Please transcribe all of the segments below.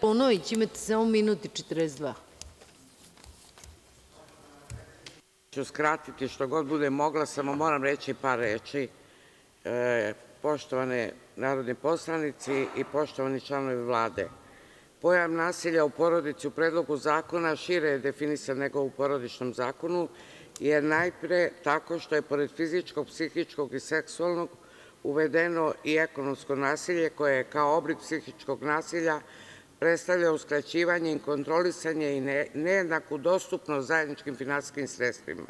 Paunović, imate samo minut i 42. ću skratiti što god budem mogla, samo moram reći par reči. E, poštovani narodni poslanici i poštovani članovi Vlade, pojam nasilja u porodici u Predlogu zakona šire je definisan nego u Porodičnom zakonu, jer najpre tako što je pored fizičkog, psihičkog i seksualnog uvedeno i ekonomsko nasilje koje je kao oblik psihičkog nasilja predstavlja uskraćivanje i kontrolisanje i nejednaku dostupnost zajedničkim finansijskim sredstvima.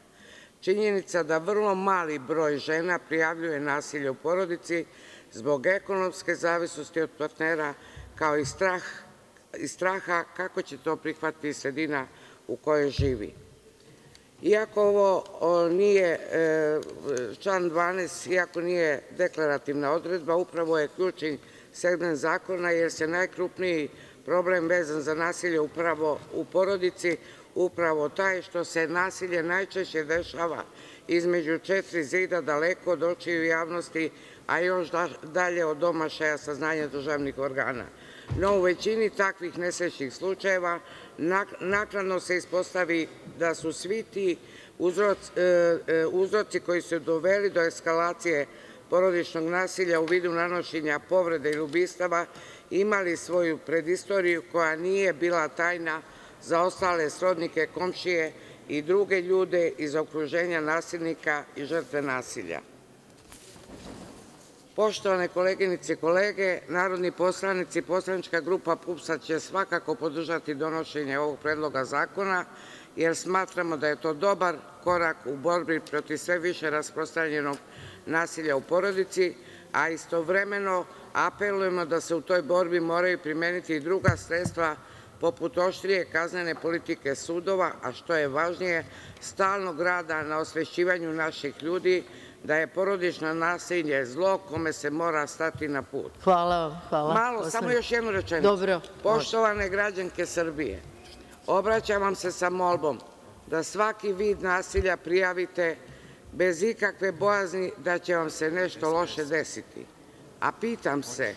Činjenica da vrlo mali broj žena prijavljuje nasilje u porodici zbog ekonomske zavisnosti od partnera, kao i strah i straha kako će to prihvatiti sredina u kojoj živi. Iako ovo nije e, član 12, iako nije deklarativna odredba, upravo je ključni segment zakona, jer se najkrupniji problem vezan za nasilje upravo u porodici upravo taj što se nasilje najčešće dešava između četiri zida, daleko od očiju javnosti, a još dalje od domašaja saznanja državnih organa. No, u većini takvih nesrećnih slučajeva naknadno se ispostavi da su svi ti e, e, uzroci koji su doveli do eskalacije porodičnog nasilja u vidu nanošenja povrede ili ubistava imali svoju predistoriju koja nije bila tajna za ostale srodnike, komšije i druge ljude iz okruženja nasilnika i žrtve nasilja. Poštovane koleginice i kolege, narodni poslanici, poslanička grupa PUPS-a će svakako podržati donošenje ovog predloga zakona, jer smatramo da je to dobar korak u borbi protiv sve više rasprostranjenog nasilja u porodici, a istovremeno apelujemo da se u toj borbi moraju primeniti i druga sredstva poput oštrije kaznene politike sudova, a što je važnije, stalnog rada na osvešćivanju naših ljudi da je porodično nasilje zlo kome se mora stati na put. Hvala vam. Hvala. Malo, samo još jednu rečenicu. Dobro. Poštovane građanke Srbije, obraćam vam se sa molbom da svaki vid nasilja prijavite bez ikakve bojazni da će vam se nešto loše desiti. A pitam se,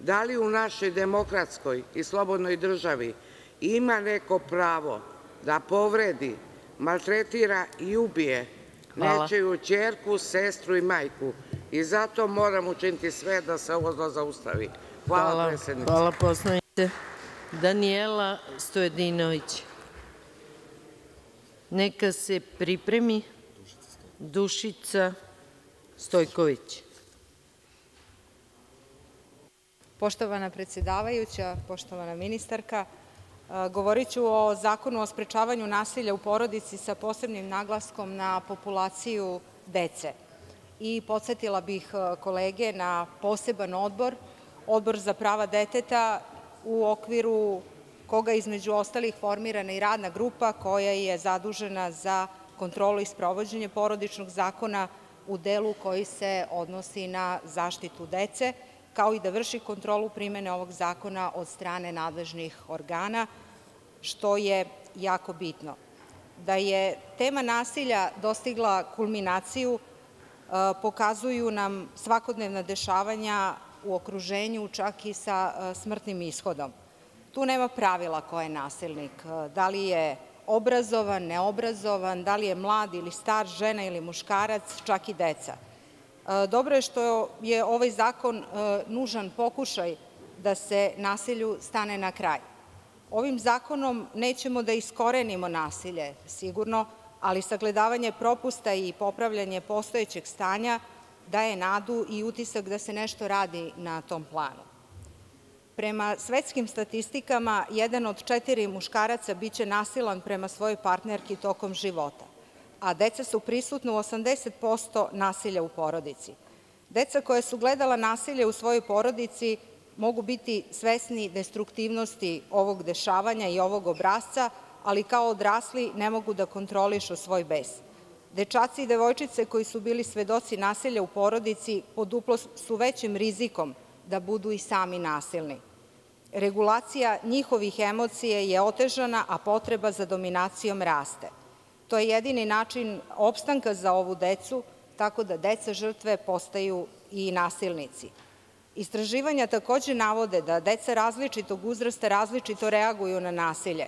da li u našoj demokratskoj i slobodnoj državi ima neko pravo da povredi, maltretira i ubije nečiju ćerku, sestru i majku? I zato moram učiniti sve da se ovo zaustavi. Hvala predsednice. Hvala poslanice. Danijela Stojadinović. Neka se pripremi Dušica Stojković. Poštovana predsedavajuća, poštovana ministarka, govoriću o Zakonu o sprečavanju nasilja u porodici sa posebnim naglaskom na populaciju dece. I podsetila bih kolege na poseban odbor, Odbor za prava deteta, u okviru koga između ostalih formirana i radna grupa koja je zadužena za kontrolu i sprovođenje Porodičnog zakona u delu koji se odnosi na zaštitu dece, kao i da vrši kontrolu primene ovog zakona od strane nadležnih organa, što je jako bitno. Da je tema nasilja dostigla kulminaciju pokazuju nam svakodnevna dešavanja u okruženju, čak i sa smrtnim ishodom. Tu nema pravila ko je nasilnik, da li je obrazovan, neobrazovan, da li je mlad ili star, žena ili muškarac, čak i deca. Dobro je što je ovaj zakon e, nužan pokušaj da se nasilju stane na kraj. Ovim zakonom nećemo da iskorenimo nasilje, sigurno, ali sagledavanje propusta i popravljanje postojećeg stanja daje nadu i utisak da se nešto radi na tom planu. Prema svetskim statistikama, jedan od četiri muškaraca biće nasilan prema svojoj partnerki tokom života, a deca su prisutna u 80% nasilja u porodici. Deca koja su gledala nasilje u svojoj porodici mogu biti svesni destruktivnosti ovog dešavanja i ovog obrazca, ali kao odrasli ne mogu da kontrolišu svoj bes. Dečaci i devojčice koji su bili svedoci nasilja u porodici pod su većim rizikom da budu i sami nasilni. Regulacija njihovih emocija je otežana, a potreba za dominacijom raste. To je jedini način opstanka za ovu decu, tako da deca žrtve postaju i nasilnici. Istraživanja takođe navode da deca različitog uzrasta različito reaguju na nasilje.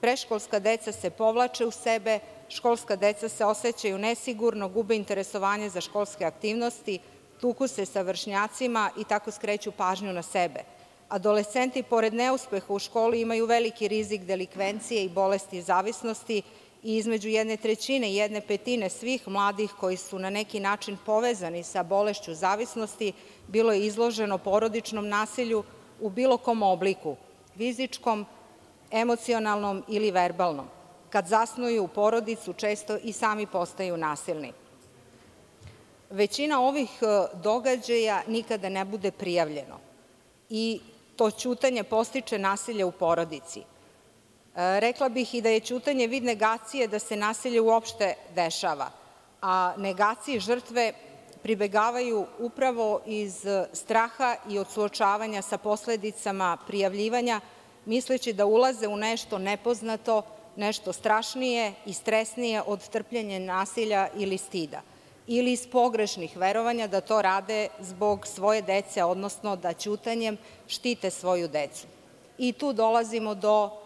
Predškolska deca se povlače u sebe, školska deca se osećaju nesigurno, gube interesovanje za školske aktivnosti, tuku se sa vršnjacima i tako skreću pažnju na sebe. Adolescenti, pored neuspeha u školi, imaju veliki rizik delikvencije i bolesti zavisnosti i između jedne trećine i jedne petine svih mladih koji su na neki način povezani sa bolešću zavisnosti bilo je izloženo porodičnom nasilju u bilo kom obliku, fizičkom, emocionalnom ili verbalnom. Kad zasnuju porodicu, često i sami postaju nasilni. Većina ovih e, događaja nikada ne bude prijavljeno i to ćutanje postiče nasilje u porodici. Rekla bih i da je ćutanje vid negacije da se nasilje uopšte dešava, a negaciji žrtve pribegavaju upravo iz straha i od suočavanja sa posledicama prijavljivanja, misleći da ulaze u nešto nepoznato, nešto strašnije i stresnije od trpljenja nasilja ili stida ili iz pogrešnih verovanja da to rade zbog svoje dece, odnosno da ćutanjem štite svoju decu. I tu dolazimo do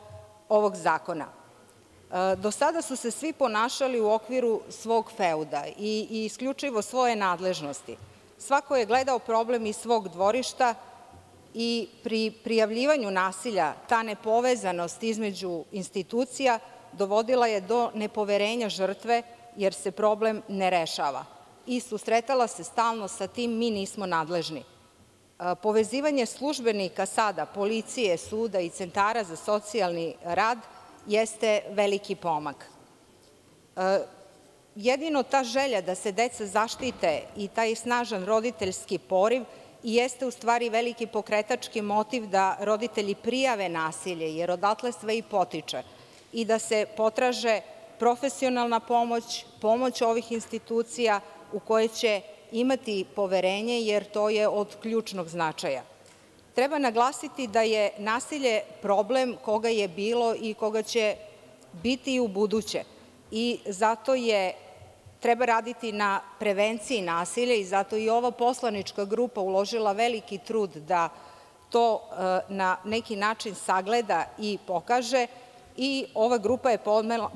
ovog zakona. E, do sada su se svi ponašali u okviru svog feuda i, isključivo svoje nadležnosti. Svako je gledao problem iz svog dvorišta i pri prijavljivanju nasilja ta nepovezanost između institucija dovodila je do nepoverenja žrtve jer se problem ne rešava i susretala se stalno sa tim mi nismo nadležni. Povezivanje službenika sada, policije, suda i centara za socijalni rad jeste veliki pomak. Jedino ta želja da se deca zaštite i taj snažan roditeljski poriv jeste u stvari veliki pokretački motiv da roditelji prijave nasilje, jer odatle sve i potiče, i da se potraže profesionalna pomoć, pomoć ovih institucija u koje će imati poverenje, jer to je od ključnog značaja. Treba naglasiti da je nasilje problem koga je bilo i koga će biti i u buduće i zato je treba raditi na prevenciji nasilja i zato i ova poslanička grupa uložila veliki trud da to e, na neki način sagleda i pokaže i ova grupa je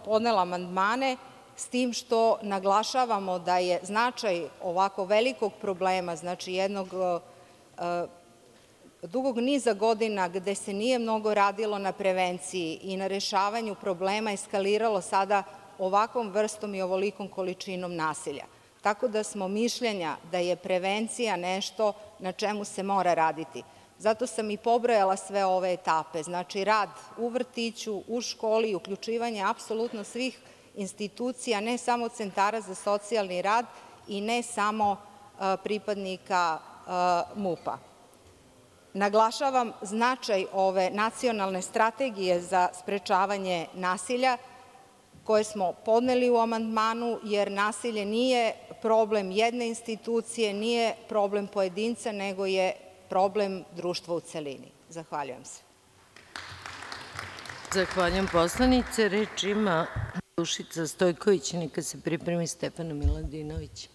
podnela amandmane s tim što naglašavamo da je značaj ovako velikog problema, znači jednog e, e, dugog niza godina gde se nije mnogo radilo na prevenciji i na rešavanju problema eskaliralo sada ovakvom vrstom i ovolikom količinom nasilja. Tako da smo mišljenja da je prevencija nešto na čemu se mora raditi. Zato sam i pobrojala sve ove etape, znači rad u vrtiću, u školi, uključivanje apsolutno svih institucija, ne samo centara za socijalni rad i ne samo e, pripadnika e, MUP-a. Naglašavam značaj ove nacionalne strategije za sprečavanje nasilja koje smo podneli u amandmanu, jer nasilje nije problem jedne institucije, nije problem pojedinca, nego je problem društva u celini. Zahvaljujem se. Dušica Stojković, neka se pripremi Stefana Miladinović.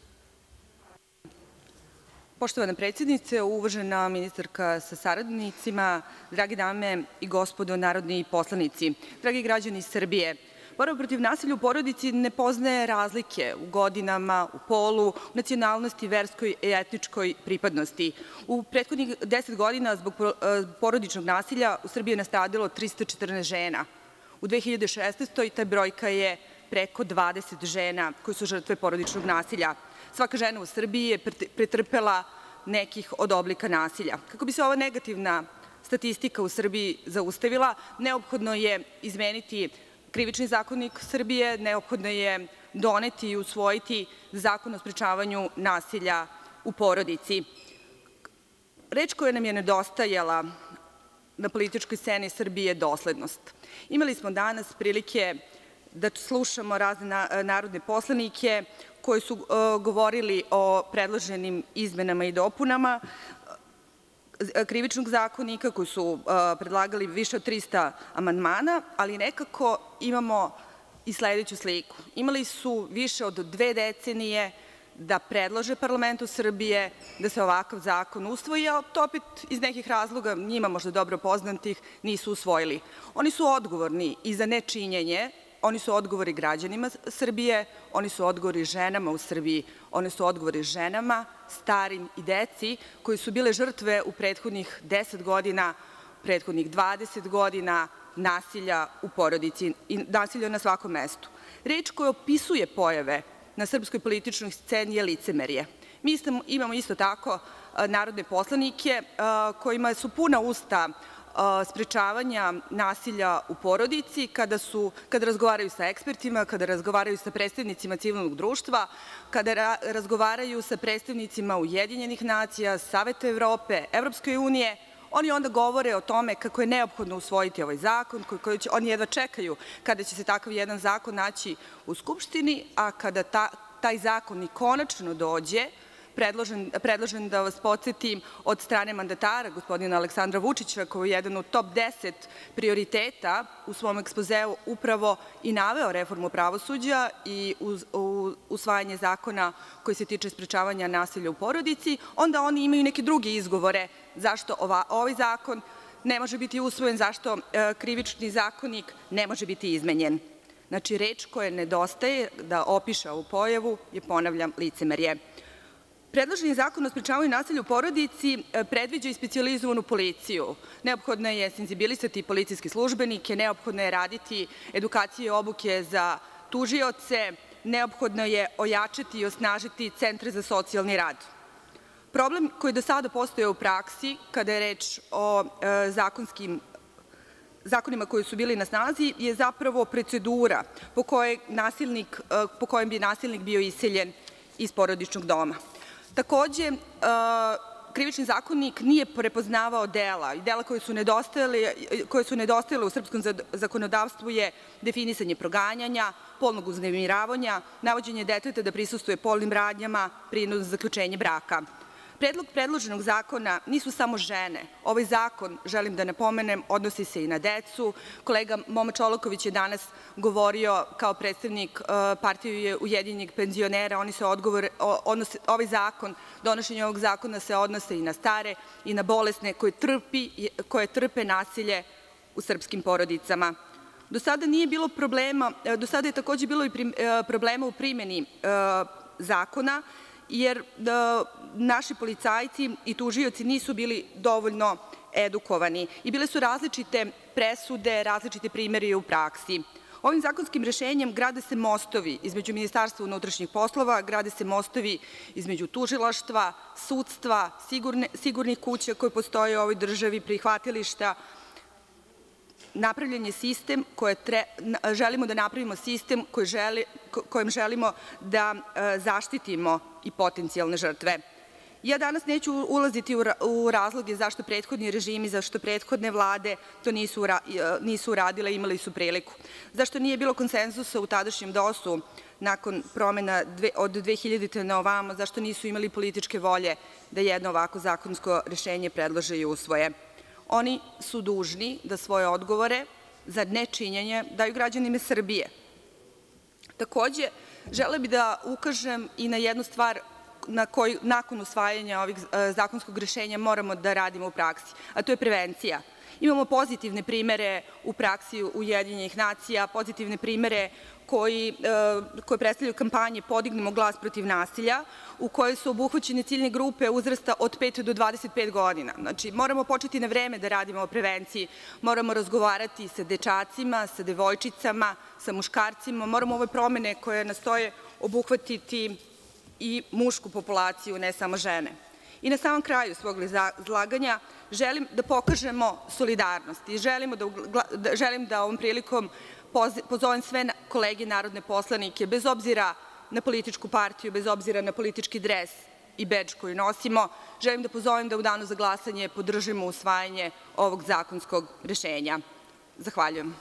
Poštovana predsednice, uvažena ministarka sa saradnicima, drage dame i gospodo narodni poslanici, dragi građani Srbije, borba protiv nasilja u porodici ne poznaje razlike u godinama, u polu, nacionalnosti, verskoj i etničkoj pripadnosti. U prethodnih deset godina zbog e, porodičnog nasilja u Srbiji je nastradilo 314 žena. U 2016. ta brojka je preko 20 žena koje su žrtve porodičnog nasilja. Svaka žena u Srbiji je pretrpela nekih od oblika nasilja. Kako bi se ova negativna statistika u Srbiji zaustavila, neophodno je izmeniti Krivični zakonik Srbije, neophodno je doneti i usvojiti Zakon o sprečavanju nasilja u porodici. Reč koja nam je nedostajala na političkoj sceni Srbije je doslednost. Imali smo danas prilike da slušamo razne narodne poslanike koji su uh, govorili o predloženim izmenama i dopunama uh, Krivičnog zakonika, koji su uh, predlagali više od 300 amandmana, ali nekako imamo i sledeću sliku. Imali su više od dve decenije da predlože parlamentu Srbije da se ovakav zakon usvoji, a to opet iz nekih razloga, njima možda dobro poznatih, nisu usvojili. Oni su odgovorni i za nečinjenje, oni su odgovori građanima Srbije, oni su odgovori ženama u Srbiji, oni su odgovori ženama, starim i deci koji su bile žrtve u prethodnih 10 godina, prethodnih 20 godina nasilja u porodici i nasilja na svakom mestu. Reč koja opisuje pojave na srpskoj političkoj sceni je licemerje. Mi imamo isto tako narodne poslanike kojima su puna usta sprečavanja nasilja u porodici kada su kada razgovaraju sa ekspertima, kada razgovaraju sa predstavnicima civilnog društva, kada razgovaraju sa predstavnicima Ujedinjenih nacija, Saveta Evrope, Evropske unije, oni onda govore o tome kako je neophodno usvojiti ovaj zakon, oni jedva čekaju kada će se takav jedan zakon naći u Skupštini, a kada taj zakon i konačno dođe, predložen, da vas podsetim, od strane mandatara, gospodina Aleksandra Vučića, koji je jedan od top 10 prioriteta u svom ekspozeu upravo i naveo reformu pravosuđa i usvajanje zakona koji se tiče sprečavanja nasilja u porodici, onda oni imaju neke druge izgovore zašto ovaj zakon ne može biti usvojen, zašto Krivični zakonik ne može biti izmenjen. Znači, reč koja nedostaje da opiše ovu pojavu je, ponavljam, licemerje. Predloženi zakon o sprečavanju nasilja u porodici predviđa i specijalizovanu policiju. Neophodno je senzibilisati policijske službenike, neophodno je raditi edukacije i obuke za tužioce, neophodno je ojačati i osnažiti centre za socijalni rad. Problem koji do sada postoje u praksi, kada je reč o zakonskim zakonima koji su bili na snazi, je zapravo procedura po kojoj bi nasilnik bio iseljen iz porodičnog doma. Takođe, Krivični zakonik nije prepoznavao dela dela koje su nedostajale u srpskom zakonodavstvu je definisanje proganjanja, polnog uznemiravanja, navođenje deteta da prisustvuje polnim radnjama, prinudno zaključenje braka. Predlog predloženog zakona nisu samo žene. Ovaj zakon, želim da napomenem, odnosi se i na decu. Kolega Momo Čolaković je danas govorio kao predstavnik Partije ujedinjenih penzionera. Oni se odgovor, ovaj zakon, donošenje ovog zakona se odnose i na stare i na bolesne koje trpe nasilje u srpskim porodicama. Do sada nije bilo problema, do sada je takođe bilo i problema u primeni zakona jer naši policajci i tužioci nisu bili dovoljno edukovani i bile su različite presude, različiti primeri u praksi. Ovim zakonskim rešenjem grade se mostovi između Ministarstva unutrašnjih poslova, grade se mostovi između tužilaštva, sudstva, sigurnih kuća koje postoje u ovoj državi, prihvatilišta. Napravljen je sistem, želimo da napravimo sistem kojim želimo da zaštitimo i potencijalne žrtve. Ja danas neću ulaziti u razloge zašto prethodni režimi, zašto prethodne vlade to nisu uradile, imali su priliku. Zašto nije bilo konsenzusa u tadašnjem DOS-u nakon promena od 2000. na ovamo, zašto nisu imali političke volje da jedno ovako zakonsko rešenje predlože i usvoje. Oni su dužni da svoje odgovore za nečinjenje daju građanima Srbije. Takođe, želela bih da ukažem i na jednu stvar na koju nakon usvajanja ovih zakonskog rešenja moramo da radimo u praksi, a to je prevencija. Imamo pozitivne primere u praksi Ujedinjenih nacija, pozitivne primere koji predstavljaju kampanje Podignemo glas protiv nasilja, u kojoj su obuhvaćene ciljne grupe uzrasta od 5 do 25 godina. Znači, moramo početi na vreme da radimo o prevenciji, moramo razgovarati sa dečacima, sa devojčicama, sa muškarcima, moramo ove promene koje nastoje obuhvatiti i mušku populaciju, ne samo žene. I na samom kraju svog izlaganja želim da pokažemo solidarnost i želim da ovom prilikom pozovem sve kolege narodne poslanike, bez obzira na političku partiju, bez obzira na politički dres i bedž koji nosimo, želim da pozovem da u danu za glasanje podržimo usvajanje ovog zakonskog rešenja. Zahvaljujem.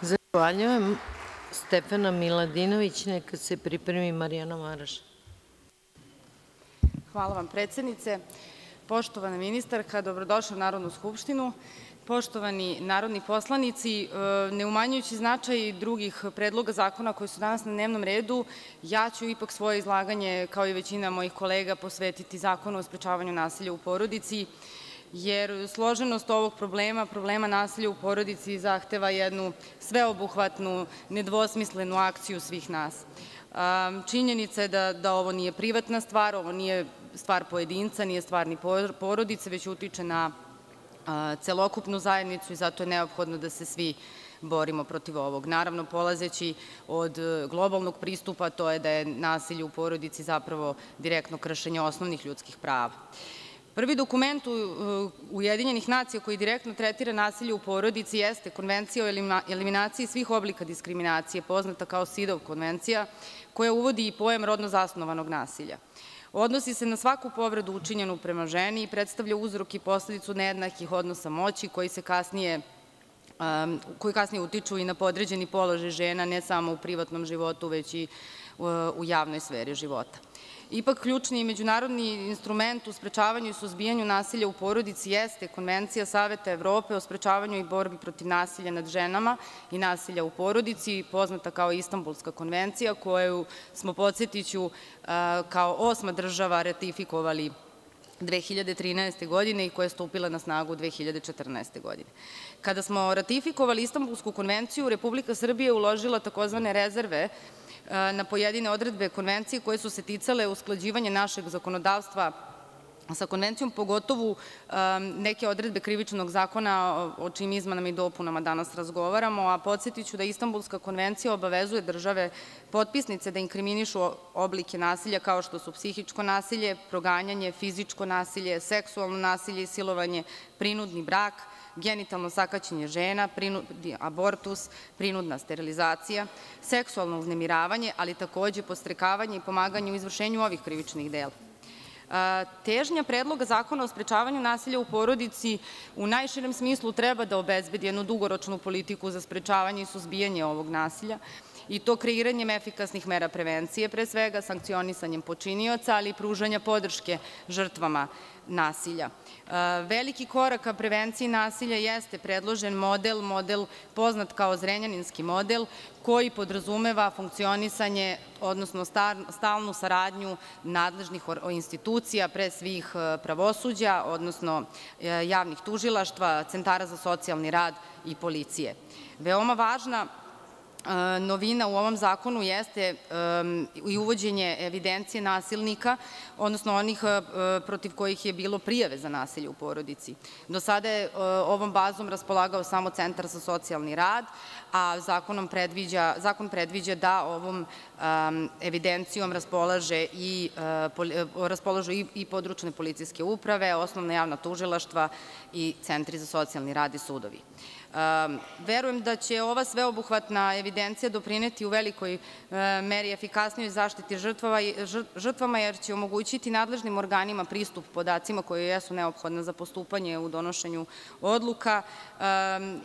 Zahvaljujem. Stefana Miladinović, neka se pripremi Marijana Maraš. Hvala vam predsednice. Poštovana ministarka, dobrodošla u Narodnu skupštinu. Poštovani narodni poslanici, e, ne umanjujući značaj drugih predloga zakona koji su danas na dnevnom redu, ja ću ipak svoje izlaganje, kao i većina mojih kolega, posvetiti Zakonu o sprečavanju nasilja u porodici, jer složenost ovog problema, problema nasilja u porodici, zahteva jednu sveobuhvatnu, nedvosmislenu akciju svih nas. Činjenica je da ovo nije privatna stvar, ovo nije stvar pojedinca, nije stvar ni porodice, već utiče na celokupnu zajednicu i zato je neophodno da se svi borimo protiv ovog. Naravno, polazeći od globalnog pristupa, to je da je nasilje u porodici zapravo direktno kršenje osnovnih ljudskih prava. Prvi dokument Ujedinjenih nacija koji direktno tretira nasilje u porodici jeste Konvencija o eliminaciji svih oblika diskriminacije, poznata kao SIDOV konvencija, koja uvodi i pojam rodno zasnovanog nasilja. Odnosi se na svaku povredu učinjenu prema ženi i predstavlja uzrok i posledicu nejednakih odnosa moći koji kasnije utiču i na podređeni položaj žena, ne samo u privatnom životu, već i u javnoj sferi života. Ipak, ključni međunarodni instrument u sprečavanju i suzbijanju nasilja u porodici jeste Konvencija Saveta Evrope o sprečavanju i borbi protiv nasilja nad ženama i nasilja u porodici, poznata kao Istanbulska konvencija, koju smo, podsetiću, kao osma država ratifikovali 2013. godine i koja je stupila na snagu 2014. godine. Kada smo ratifikovali Istanbulsku konvenciju, Republika Srbija uložila takozvane rezerve na pojedine odredbe konvencije koje su se ticale usklađivanja našeg zakonodavstva sa konvencijom, pogotovo neke odredbe Krivičnog zakona o čijim izmenama i dopunama danas razgovaramo, a podsetiću da Istanbulska konvencija obavezuje države potpisnice da inkriminišu oblike nasilja kao što su psihičko nasilje, proganjanje, fizičko nasilje, seksualno nasilje i silovanje, prinudni brak, genitalno sakaćenje žena, prinudni abortus, prinudna sterilizacija, seksualno uznemiravanje, ali takođe podstrekavanje i pomaganje u izvršenju ovih krivičnih dela. Težnja Predloga zakona o sprečavanju nasilja u porodici u najširem smislu treba da obezbedi jednu dugoročnu politiku za sprečavanje i suzbijanje ovog nasilja i to kreiranjem efikasnih mera prevencije, pre svega sankcionisanjem počinioca, ali i pružanja podrške žrtvama nasilja. Veliki korak ka prevenciji nasilja jeste predložen model, model poznat kao Zrenjaninski model, koji podrazumeva funkcionisanje, odnosno stalnu saradnju nadležnih institucija, pre svih pravosuđa, odnosno javnih tužilaštva, centara za socijalni rad i policije. Novina u ovom zakonu jeste i uvođenje evidencije nasilnika, odnosno onih protiv kojih je bilo prijave za nasilje u porodici. Do sada je ovom bazom raspolagao samo Centar za socijalni rad, a zakon predviđa da ovom evidencijom raspolažu i područne policijske uprave, osnovna javna tužilaštva i centri za socijalni rad i sudovi. Verujem da će ova sveobuhvatna evidencija doprineti u velikoj meri efikasnijoj zaštiti žrtvama, jer će omogućiti nadležnim organima pristup podacima koji jesu neophodni za postupanje u donošenju odluka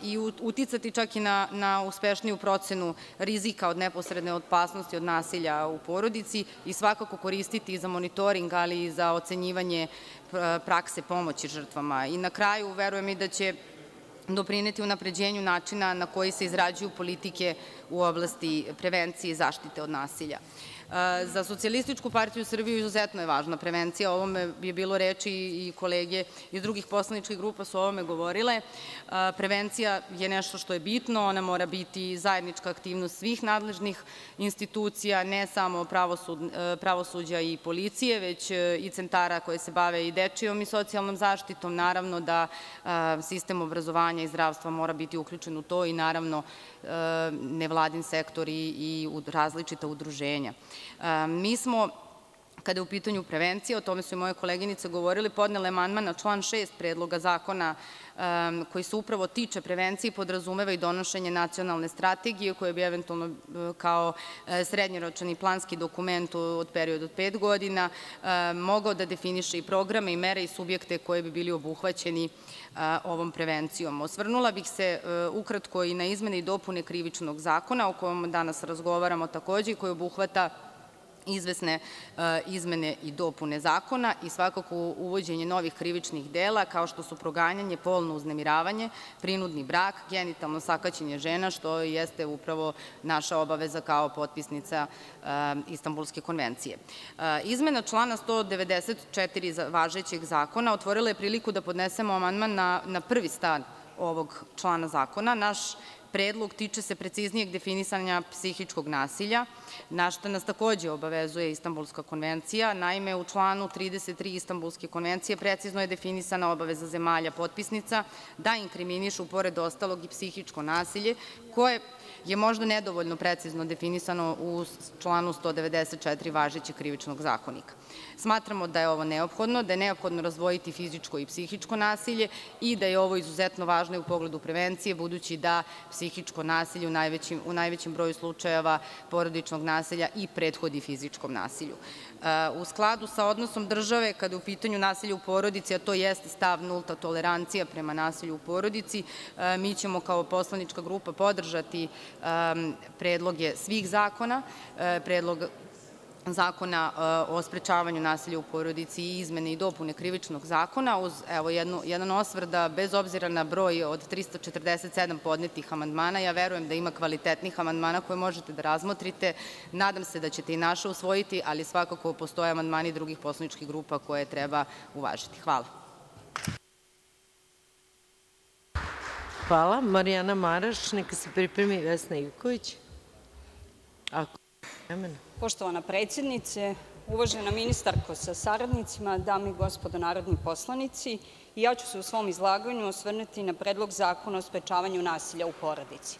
i uticati čak i na uspešniju procenu rizika od neposredne opasnosti od nasilja u porodici i svakako koristiti za monitoring, ali i za ocenjivanje prakse pomoći žrtvama. Na kraju, verujem i da će doprineti unapređenju načina na koji se izrađuju politike u oblasti prevencije i zaštite od nasilja. Za Socijalističku partiju Srbije izuzetno je važna prevencija, o ovome je bilo reči i kolege iz drugih poslaničkih grupa su o ovome govorile. Prevencija je nešto što je bitno, ona mora biti zajednička aktivnost svih nadležnih institucija, ne samo pravosuđa i policije, već i centara koje se bave i dečijom i socijalnom zaštitom. Naravno da sistem obrazovanja i zdravstva mora biti uključen u to i naravno nevladin sektor i različita udruženja. Mi smo, kada je u pitanju prevencija, o tome su i moje koleginice govorile, podnele amandman na član 6. Predloga zakona koji se upravo tiče prevencije i podrazumeva i donošenje nacionalne strategije koja bi eventualno kao srednjoročan i planski dokument od perioda od pet godina mogao da definiše i programe i mere i subjekte koji bi bili obuhvaćeni ovom prevencijom. Osvrnula bih se ukratko i na izmene i dopune Krivičnog zakona o kojem danas razgovaramo takođe i koji obuhvata izvesne izmene i dopune zakona i svakako uvođenje novih krivičnih dela, kao što su proganjanje, polno uznemiravanje, prinudni brak, genitalno sakaćenje žena, što jeste upravo naša obaveza kao potpisnica Istanbulske konvencije. Izmena člana 194. važećeg zakona otvorila je priliku da podnesemo amandman na prvi stav ovog člana zakona. Naš predlog tiče se preciznijeg definisanja psihičkog nasilja, na šta nas takođe obavezuje Istanbulska konvencija. Naime, u članu 33. Istanbulske konvencije precizno je definisana obaveza zemalja potpisnica da inkriminišu, pored ostalog, i psihičko nasilje, koje je možda nedovoljno precizno definisano u članu 194. važećeg krivičnog zakonika. Smatramo da je ovo neophodno, da je neophodno razdvojiti fizičko i psihičko nasilje i da je ovo izuzetno važno i u pogledu prevencije, budući da psihičko nasilje u najvećem broju slučajeva porodičnog nasilja i prethodi fizičkom nasilju. U skladu sa odnosom države kada je u pitanju nasilje u porodici, a to jeste stav nulta tolerancija prema nasilju u porodici, mi ćemo kao poslanička grupa podržati predloge svih zakona, Predlog zakona o sprečavanju nasilja u porodici i izmene i dopune Krivičnog zakona, uz jedan osvrt da bez obzira na broj od 347 podnetih amandmana, ja verujem da ima kvalitetnih amandmana koje možete da razmotrite. Nadam se da ćete i naše usvojiti, ali svakako postoje amandmani drugih poslaničkih grupa koje treba uvažiti. Hvala. Hvala. Marijana Maraš, neka se pripremi Vesna Ivković. Ako vremena. Poštovana predsednice, uvažena ministarko sa saradnicima, dame i gospodo narodni poslanici, ja ću se u svom izlaganju osvrnuti na Predlog zakona o sprečavanju nasilja u porodici.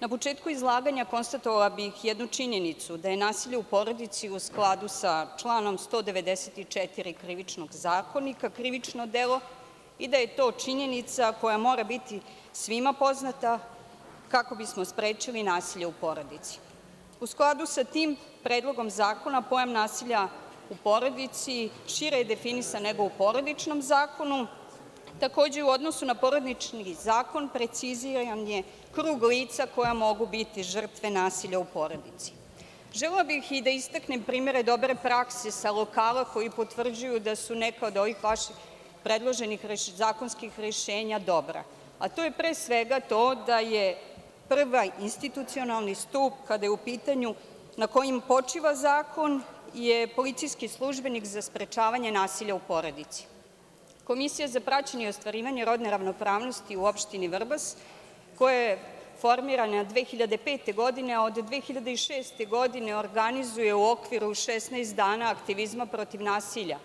Na početku izlaganja konstatovala bih jednu činjenicu, da je nasilje u porodici u skladu sa članom 194. Krivičnog zakonika krivično delo i da je to činjenica koja mora biti svima poznata kako bismo sprečili nasilje u porodici. U skladu sa tim predlogom zakona pojam nasilja u porodici šire je definisan nego u Porodičnom zakonu. Takođe, u odnosu na Porodični zakon preciziran je krug lica koja mogu biti žrtve nasilja u porodici. Želela bih i da istaknem primere dobre prakse sa lokala koji potvrđuju da su neka od ovih vaših predloženih zakonskih rešenja dobra, a to je pre svega to da je prva institucionalni stup kada je u pitanju na kojim počiva zakon je policijski službenik za sprečavanje nasilja u porodici. Komisija za praćenje i ostvarivanje rodne ravnopravnosti u opštini Vrbas, koja je formirana 2005. godine, a od 2006. godine organizuje u okviru 16 dana aktivizma protiv nasilja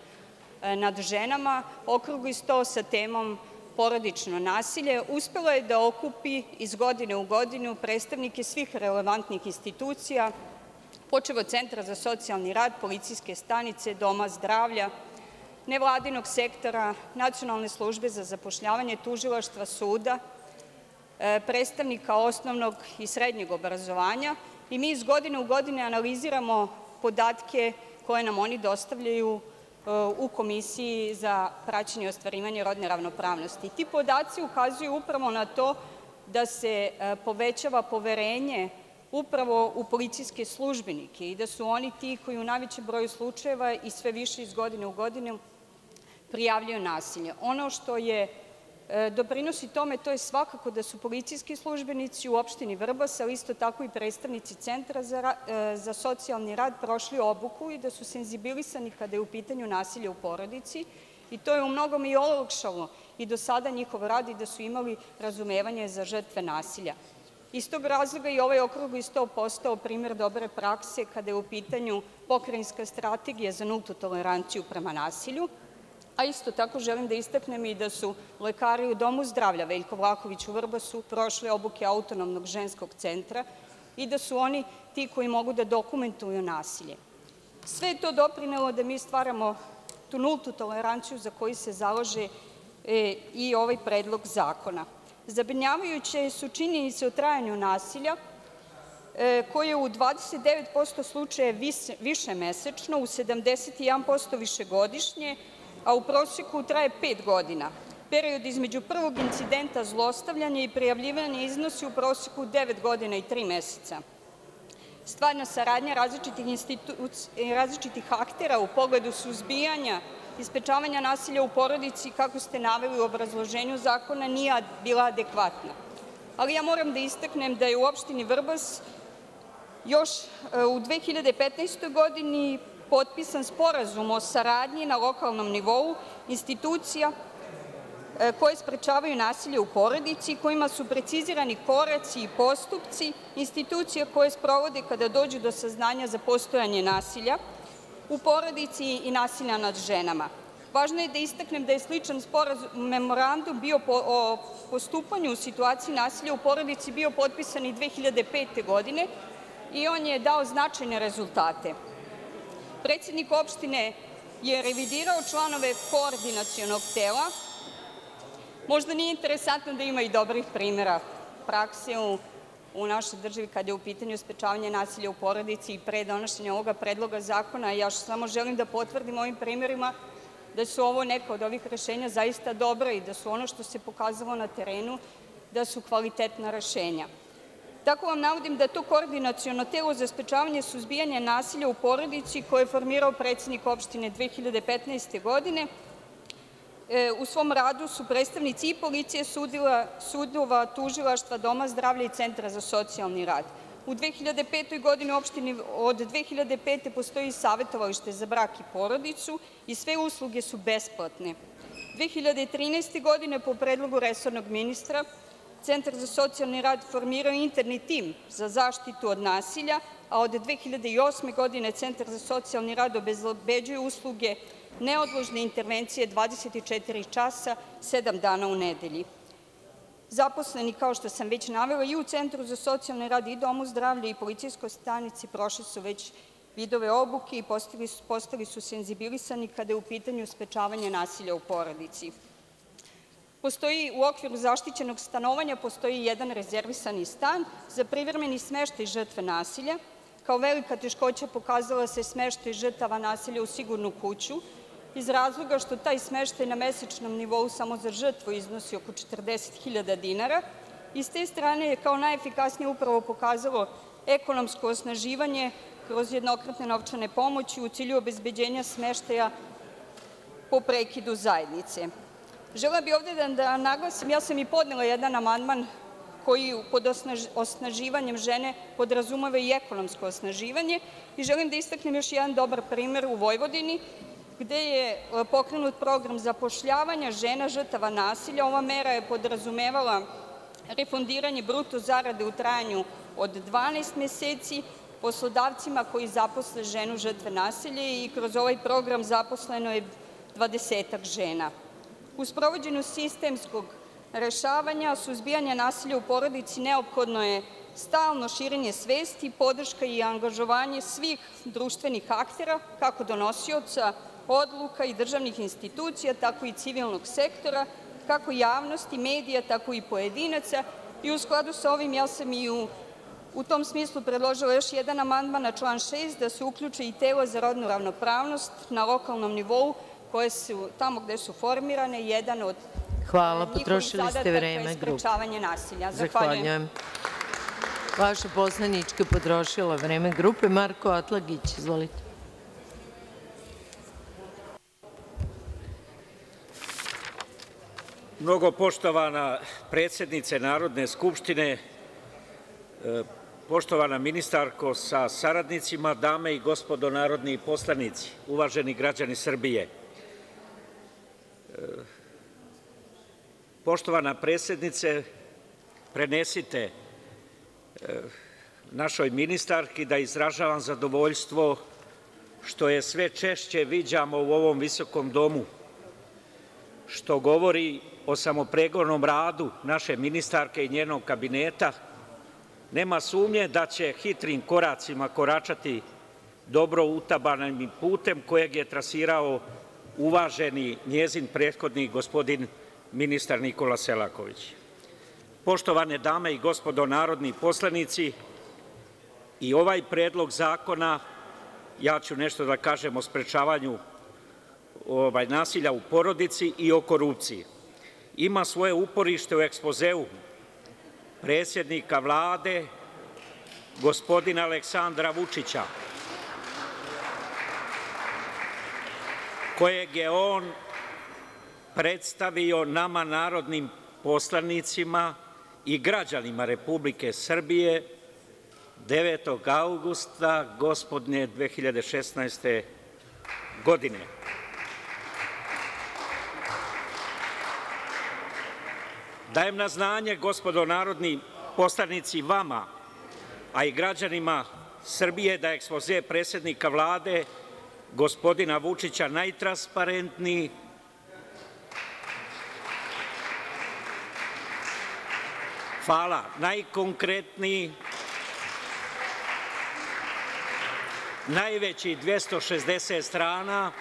nad ženama okrugli sto sa temom porodično nasilje, uspela je da okupi iz godine u godinu predstavnike svih relevantnih institucija, počev od Centra za socijalni rad, policijske stanice, doma zdravlja, nevladinog sektora, Nacionalne službe za zapošljavanje, tužilaštva, suda, predstavnika osnovnog i srednjeg obrazovanja i mi iz godine u godine analiziramo podatke koje nam oni dostavljaju u Komisiji za praćenje i ostvarivanje rodne ravnopravnosti. Ti podaci ukazuju upravo na to da se povećava poverenje upravo u policijske službenike i da su oni ti koji u najvećem broju slučajeva i sve više iz godine u godinu prijavljuju nasilje. Ono što je doprinosi tome to je svakako da su policijski službenici u opštini Vrbas, ali isto tako i predstavnici Centra za socijalni rad prošli obuku i da su senzibilisani kada je u pitanju nasilje u porodici i to je u mnogome i olakšalo i do sada njihov rad i da su imali razumevanje za žrtve nasilja. Iz tog razloga i ovaj okrugli sto postao primer dobre prakse kada je u pitanju pokrajinska strategija za nultu toleranciju prema nasilju, a isto tako želim da istaknem i da su lekari u Domu zdravlja Veljko Vlahović u Vrbasu prošli obuke Autonomnog ženskog centra i da su oni ti koji mogu da dokumentuju nasilje. Sve je to doprinelo da mi stvaramo tu nultu toleranciju za koju se zalaže i ovaj predlog zakona. Zabrinjavajuće su činjenice o trajanju nasilja, koje je u 29% slučaja više mesečno, u 71% višegodišnje, a u proseku traje pet godina. Period između prvog incidenta zlostavljanja i prijavljivanja iznosi u proseku devet godina i tri meseca. stvarna saradnja različitih aktera u pogledu suzbijanja i sprečavanja nasilja u porodici, kako ste naveli u obrazloženju zakona, nije bila adekvatna. Ali ja moram da istaknem da je u opštini Vrbas još u 2015. godini potpisan sporazum o saradnji na lokalnom nivou institucija koje sprečavaju nasilje u porodici, kojima su precizirani koraci i postupci institucija koje sprovode kada dođe do saznanja za postojanje nasilja u porodici i nasilja nad ženama. Važno je da istaknem da je sličan memorandum bio o postupanju u situaciji nasilja u porodici bio potpisan i 2005. godine i on je dao značajne rezultate. Predsednik opštine je revidirao članove koordinacionog tela. Možda nije interesantno da ima i dobrih primera prakse u, u našoj državi kada je u pitanju sprečavanje nasilja u porodici i pre donošenja ovoga predloga zakona. Ja samo želim da potvrdim ovim primerima da su ovo neka od ovih rešenja zaista dobra i da su ono što se pokazalo na terenu da su kvalitetna rešenja. Tako vam navodim da to koordinaciono telo za sprečavanje suzbijanja nasilja u porodici koje je formirao predsednik opštine 2015. godine e, u svom radu su predstavnici i policije, sudova, tužilaštva, doma zdravlja i centra za socijalni rad. U 2005. godini opštini od 2005. postoji savetovalište za brak i porodicu i sve usluge su besplatne. 2013. godine po predlogu resornog ministra Centar za socijalni rad formirao interni tim za zaštitu od nasilja, a od 2008. godine Centar za socijalni rad obezbeđuje usluge neodložne intervencije 24 časa, sedam dana u nedelji. Zaposleni, kao što sam već navela, i u Centru za socijalni rad i Domu zdravlja i policijskoj stanici prošli su već vidove obuke i postali su senzibilisani kada je u pitanju sprečavanje nasilja u porodici. Postoji u okviru zaštićenog stanovanja postoji jedan rezervisani stan za privremeni smeštaj žrtve nasilja. Kao velika teškoća pokazala se smeštaj žrtava nasilja u sigurnu kuću, iz razloga što taj smeštaj na mesečnom nivou samo za žrtvu iznosi oko 40.000 dinara i s te strane je kao najefikasnije upravo pokazalo ekonomsko osnaživanje kroz jednokratne novčane pomoći u cilju obezbeđenja smeštaja po prekidu zajednice. Žela bih ovde da, da naglasim, ja sam i podnela jedan amandman koji pod osnaživanjem žene podrazumeva i ekonomsko osnaživanje i želim da istaknem još jedan dobar primer u Vojvodini gde je e, pokrenut program zapošljavanja žena žrtava nasilja. Ova mera je podrazumevala refundiranje bruto zarade u trajanju od 12 meseci poslodavcima koji zaposle ženu žrtve nasilja i kroz ovaj program zaposleno je 20 žena. U sprovođenju sistemskog rešavanja, suzbijanja nasilja u porodici neophodno je stalno širenje svesti, podrška i angažovanje svih društvenih aktera, kako donosioca odluka i državnih institucija, tako i civilnog sektora, kako javnosti, medija, tako i pojedinaca. I u skladu sa ovim ja sam i u, u tom smislu predložila još jedan amandman na član 6 da se uključe i telo za rodnu ravnopravnost na lokalnom nivou koje su tamo gde su formirane jedan od Hvala, potrošili ste vreme grupe. sprečavanje nasilja. Zahvaljujem. Vaša poslanička potrošila vreme grupe. Marko Atlagić, izvolite. Mnogo poštovana predsednice Narodne skupštine, e, poštovana ministarko sa saradnicima, dame i gospodo narodni poslanici, uvaženi građani Srbije, Poštovana predsednice, prenesite e, našoj ministarki da izražavam zadovoljstvo što je sve češće viđamo u ovom visokom domu, što govori o samopregornom radu naše ministarke i njenog kabineta. Nema sumnje da će hitrim koracima koračati dobro utabanim putem kojeg je trasirao uvaženi njezin prethodnik, gospodin ministar Nikola Selaković. Poštovane dame i gospodo narodni poslanici, i ovaj predlog zakona, ja ću nešto da kažem o sprečavanju ovaj, nasilja u porodici i o korupciji, ima svoje uporište u ekspozeu predsednika Vlade gospodina Aleksandra Vučića, kojeg je on predstavio nama narodnim poslanicima i građanima Republike Srbije 9. avgusta gospodnje 2016. godine. Dajem na znanje, gospodo narodni poslanici, vama, a i građanima Srbije, da je ekspoze predsednika Vlade, gospodina Vučića, najtransparentniji, hvala, najkonkretniji, najveći 260 strana.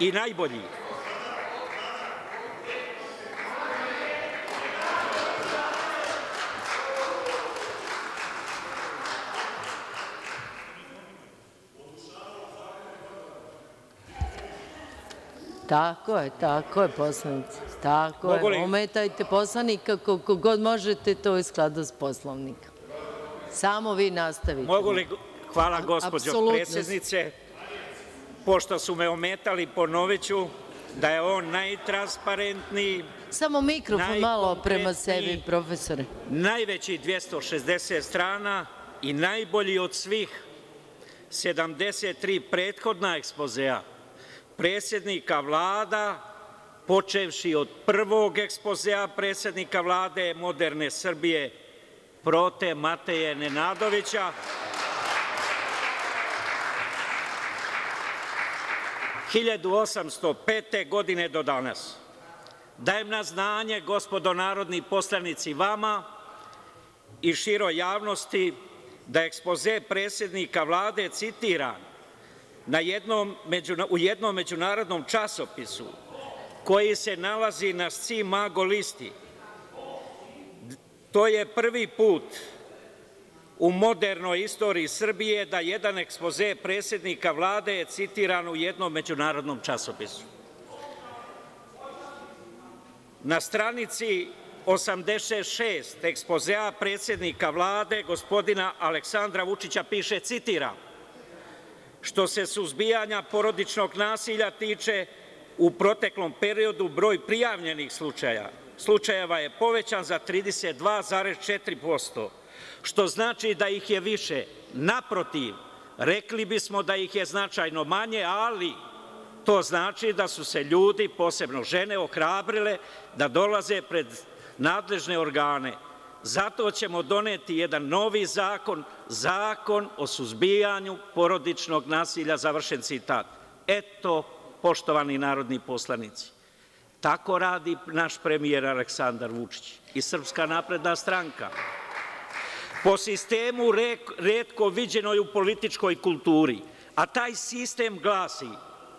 I najbolji. Tako je, tako je poslanice. Tako je. Ometajte poslanika koliko god možete, to je u skladu s Poslovnikom. Samo vi nastavite. Mogu li, hvala gospođo Apsolutno. predsednice, pošto su me ometali, ponoviću da je on najtransparentniji, Samo mikrofon malo prema sebi, profesore. najveći 260 strana i najbolji od svih 73 prethodna ekspozea predsednika vlada, počevši od prvog ekspozea predsednika Vlade moderne Srbije Prote Mateje Nenadovića, 1805. godine do danas. Dajem na znanje, gospodo narodni poslanici, vama i široj javnosti da je ekspoze predsednika Vlade citiran u jednom međunarodnom časopisu koji se nalazi na Scimago listi. To je prvi put u modernoj istoriji Srbije da jedan ekspoze predsednika Vlade je citiran u jednom međunarodnom časopisu. Na stranici 86 ekspozea predsednika Vlade, gospodina Aleksandra Vučića, piše, citiram, što se suzbijanja porodičnog nasilja tiče, u proteklom periodu broj prijavljenih slučajeva je povećan za 32,4%, što znači da ih je više. Naprotiv, rekli bismo da ih je značajno manje, ali to znači da su se ljudi, posebno žene, ohrabrile da dolaze pred nadležne organe. Zato ćemo doneti jedan novi zakon, zakon o suzbijanju porodičnog nasilja, završen citat. Eto, poštovani narodni poslanici, tako radi naš premijer Aleksandar Vučić i Srpska napredna stranka. Po sistemu retko viđenoj u političkoj kulturi, a taj sistem glasi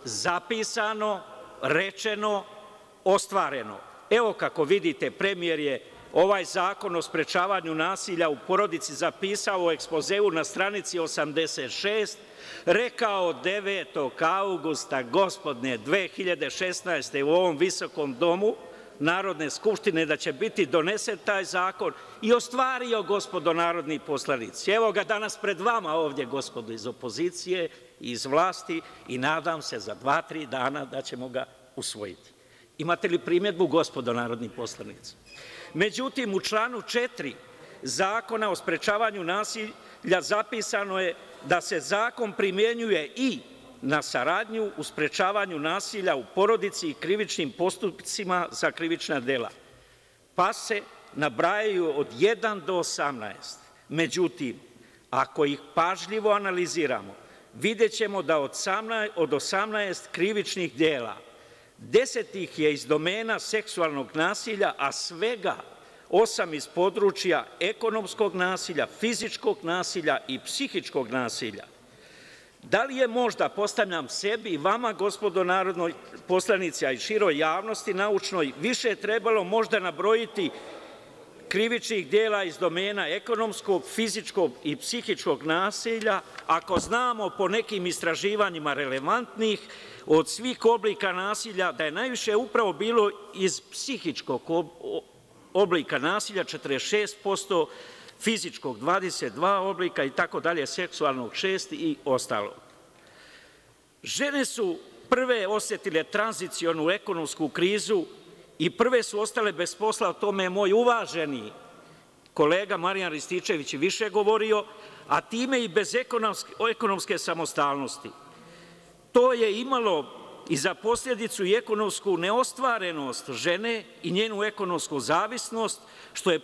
zapisano, rečeno, ostvareno. Evo kako vidite, premijer je ovaj zakon o sprečavanju nasilja u porodici zapisao u ekspozeu na stranici 86, rekao 9. avgusta gospodnje 2016. u ovom visokom domu Narodne skupštine da će biti donesen taj zakon i ostvario, gospodo narodni poslanici. Evo ga danas pred vama ovde, gospodo iz opozicije iz vlasti i nadam se za dva, tri dana da ćemo ga usvojiti. Imate li primedbu, gospodo narodni poslanici? Međutim, u članu 4. Zakona o sprečavanju nasilja zapisano je da se zakon primenjuje i na saradnju u sprečavanju nasilja u porodici i krivičnim postupcima za krivična dela, pa se nabrajaju od 1 do 18. Međutim, ako ih pažljivo analiziramo, videćemo da od 18 krivičnih dela, 10 ih je iz domena seksualnog nasilja, a svega osam iz područja ekonomskog nasilja, fizičkog nasilja i psihičkog nasilja. Da li je možda, postavljam sebi i vama, gospodo narodni poslanici, a i široj javnosti naučnoj, više trebalo možda nabrojiti krivičnih dela iz domena ekonomskog, fizičkog i psihičkog nasilja, ako znamo po nekim istraživanjima relevantnih od svih oblika nasilja da je najviše upravo bilo iz psihičkog oblika nasilja 46%, fizičkog 22 oblika itd, seksualnog šest i ostalo. Žene su prve osetile tranzicionu ekonomsku krizu i prve su ostale bez posla, o tome je moj uvaženi kolega Marijan Rističević više govorio, a time i bez ekonomske samostalnosti. To je imalo i za posledicu i ekonomsku neostvarenost žene i njenu ekonomsku zavisnost, što je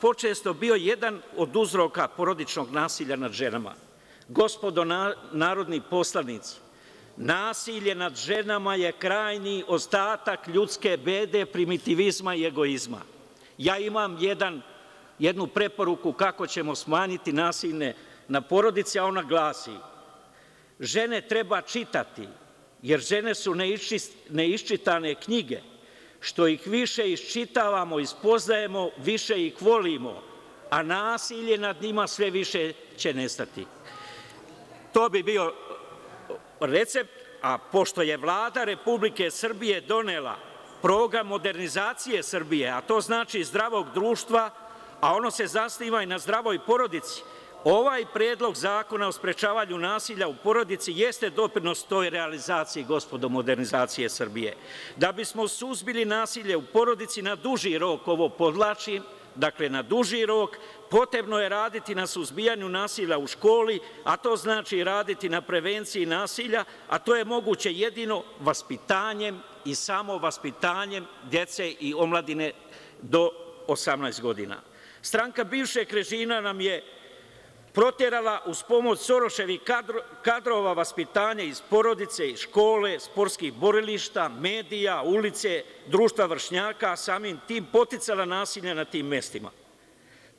počesto bio jedan od uzroka porodičnog nasilja nad ženama. Gospodo narodni poslanici, nasilje nad ženama je krajnji ostatak ljudske bede, primitivizma i egoizma. Ja imam jednu preporuku kako ćemo smanjiti nasilje na porodici, a ona glasi – žene treba čitati, jer žene su neiščitane knjige. Što ih više iščitavamo i spoznajemo, više ih volimo, a nasilje nad njima sve više će nestati. To bi bio pošto je Vlada Republike Srbije donela program modernizacije Srbije, a to znači zdravog društva, a ono se zasniva i na zdravoj porodici, ovaj predlog zakona o sprečavanju nasilja u porodici jeste doprinos toj realizaciji, gospodo, modernizacije Srbije. Da bismo suzbili nasilje u porodici na duži rok, ovo podvlačim, dakle na duži rok, potrebno je raditi na suzbijanju nasilja u školi, a to znači raditi na prevenciji nasilja, a to je moguće jedino vaspitanjem i samo vaspitanjem dece i omladine do 18 godina. Stranka bivšeg režima nam je proterala uz pomoć Soroševih kadrova vaspitanje iz porodice, iz škole, sportskih borilišta, medija, ulice, društva vršnjaka, samim tim poticala nasilje na tim mestima.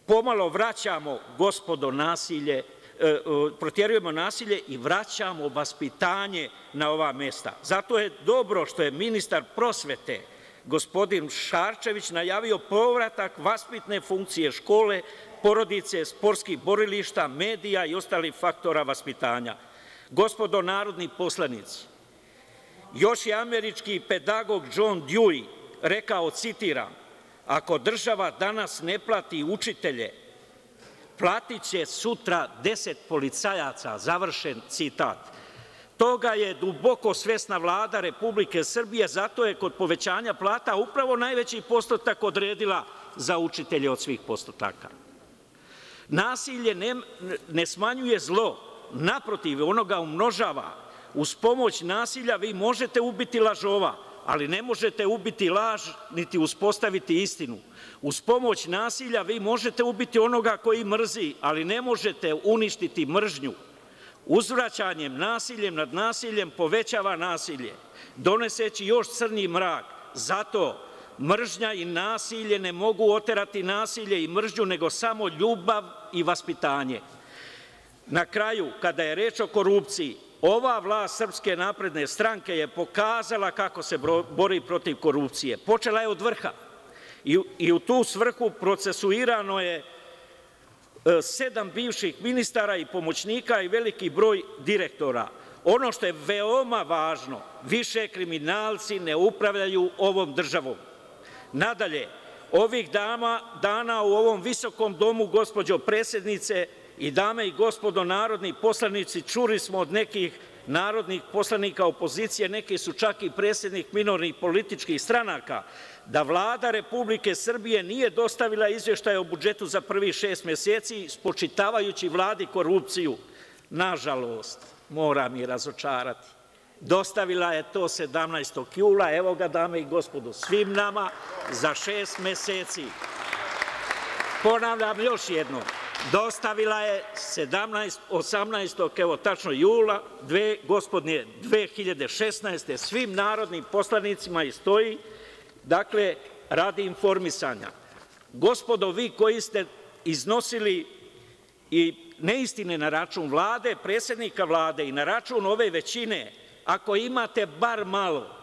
Pomalo vraćamo, gospodo, nasilje, e, e, proterujemo nasilje i vraćamo vaspitanje na ova mesta. Zato je dobro što je ministar prosvete gospodin Šarčević najavio povratak vaspitne funkcije škole porodice, sportskih borilišta, medija i ostalih faktora vaspitanja. Gospodo narodni poslanici, još je američki pedagog Džon Djui rekao, citiram, ako država danas ne plati učitelje, platiće sutra deset policajaca, završen citat. Toga je duboko svesna Vlada Republike Srbije, zato je kod povećanja plata upravo najveći postotak odredila za učitelje od svih postotaka. Nasilje ne smanjuje zlo, naprotiv, ono ga umnožava. Uz pomoć nasilja vi možete ubiti lažova, ali ne možete ubiti laž niti uspostaviti istinu. Uz pomoć nasilja vi možete ubiti onoga koji mrzi, ali ne možete uništiti mržnju. Uzvraćanjem nasiljem nad nasiljem povećava nasilje, doneseći još crnji mrak. Zato Mržnja i nasilje ne mogu oterati nasilje i mržnju, nego samo ljubav i vaspitanje. Na kraju, kada je reč o korupciji, ova vlast stranke je pokazala kako se bori protiv korupcije. Počela je od vrha i u tu svrhu procesuirano je e, sedam bivših ministara i pomoćnika i veliki broj direktora. Ono što je veoma važno, više kriminalci ne upravljaju ovom državom. Nadalje, ovih dana u ovom visokom domu, gospođo predsednice dame i gospodo narodni poslanici, čuli smo od nekih narodnih poslanika opozicije, neki su čak i predsednik minornih političkih stranaka, da Vlada Republike Srbije nije dostavila izveštaj o budžetu za prvih šest meseci, spočitavajući Vladi korupciju. Nažalost, moram ih razočarati. Dostavila je to 17. jula, evo ga, dame i gospodo, svim nama za šest meseci. Ponavljam još jednom, dostavila je 18. evo tačno jula, gospodnje 2016. svim narodnim poslanicima i stoji, dakle, radi informisanja. Gospodo, vi koji ste iznosili i neistine na račun Vlade, predsednika Vlade i na račun ove većine, ako imate bar malo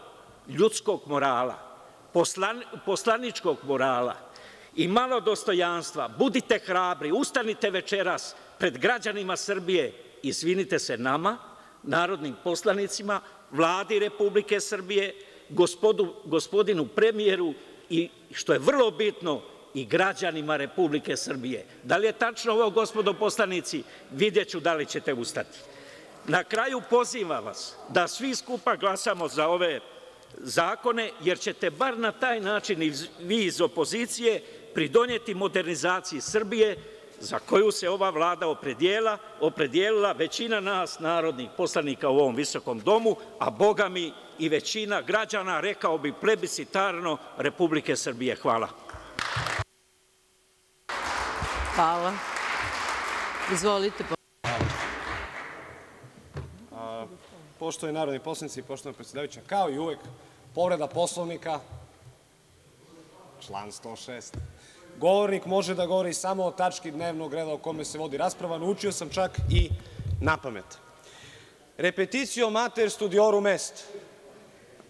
ljudskog morala, poslaničkog morala i malo dostojanstva, budite hrabri, ustanite večeras pred građanima Srbije, izvinite se nama, narodnim poslanicima, Vladi Republike Srbije, gospodinu premijeru i, što je vrlo bitno, i građanima Republike Srbije. Da li je tačno ovo, gospodo poslanici? Videću da li ćete ustati. Na kraju, pozivam vas da svi skupa glasamo za ove zakone, jer ćete bar na taj način vi iz opozicije pridoneti modernizaciji Srbije, za koju se ova Vlada opredelila, većina nas narodnih poslanika u ovom visokom domu, a bogami i većina građana, rekao bih plebiscitarno, Republike Srbije. Hvala. Hvala. Izvolite. Poštovani narodni poslanici, poštovana predsedavajuća, kao i uvek, povreda Poslovnika, član 106. Govornik može da govori samo o tački dnevnog reda o kome se vodi rasprava. Naučio sam čak i napamet. Repetitio mater studiorum est.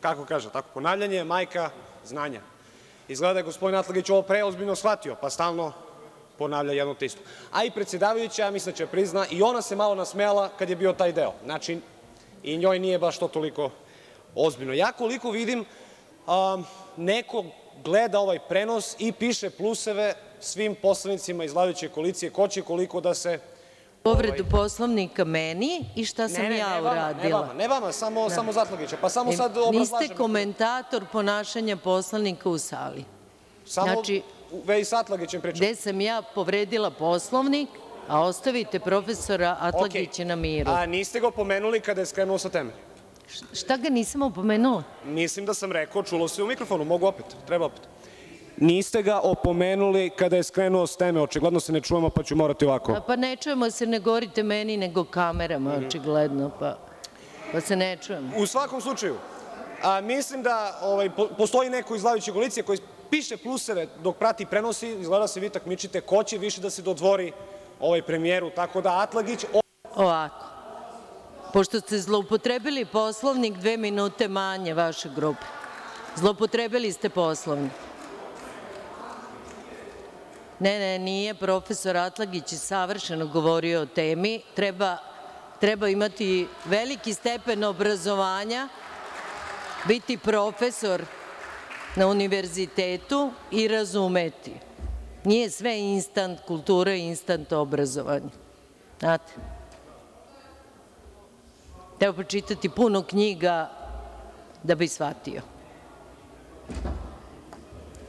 Kako kaže, tako ponavljanje je majka znanja. Izgleda da je gospodin Atlagić ovo preozbiljno shvatio, pa stalno ponavlja jedno te isto. A i predsedavajuća, ja mislim da će prizna, i ona se malo nasmejala kad je bio taj deo. Znači, i njoj nije baš to toliko ozbiljno. Ja koliko vidim, um, neko gleda ovaj prenos i piše pluseve svim poslanicima iz vladajuće koalicije ko će koliko da se... Povredu Poslovnika meni i šta sam Ne, ne, ja ne vama, uradila. ne vama, ne vama, samo, samo Zatlagića. Pa samo sad obrazlažem. Niste komentator ponašanja poslanika u sali. Samo znači- u vezi sa Atlagićem pričam. Gde sam ja povredila Poslovnik, a ostavite profesora Atlagića na miru. A niste ga pomenuli kada je skrenuo sa teme. Šta ga nisam opomenula? Mislim da sam rekao, čulo se u mikrofonu, mogu opet, treba opet. Niste ga opomenuli kada je skrenuo s teme, očigledno se ne čujemo pa ću morati ovako. A, Pa ne čujemo se, ne govorite meni, nego kamerama, Mhm. očigledno, pa, pa se ne čujemo. U svakom slučaju, a, mislim da ovaj, po- postoji neko iz vladajuće koalicije koji piše pluseve dok prati prenosi, izgleda se vi takmičite ko će više da se dodvori ovaj premijeru, tako da Atlagić Ovako. Pošto ste zloupotrebili Poslovnik, dve minute manje vaše grupe. Zloupotrebili ste Poslovnik. Ne, ne, nije profesor Atlagić je savršeno govorio o temi. Treba, treba imati veliki stepen obrazovanja, biti profesor na univerzitetu i razumeti. Nije sve instant kultura i instant obrazovanje. Znate? Treba pročitati puno knjiga da bi shvatio.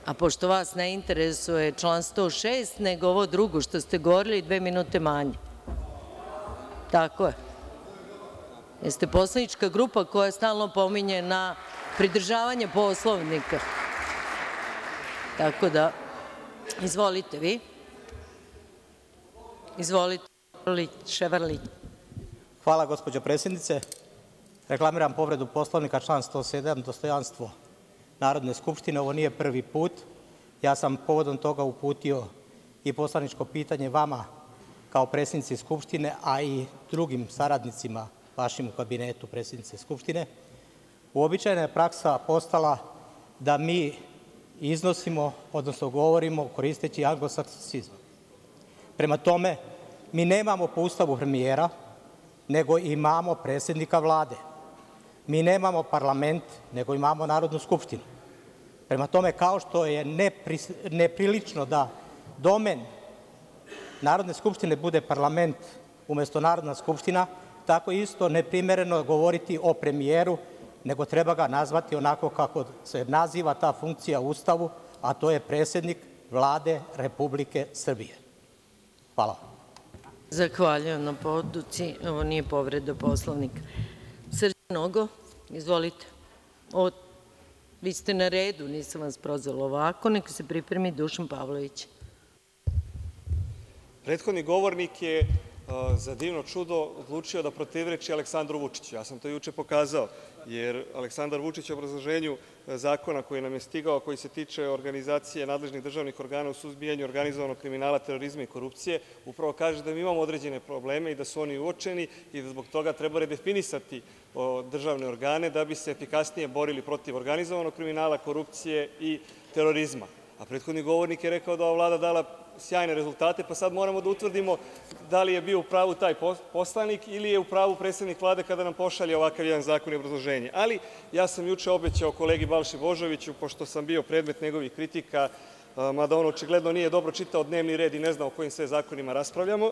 A pošto vas ne interesuje član 106, nego ovo drugo što ste govorili, dve minute manje. Tako je. Jeste poslanička grupa koja stalno pominje na pridržavanje Poslovnika. Tako da, izvolite vi. Hvala, gospođo predsednice. Reklamiram povredu Poslovnika, član 107, dostojanstvo Narodne skupštine. Ovo nije prvi put. Ja sam povodom toga uputio i poslaničko pitanje vama kao predsednici Skupštine, a i drugim saradnicima vašim u kabinetu predsednice Skupštine. Uobičajena je praksa postala da mi iznosimo, odnosno govorimo koristeći anglosaksizam. Prema tome, mi nemamo po ustavu premijera, nego imamo predsednika Vlade. Mi nemamo parlament, nego imamo Narodnu skupštinu. Prema tome, kao što je neprilično da domen Narodne skupštine bude parlament umesto Narodna skupština, tako isto neprimereno govoriti o premijeru, nego treba ga nazvati onako kako se naziva ta funkcija u Ustavu, a to je predsednik Vlade Republike Srbije. Hvala. Zahvaljujem na poduci. Ovo nije povreda Poslovnika. Srđan Nogo, izvolite. Vi ste na redu, nisam vas prozvala ovako. Neka se pripremi Dušan Pavlović. Prethodni govornik je za divno čudo odlučio da protivreči Aleksandru Vučiću. Ja sam to juče pokazao, jer Aleksandar Vučić u obrazloženju uh, zakona koji nam je stigao, koji se tiče organizacije nadležnih državnih organa u suzbijanju organizovanog kriminala, terorizma i korupcije, upravo kaže da mi imamo određene probleme i da su oni uočeni i da zbog toga treba redefinisati državne organe da bi se efikasnije borili protiv organizovanog kriminala, korupcije i terorizma. A prethodni govornik je rekao da ova Vlada dala sjajne rezultate, pa sad moramo da utvrdimo da li je bio u pravu taj pos- poslanik ili je u pravu predsednik Vlade kada nam pošalje ovakav jedan zakon i obrazloženje. Ali, ja sam juče obećao kolegi Balši Božoviću, pošto sam bio predmet njegovih kritika mada on očigledno nije dobro čitao dnevni red i ne zna o kojim sve zakonima raspravljamo,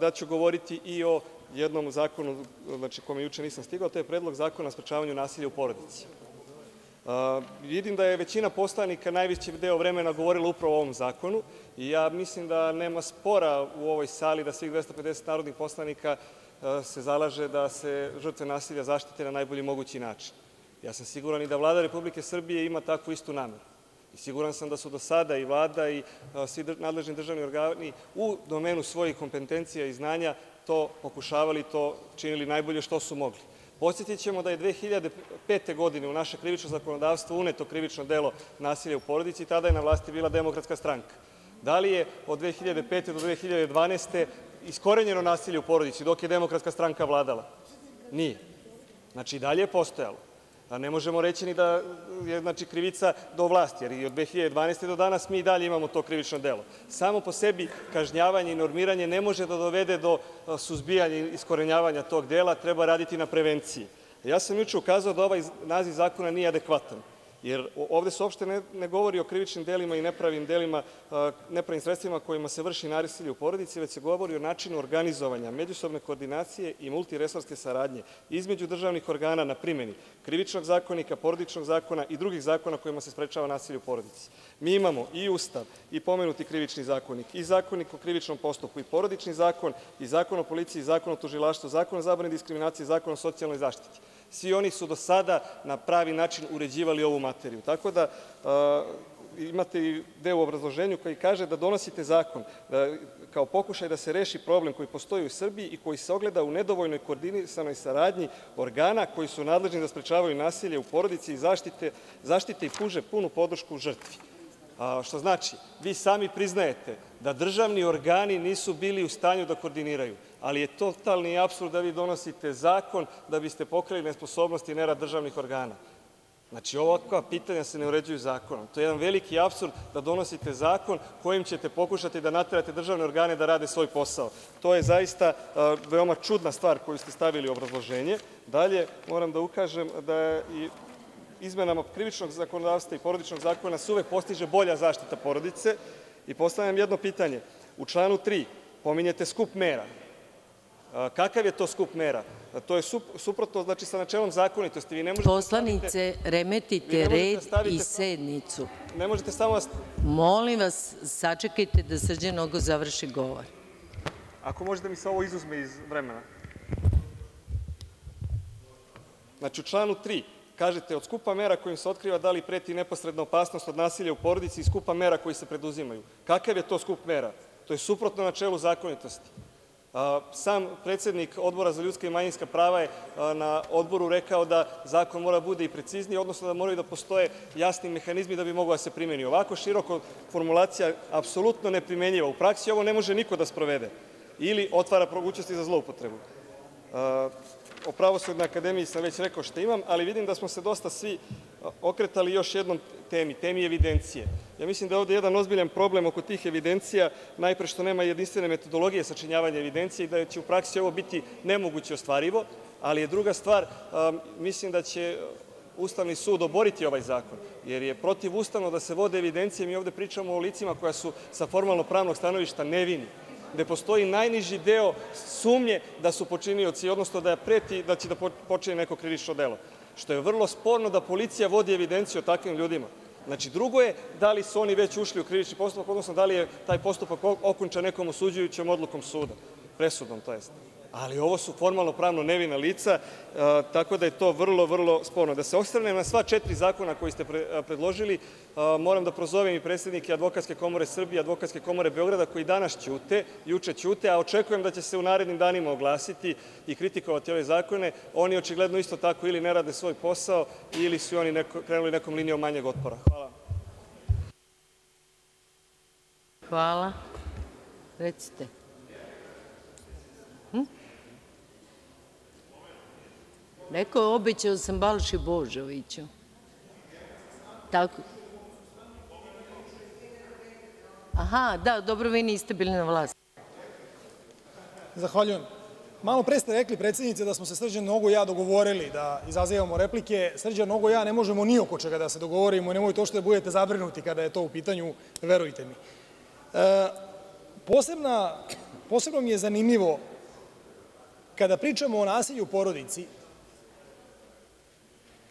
da ću govoriti i o jednom zakonu, znači kome juče nisam stigao, to je Predlog zakona o sprečavanju nasilja u porodici. Vidim da je većina poslanika najveći deo vremena govorila upravo o ovom zakonu mislim da nema spora u ovoj sali da svih 250 narodnih poslanika se zalaže da se žrtve nasilja zaštite na najbolji mogući način. Ja sam siguran i da Vlada Republike Srbije ima takvu istu nameru. I siguran sam da su do sada i Vlada i svi nadležni državni organi u domenu svojih kompetencija i znanja to pokušavali, to činili najbolje što su mogli. Podsjetićemo da je 2005. godine u naše krivično zakonodavstvo uneto krivično delo nasilja u porodici i tada je na vlasti bila Demokratska stranka. Da li je od 2005. do 2012. iskorenjeno nasilje u porodici dok je Demokratska stranka vladala? Nije. Znači, i dalje je postojalo. Ne možemo reći ni da je znači, krivica do vlasti, jer i od 2012. do danas mi i dalje imamo to krivično delo. Samo po sebi kažnjavanje i normiranje ne može da dovede do suzbijanja i iskorenjavanja tog dela, treba raditi na prevenciji. Ja sam juče ukazao da ovaj naziv zakona nije adekvatan jer ovde se uopšte ne, govori o krivičnim delima i nepravim delima, nepravim sredstvima kojima se vrši nasilje u porodici, već se govori o načinu organizovanja, međusobne koordinacije i multiresorske saradnje između državnih organa na primeni krivičnog zakonika, porodičnog zakona i drugih zakona kojima se sprečava nasilje u porodici. Mi imamo i Ustav i pomenuti krivični zakonik i zakonik o krivičnom postupku i porodični zakon i zakon o policiji i zakon o tužilaštvu, zakon o zabrani diskriminacije, zakon o socijalnoj zaštiti. Svi oni su do sada na pravi način uređivali ovu materiju. Tako da imate i deo u obrazloženju koji kaže da donosite zakon kao pokušaj da se reši problem koji postoji u Srbiji i koji se ogleda u nedovoljnoj koordinisanoj saradnji organa koji su nadležni da sprečavaju nasilje u porodici i zaštite i pruže punu podršku žrtvi. Što znači, vi sami priznajete da državni organi nisu bili u stanju da koordiniraju, ali je totalni apsurd da vi donosite zakon da biste pokrili nesposobnost i nerad državnih organa. Znači, ovakva pitanja se ne uređuju zakonom. To je jedan veliki apsurd da donosite zakon kojim ćete pokušati da naterate državne organe da rade svoj posao. To je zaista veoma čudna stvar koju ste stavili u obrazloženje. Dalje, moram da ukažem da i izmenama krivičnog zakonodavstva i porodičnog zakona se uvek postiže bolja zaštita porodice i postavljam jedno pitanje. U članu 3 pominjete skup mera. Kakav je to skup mera? To je suprotno znači, sa načelom zakonitosti. Vi ne možete Poslanice, remetite red i sednicu. Ne možete samo... Molim vas, sačekajte da Srđan Nogo završi govor. Ako može da mi se ovo izuzme iz vremena. Znači, u članu 3 kažete od skupa mera kojim se otkriva da li preti neposredna opasnost od nasilja u porodici i skupa mera koji se preduzimaju. Kakav je to skup mera? To je suprotno načelu zakonitosti. Sam predsednik Odbora za ljudska i manjinska prava je na odboru rekao da zakon mora bude i precizniji, odnosno da moraju da postoje jasni mehanizmi da bi mogao da se primeni. Ovako široko formulacija apsolutno neprimenjiva. U praksi ovo ne može niko da sprovede ili otvara mogućnosti za zloupotrebu. O Pravosudnoj akademiji sam već rekao šta imam, ali vidim da smo se dosta svi okretali još jednom temi, temi evidencije. Ja mislim da je ovde jedan ozbiljan problem oko tih evidencija, najpre što nema jedinstvene metodologije sačinjavanja evidencije i da će u praksi ovo biti nemoguće ostvarivo, ali je druga stvar, mislim da će Ustavni sud oboriti ovaj zakon, jer je protivustavno da se vode evidencije. Mi ovde pričamo o licima koja su sa formalno-pravnog stanovišta nevini, gde postoji najniži deo sumnje da su počinioci, odnosno da preti da će da počine neko krivično delo, što je vrlo sporno da policija vodi evidenciju o takvim ljudima. Znači, drugo je da li su oni već ušli u krivični postupak, odnosno da li je taj postupak okončan nekom osuđujućom odlukom suda, presudom to jest ali ovo su formalno pravno nevina lica, tako da je to vrlo, vrlo sporno. Da se osvrnem na sva četiri zakona koji ste predložili, moram da prozovem i predsednike Advokatske komore Srbije, Advokatske komore Beograda, koji danas ćute, juče ćute, a očekujem da će se u narednim danima oglasiti i kritikovati ove zakone. Oni očigledno isto tako ili ne rade svoj posao ili su oni krenuli nekom linijom manjeg otpora. Hvala. Hvala. Recite. Neko je obećao sam Balši Božoviću. Tako. Da, dobro, vi niste bili na vlasti. Zahvaljujem. malo pre ste rekli, predsednice, da smo se Srđan Nogo i ja dogovorili da izazivamo replike. Srđan Nogo i ja ne možemo ni oko čega da se dogovorimo i nemojte uopšte da budete zabrinuti kada je to u pitanju, verujte mi. E, posebna, posebno mi je zanimljivo kada pričamo o nasilju u porodici,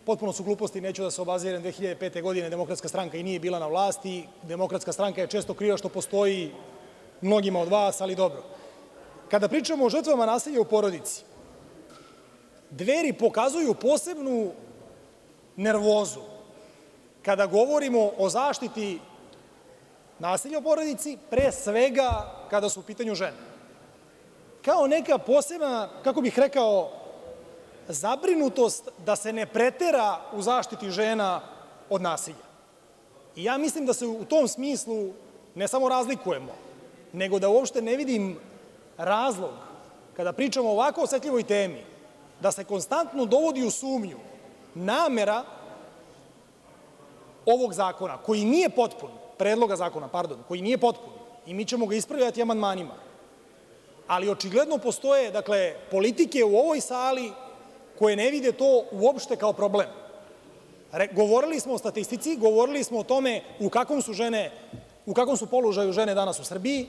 potpuno su gluposti, neću da se obazirem, 2005. godine Demokratska stranka i nije bila na vlasti, Demokratska stranka je često kriva što postoji mnogima od vas, ali dobro. Kada pričamo o žrtvama nasilja u porodici, Dveri pokazuju posebnu nervozu kada govorimo o zaštiti nasilja u porodici, pre svega kada su u pitanju žene. Kao neka posebna, kako bih rekao, zabrinutost da se ne pretera u zaštiti žena od nasilja. I ja mislim da se u tom smislu ne samo razlikujemo, nego da uopšte ne vidim razlog kada pričamo o ovako osetljivoj temi, da se konstantno dovodi u sumnju namera ovog zakona, koji nije potpun, predloga zakona, pardon, koji nije potpun i mi ćemo ga ispravljati amandmanima, ali očigledno postoje, dakle, politike u ovoj sali koje ne vide to uopšte kao problem. Govorili smo o statistici, govorili smo o tome u kakvom su položaju žene danas u Srbiji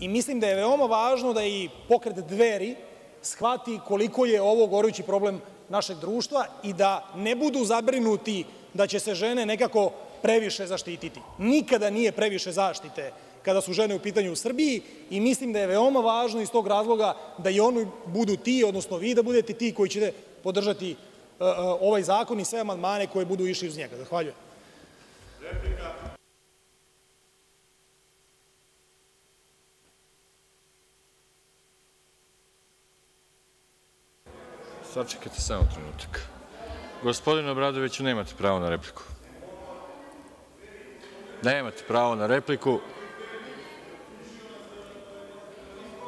i mislim da je veoma važno da i pokret Dveri shvati koliko je ovo gorući problem našeg društva i da ne budu zabrinuti da će se žene nekako previše zaštititi. Nikada nije previše zaštite kada su žene u pitanju u Srbiji i mislim da je veoma važno iz tog razloga da i oni budu ti, odnosno vi da budete ti koji ćete podržati uh, uh, ovaj zakon i sve amandmane koje budu išli uz njega. Zahvaljujem. Sačekajte samo trenutak. Gospodine Obradoviću, nemate pravo na repliku. Nemate pravo na repliku.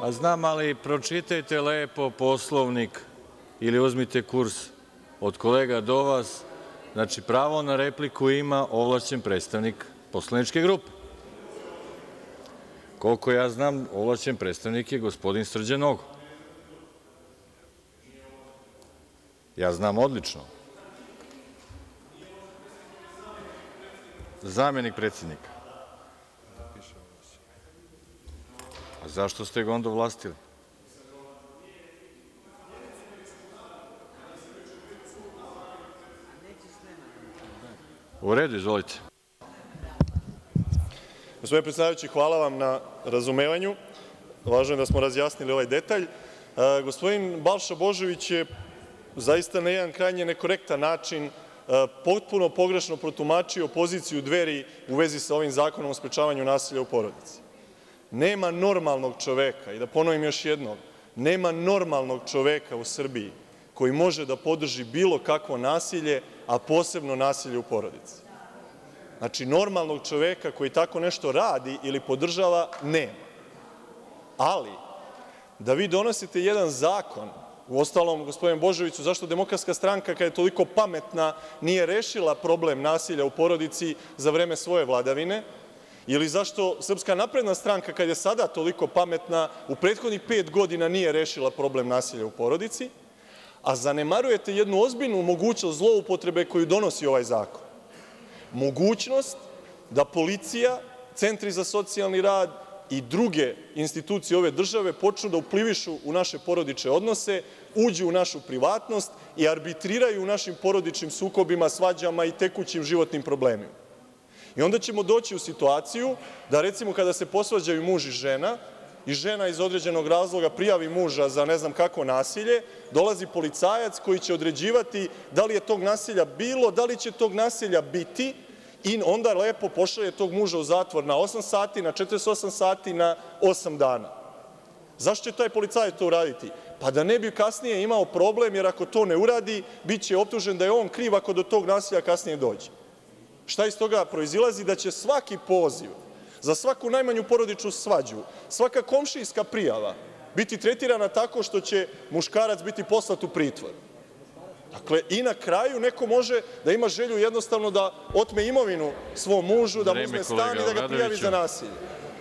A znam, ali pročitajte lepo Poslovnik ili uzmite kurs od kolega do vas. Znači, pravo na repliku ima ovlašćen predstavnik poslaničke grupe. Koliko ja znam, ovlašćen predstavnik je gospodin Srđan Nogo. Ja znam odlično. Zamenik predsednika. A zašto ste ga onda vlastili? Gospodine predsedavajući, hvala vam na razumevanju. Važno je da smo razjasnili ovaj detalj. E, gospodin Balša Božović je zaista na jedan krajnje nekorektan način e, potpuno pogrešno protumačio poziciju Dveri u vezi sa ovim zakonom o sprečavanju nasilja u porodici. Nema normalnog čoveka, i da ponovim još jednom, nema normalnog čoveka u Srbiji koji može da podrži bilo kakvo nasilje, a posebno nasilje u porodici. Znači, normalnog čoveka koji tako nešto radi ili podržava, nema. Ali, da vi donosite jedan zakon Uostalom, gospodine Božoviću, zašto Demokratska stranka, kada je toliko pametna, nije rešila problem nasilja u porodici za vreme svoje vladavine? Ili zašto Srpska napredna stranka, kada je sada toliko pametna, u prethodnih pet godina nije rešila problem nasilja u porodici? A zanemarujete jednu ozbiljnu mogućnost zloupotrebe koju donosi ovaj zakon. Mogućnost da policija, centri za socijalni rad i druge institucije ove države počnu da uplivišu u naše porodične odnose, uđu u našu privatnost i arbitriraju u našim porodičnim sukobima, svađama i tekućim životnim problemima. I onda ćemo doći u situaciju da, recimo, kada se posvađaju muž i žena, i žena iz određenog razloga prijavi muža za ne znam kako nasilje, dolazi policajac koji će određivati da li je tog nasilja bilo, da li će tog nasilja biti i onda lepo pošalje tog muža u zatvor na 8 sati, na 48 sati, na 8 dana. Zašto će taj policajac to uraditi? Pa da ne bi kasnije imao problem, jer ako to ne uradi, biće optužen da je on kriv ako do tog nasilja kasnije dođe. Šta iz toga proizilazi? Da će svaki poziv za svaku najmanju porodičnu svađu, svaka komšijska prijava biti tretirana tako što će muškarac biti poslat u pritvor. Dakle, i na kraju neko može da ima želju jednostavno da otme imovinu svom mužu, da mu uzme stan i da ga prijavi za nasilje.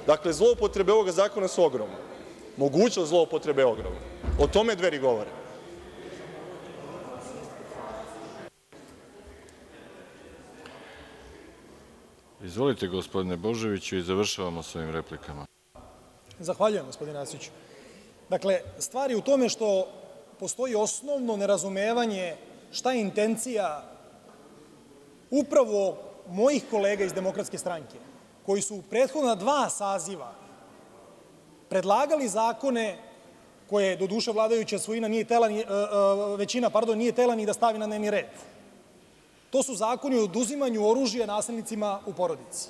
Dakle, zloupotrebe ovoga zakona su ogromne. Mogućnost zloupotrebe je ogromna. O tome Dveri govore. Izvolite, gospodine Božoviću, i završavamo sa ovim replikama. Zahvaljujem, gospodine Arsiću. Dakle, stvar je u tome što postoji osnovno nerazumevanje šta je intencija upravo mojih kolega iz Demokratske stranke, koji su u prethodna dva saziva predlagali zakone koje, doduše, vladajuća većina nije htela ni da stavi na dnevni red. To su zakoni o oduzimanju oružja nasilnicima u porodici.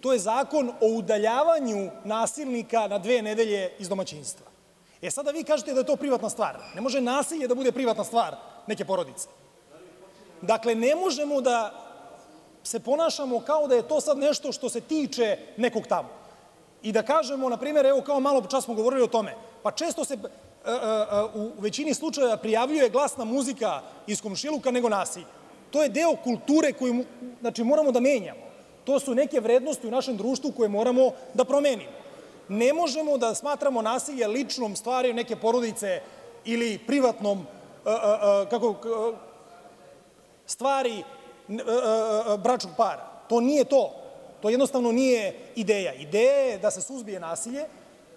To je zakon o udaljavanju nasilnika na dve nedelje iz domaćinstva. E, sada vi kažete da je to privatna stvar. Ne može nasilje da bude privatna stvar neke porodice. Dakle, ne možemo da se ponašamo kao da je to sad nešto što se tiče nekog tamo i da kažemo, na primer, evo kao malo čas smo govorili o tome, pa često se u većini slučajeva prijavljuje glasna muzika iz komšiluka nego nasilje. To je deo kulture koju znači, moramo da menjamo. To su neke vrednosti u našem društvu koje moramo da promenimo. Ne možemo da smatramo nasilje ličnom stvari neke porodice ili privatnom kako stvari bračnog para. To nije to. To jednostavno nije ideja. Ideja je da se suzbije nasilje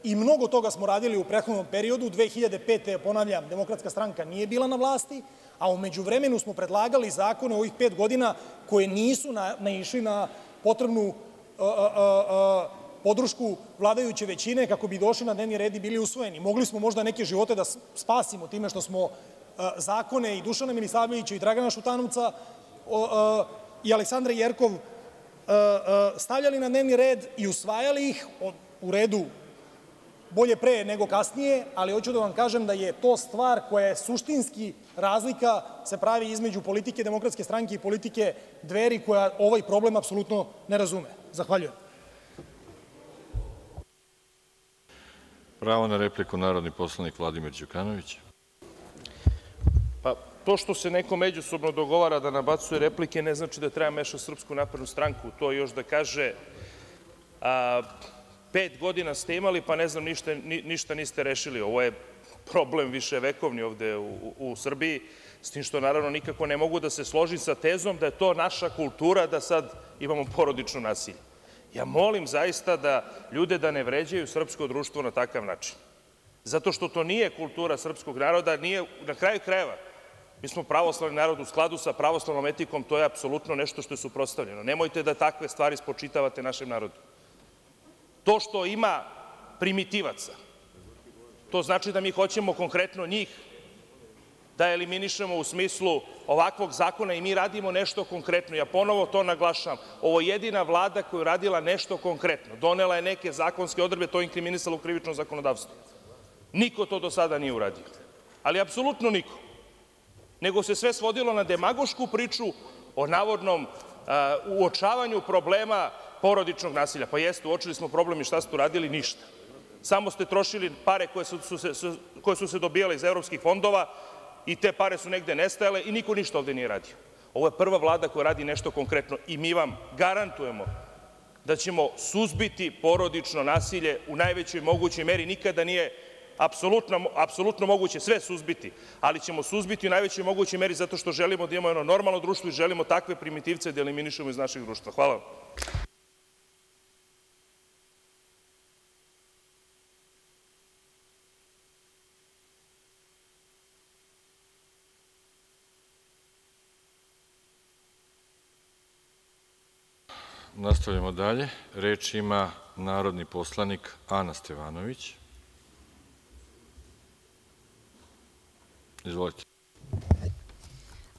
i mnogo toga smo radili u prethodnom periodu. 2005. godine, ponavljam, Demokratska stranka nije bila na vlasti, a u međuvremenu smo predlagali zakone ovih pet godina koji nisu naišli na potrebnu podršku vladajuće većine kako bi došli na dnevni red i bili usvojeni. Mogli smo možda neke živote da spasimo time što smo zakone i Dušana Milisavljevića i Dragana Šutanovca i Aleksandre Jerkov stavljali na dnevni red i usvajali ih. U redu, bolje pre nego kasnije, ali hoću da vam kažem da je to stvar koja je suštinski razlika se pravi između politike Demokratske stranke i politike Dveri koja ovaj problem apsolutno ne razume. Zahvaljujem. Pravo na repliku, narodni poslanik Vladimir Đukanović. Pa, to što se neko međusobno dogovara da nabacuje replike ne znači da treba meša Srpsku naprednu stranku. To još da kaže a, pet godina ste imali pa ne znam ništa, niste rešili. Ovo je problem viševekovni ovde u Srbiji, s tim što naravno nikako ne mogu da se složim sa tezom da je to naša kultura da sad imamo porodično nasilje. Ja molim zaista da ljude da ne vređaju srpsko društvo na takav način. Zato što to nije kultura srpskog naroda, nije, na kraju krajeva, mi smo pravoslavni narod u skladu sa pravoslavnom etikom, to je apsolutno nešto što je suprostavljeno. Nemojte da takve stvari spočitavate našem narodu. To što ima primitivaca, to znači da mi hoćemo konkretno njih da eliminišemo u smislu ovakvog zakona i mi radimo nešto konkretno. Ja ponovo to naglašavam. Ovo je jedina Vlada koja je radila nešto konkretno. Donela je neke zakonske odredbe, to je inkriminisalo u krivičnom zakonodavstvu. Niko to do sada nije uradio, ali apsolutno niko, nego se sve svodilo na demagošku priču o navodnom uočavanju problema porodičnog nasilja. Pa jeste, uočili smo problem i šta ste uradili? Ništa. Samo ste trošili pare koje su, su se, koje su se dobijale iz evropskih fondova i te pare su negde nestajale i niko ništa ovde nije radio. Ovo je prva Vlada koja radi nešto konkretno i mi vam garantujemo da ćemo suzbiti porodično nasilje u najvećoj mogućoj meri. Nikada nije apsolutno, apsolutno moguće sve suzbiti, ali ćemo suzbiti u najvećoj mogućoj meri zato što želimo da imamo jedno normalno društvo i želimo takve primitivce da eliminišemo iz našeg društva. Hvala vam. Nastavljamo dalje. Reč ima narodni poslanik Ana Stevanović. Izvolite.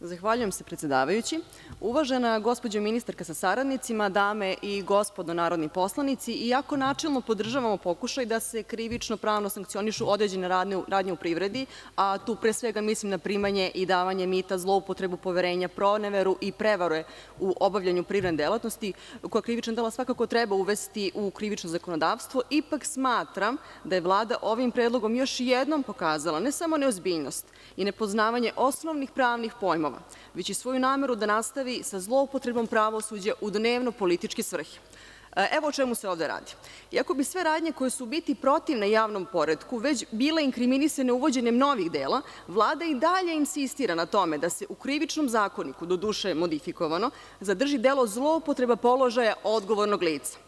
Zahvaljujem se, predsedavajući. Uvažena gospođo ministarka sa saradnicima, dame i gospodo narodni poslanici, iako načelno podržavamo pokušaj da se krivično pravno sankcionišu određene radnje u privredi, a tu pre svega mislim na primanje i davanje mita, zloupotrebu poverenja, proneveru i prevare u obavljanju privredne delatnosti, koja krivična dela svakako treba uvesti u krivično zakonodavstvo, ipak smatram da je Vlada ovim predlogom još jednom pokazala ne samo neozbiljnost i nepoznavanje osnovnih pravnih pojmova, već i svoju nameru da nastavi sa zloupotrebom pravosuđa u dnevno političke svrhe. Evo o čemu se ovde radi. Iako bi sve radnje koje su biti protivne javnom poredku već bile inkriminisane uvođenjem novih dela, Vlada i dalje insistira na tome da se u Krivičnom zakoniku, doduše modifikovano, zadrži delo zloupotreba položaja odgovornog lica.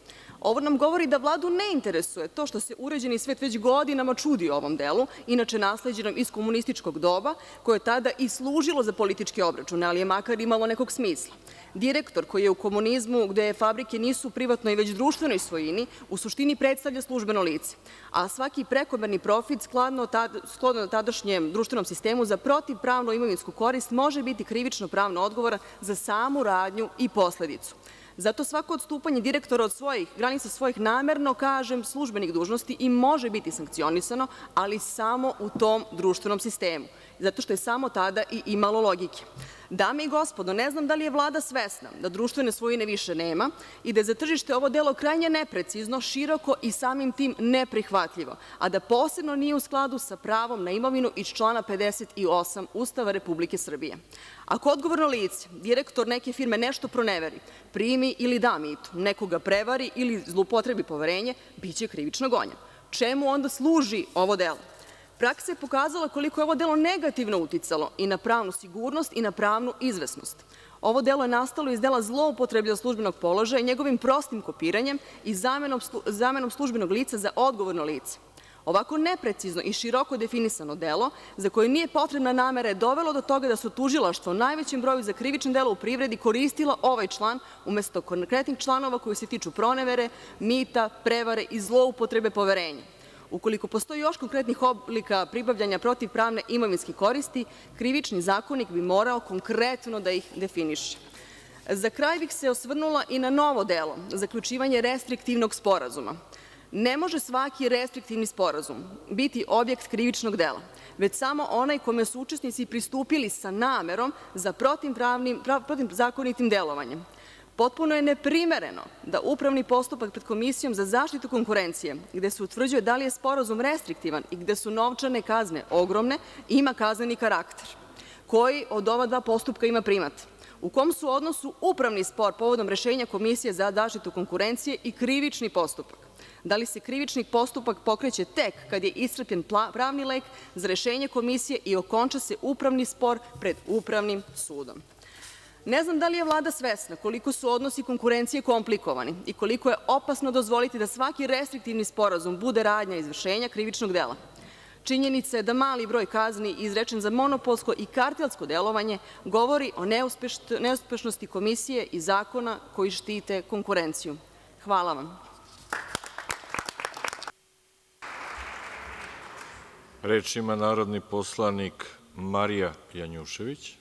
Ovo nam govori da Vladu ne interesuje to što se uređeni svet već godinama čudi ovom delu, inače nasleđenom iz komunističkog doba, koje je tada i služilo za političke obračune, ali je makar imalo nekog smisla. Direktor koji je u komunizmu, gde fabrike nisu privatnoj već društvenoj svojini, u suštini predstavlja službeno lice, a svaki prekomerni profit skladno tadašnjem društvenom sistemu za protivpravnu imovinsku korist može biti krivično pravno odgovoran za samu radnju i posledicu. Zato svako odstupanje direktora od svojih granica svojih namerno, kažem, službenih dužnosti i može biti sankcionisano, ali samo u tom društvenom sistemu, zato što je samo tada i imalo logike. Dame i gospodo, ne znam da li je Vlada svesna da društvene svojine više nema i da je za tržište ovo delo krajnje neprecizno, široko i samim tim neprihvatljivo, a da posebno nije u skladu sa pravom na imovinu iz člana 58. Ustava Republike Srbije. Ako odgovorno lice, direktor neke firme nešto proneveri, primi ili da mitu, nekoga prevari ili zlupotrebi poverenje, biće krivično gonjen. Čemu onda služi ovo delo? Praksa je pokazala koliko je ovo delo negativno uticalo i na pravnu sigurnost i na pravnu izvesnost. Ovo delo je nastalo iz dela zloupotrebe službenog položaja i njegovim prostim kopiranjem i zamenom službenog lica za odgovorno lice. Ovako neprecizno i široko definisano delo, za koje nije potrebna namera, je dovelo do toga da su tužilaštvo u najvećem broju za krivično delo u privredi koristila ovaj član umesto konkretnih članova koji se tiču pronevere, mita, prevare i zloupotrebe poverenja. Ukoliko postoji još konkretnih oblika pribavljanja protivpravne imovinske koristi, Krivični zakonik bi morao konkretno da ih definiše. Za kraj bih se osvrnula i na novo delo, zaključivanje restriktivnog sporazuma. Ne može svaki restriktivni sporazum biti objekt krivičnog dela, već samo onaj kome su učesnici pristupili sa namerom za protivzakonitim delovanjem. Potpuno je neprimereno da upravni postupak pred Komisijom za zaštitu konkurencije, gde se utvrđuje da li je sporazum restriktivan i gde su novčane kazne ogromne, ima kazneni karakter. Koji od ova dva postupka ima primat? U kom su odnosu upravni spor povodom rešenja Komisije za zaštitu konkurencije i krivični postupak? Da li se krivični postupak pokreće tek kad je iscrpljen pravni lek za rešenje Komisije i okonča se upravni spor pred Upravnim sudom? Ne znam da li je Vlada svesna koliko su odnosi konkurencije komplikovani i koliko je opasno dozvoliti da svaki restriktivni sporazum bude radnja izvršenja krivičnog dela. Činjenica je da mali broj kazni izrečen za monopolsko i kartelsko delovanje govori o neuspešnosti Komisije i zakona koji štite konkurenciju. Hvala vam. Reč ima narodni poslanik Marija Janjušević.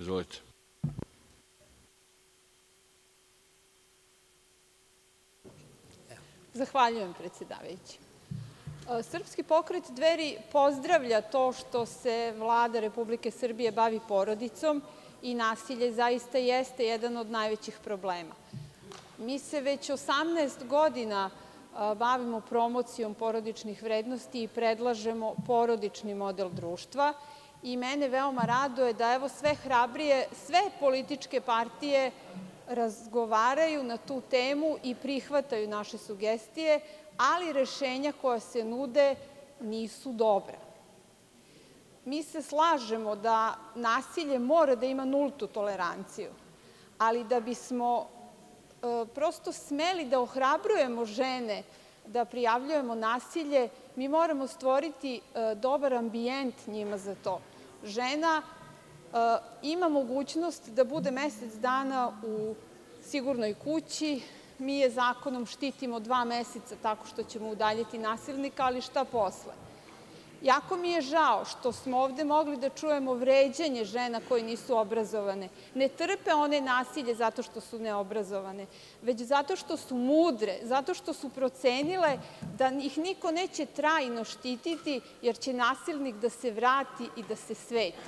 Izvolite. Zahvaljujem, predsedavajući. Srpski pokret Dveri pozdravlja to što se Vlada Republike Srbije bavi porodicom i nasilje zaista jeste jedan od najvećih problema. Mi se već 18 godina bavimo promocijom porodičnih vrednosti i predlažemo porodični model društva i mene veoma raduje da evo sve hrabrije sve političke partije razgovaraju na tu temu i prihvataju naše sugestije, ali rešenja koja se nude nisu dobra. Mi se slažemo da nasilje mora da ima nultu toleranciju, ali da bismo prosto smeli da ohrabrujemo žene da prijavljujemo nasilje, mi moramo stvoriti dobar ambijent njima za to. Žena ima mogućnost da bude mesec dana u sigurnoj kući, mi je zakonom štitimo dva meseca tako što ćemo udaljiti nasilnika, ali šta posle? Jako mi je žao što smo ovde mogli da čujemo vređanje žena koje nisu obrazovane. Ne trpe one nasilje zato što su neobrazovane, već zato što su mudre, zato što su procenile da ih niko neće trajno štititi, jer će nasilnik da se vrati i da se sveti.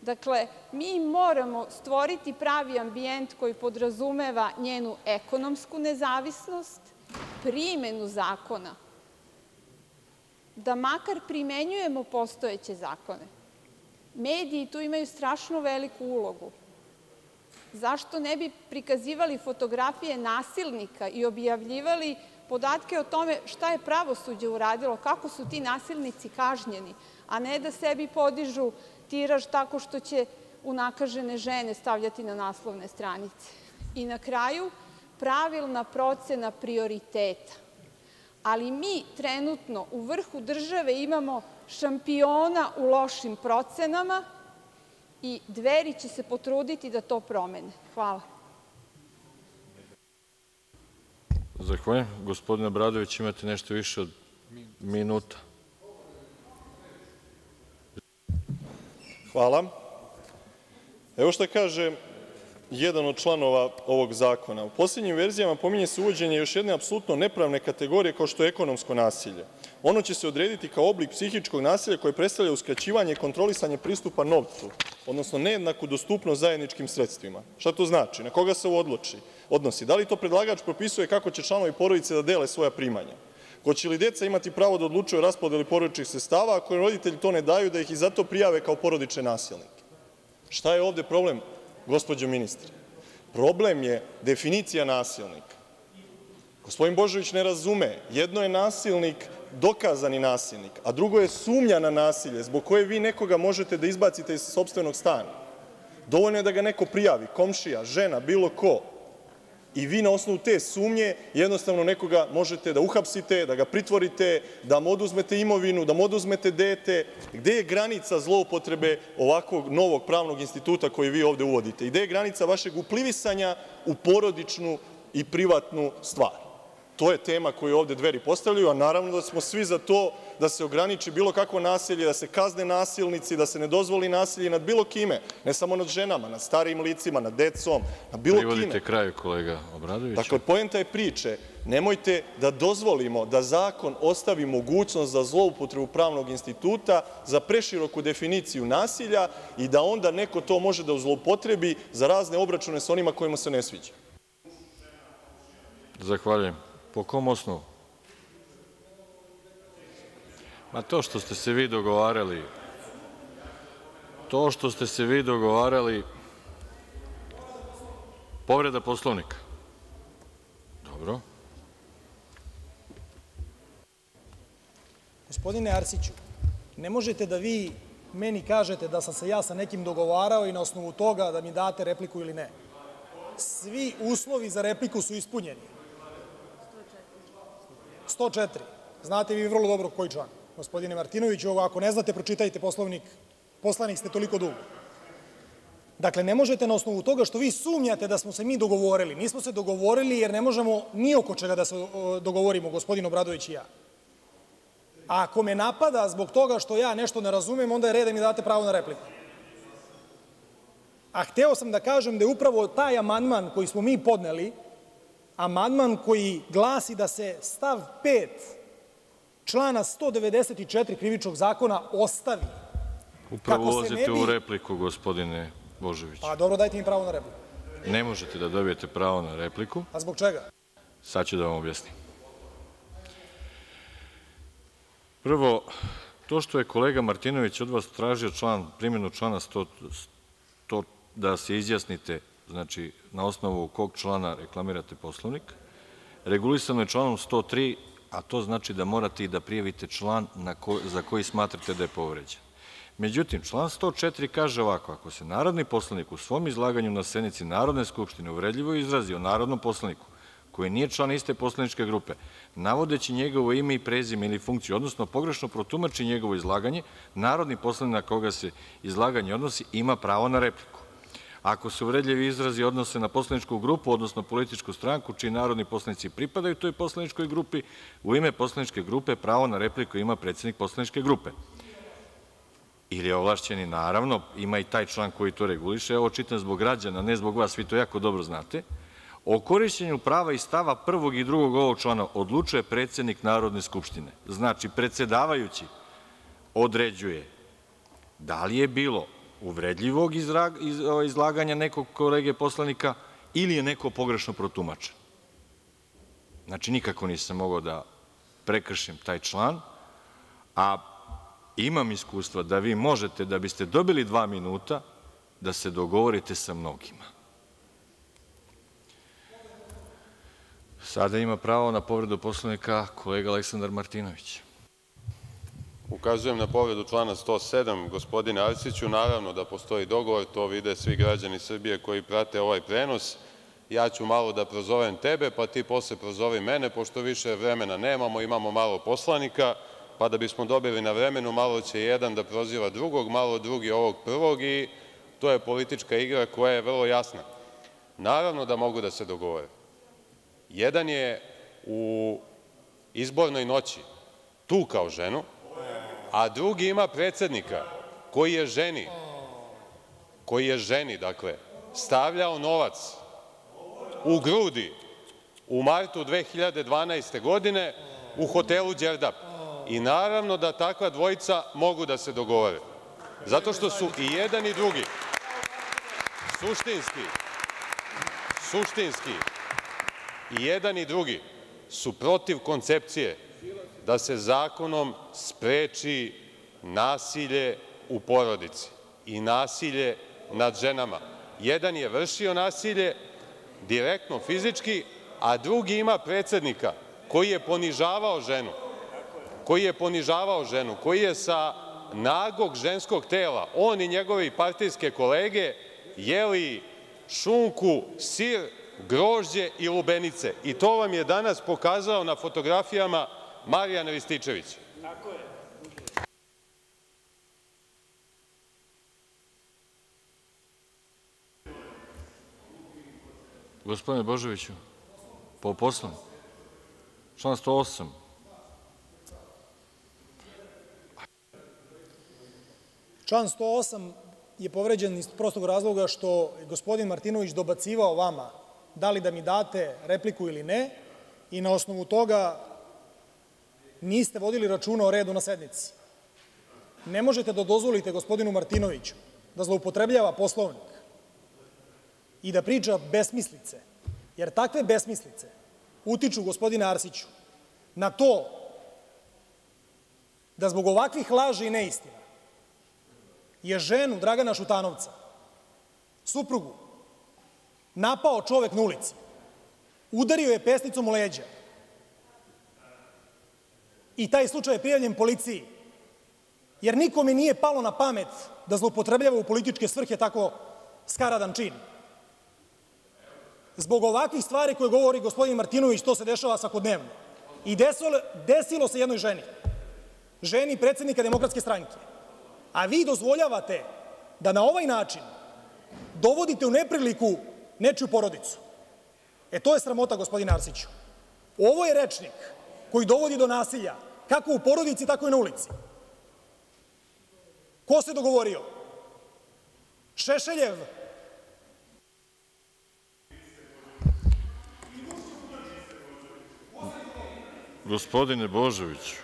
Dakle, mi moramo stvoriti pravi ambijent koji podrazumeva njenu ekonomsku nezavisnost, primenu zakona, da makar primenjujemo postojeće zakone. Mediji tu imaju strašno veliku ulogu. Zašto ne bi prikazivali fotografije nasilnika i objavljivali podatke o tome šta je pravosuđe uradilo, kako su ti nasilnici kažnjeni, a ne da sebi podižu tiraž tako što će unakažene žene stavljati na naslovne stranice. I na kraju, pravilna procena prioriteta. Ali mi trenutno u vrhu države imamo šampiona u lošim procenama i Dveri će se potruditi da to promene. Hvala. Zahvaljujem. Gospodine Obradović, imate nešto više od minuta. Hvala. Evo šta kaže jedan od članova ovog zakona. U poslednjim verzijama pominje se uvođenje još jedne apsolutno nepravne kategorije kao što je ekonomsko nasilje. Ono će se odrediti kao oblik psihičkog nasilja koje predstavlja uskraćivanje i kontrolisanje pristupa novcu, odnosno nejednaku dostupnost zajedničkim sredstvima. Šta to znači? Na koga se ovo odnosi? Da li to predlagač propisuje kako će članovi porodice da dele svoja primanja? Hoće li deca imati pravo da odlučuju o raspodeli porodičnih sredstava ako im roditelji to ne daju, da ih i zato prijave kao porodične nasilnike? Šta je ovde problem, gospođo ministre? Problem je definicija nasilnika. Gospodin Božović ne razume. Jedno je nasilnik, dokazani nasilnik, a drugo je sumnja na nasilje zbog koje vi nekoga možete da izbacite iz sopstvenog stana. Dovoljno je da ga neko prijavi, komšija, žena, bilo ko, i vi na osnovu te sumnje jednostavno nekoga možete da uhapsite, da ga pritvorite, da mu oduzmete imovinu, da mu oduzmete dete. Gde je granica zloupotrebe ovakvog novog pravnog instituta koji vi ovde uvodite? I gde je granica vašeg uplivisanja u porodičnu i privatnu stvar? To je tema koju ovde Dveri postavljaju, a naravno da smo svi za to da se ograniči bilo kakvo nasilje, da se kazne nasilnici, da se ne dozvoli nasilje nad bilo kime, ne samo nad ženama, nad starijim licima, nad decom, nad bilo kime. Privodite kraju, kolega Obradoviću. Dakle, poenta je priče nemojte da dozvolimo da zakon ostavi mogućnost za zloupotrebu pravnog instituta, za preširoku definiciju nasilja i da onda neko to može da zloupotrebi za razne obračune sa onima kojima se ne sviđa. Zahvaljujem. Po kom osnovu? Ma to što ste se vi dogovarali, to što ste se vi dogovarali, povreda Poslovnika. Dobro. Gospodine Arsiću, ne možete da vi meni kažete da sam se ja sa nekim dogovarao i na osnovu toga da mi date repliku ili ne. Svi uslovi za repliku su ispunjeni. 104. Znate vi vrlo dobro koji član. Gospodine Martinoviću, ako ne znate, pročitajte Poslovnik. Poslanik ste toliko dugo. Dakle, ne možete na osnovu toga što vi sumnjate da smo se mi dogovorili. Nismo se dogovorili jer ne možemo ni oko čega da se dogovorimo, gospodin Obradović i ja. A ako me napada zbog toga što ja nešto ne razumem, onda je red da mi date pravo na repliku. A hteo sam da kažem da je upravo taj amandman koji smo mi podneli, amandman koji glasi da se stav 5 člana 194. Krivičnog zakona ostavi. Upravo ulazite u repliku, gospodine Božoviću. Pa dobro, dajte mi pravo na repliku. Ne možete da dobijete pravo na repliku. A zbog čega? Sad ću da vam objasnim. Prvo, to što je kolega Martinović od vas tražio primenu člana 100, da se izjasnite znači na osnovu kog člana reklamirate Poslovnik, regulisano je članom 103, a to znači da morate i da prijavite član za koji smatrate da je povređen. Međutim, član 104. kaže ovako: „Ako se narodni poslanik u svom izlaganju na sednici Narodne skupštine uvredljivo izrazi o narodnom poslaniku koji nije član iste poslaničke grupe, navodeći njegovo ime i prezime ili funkciju, odnosno pogrešno protumači njegovo izlaganje, narodni poslanik na koga se izlaganje odnosi ima pravo na repliku. Ako se uvredljivi izrazi odnose na poslaničku grupu, odnosno političku stranku čiji narodni poslanici pripadaju toj poslaničkoj grupi, u ime poslaničke grupe pravo na repliku ima predsednik poslaničke grupe ili ovlašćeni, naravno, ima i taj član koji to reguliše. Ovo čitam zbog građana, ne zbog vas, vi to jako dobro znate. O korišćenju prava iz stava 1. i 2. ovog člana odlučuje predsednik Narodne skupštine. Znači, predsedavajući određuje da li je bilo uvredljivog izlaganja nekog kolege poslanika ili je neko pogrešno protumačen. Znači, nikako nisam mogao da prekršim taj član, a imam iskustva da vi možete, da biste dobili dva minuta, da se dogovorite sa mnogima. Sada ima pravo na povredu Poslovnika kolega Aleksandar Martinović. Ukazujem na povredu člana 107. Gospodine Arsiću, naravno da postoji dogovor, to vide svi građani Srbije koji prate ovaj prenos. Ja ću malo da prozovem tebe, pa ti posle prozovi mene, pošto više vremena nemamo, imamo malo poslanika, pa da bismo dobili na vremenu, malo će jedan da proziva drugog, malo drugi ovog prvog i to je politička igra koja je vrlo jasna. Naravno da mogu da se dogovore. Jedan je u izbornoj noći tukao ženu, a drugi ima predsednika koji je ženi, koji je ženi, dakle, stavljao novac u grudi u martu 2012. godine u hotelu „Đerdap“ i naravno da takva dvojica mogu da se dogovore, zato što su i jedan i drugi suštinski, suštinski i jedan i drugi su protiv koncepcije da se zakonom spreči nasilje u porodici i nasilje nad ženama. Jedan je vršio nasilje direktno fizički, a drugi ima predsednika koji je ponižavao ženu, koji je ponižavao ženu, koji je sa nagog ženskog tela, on i njegove partijske kolege, jeli šunku, sir, grožđe i lubenice. I to vam je danas pokazao na fotografijama Marijan Rističević. Gospodine Božoviću, po Poslovniku, član 108. Član 108. je povređen iz prostog razloga što je gospodin Martinović dobacivao vama da li da mi date repliku ili ne i na osnovu toga niste vodili računa o redu na sednici. Ne možete da dozvolite gospodinu Martinoviću da zloupotrebljava Poslovnik i da priča besmislice, jer takve besmislice utiču, gospodine Arsiću, na to da zbog ovakvih laži i neistina je ženu Dragana Šutanovca, suprugu, napao čovek na ulici, udario je pesnicom u leđa i taj slučaj je prijavljen policiji, jer nikome nije palo na pamet da zloupotrebljava u političke svrhe tako skaradan čin. Zbog ovakvih stvari koje govori gospodin Martinović, to se dešava svakodnevno. I desilo se jednoj ženi, ženi predsednika Demokratske stranke, a vi dozvoljavate da na ovaj način dovodite u nepriliku nečiju porodicu. E, to je sramota, gospodine Arsiću. Ovo je rečnik koji dovodi do nasilja, kako u porodici, tako i na ulici. Ko se dogovorio? Šešeljev? Gospodine Božoviću,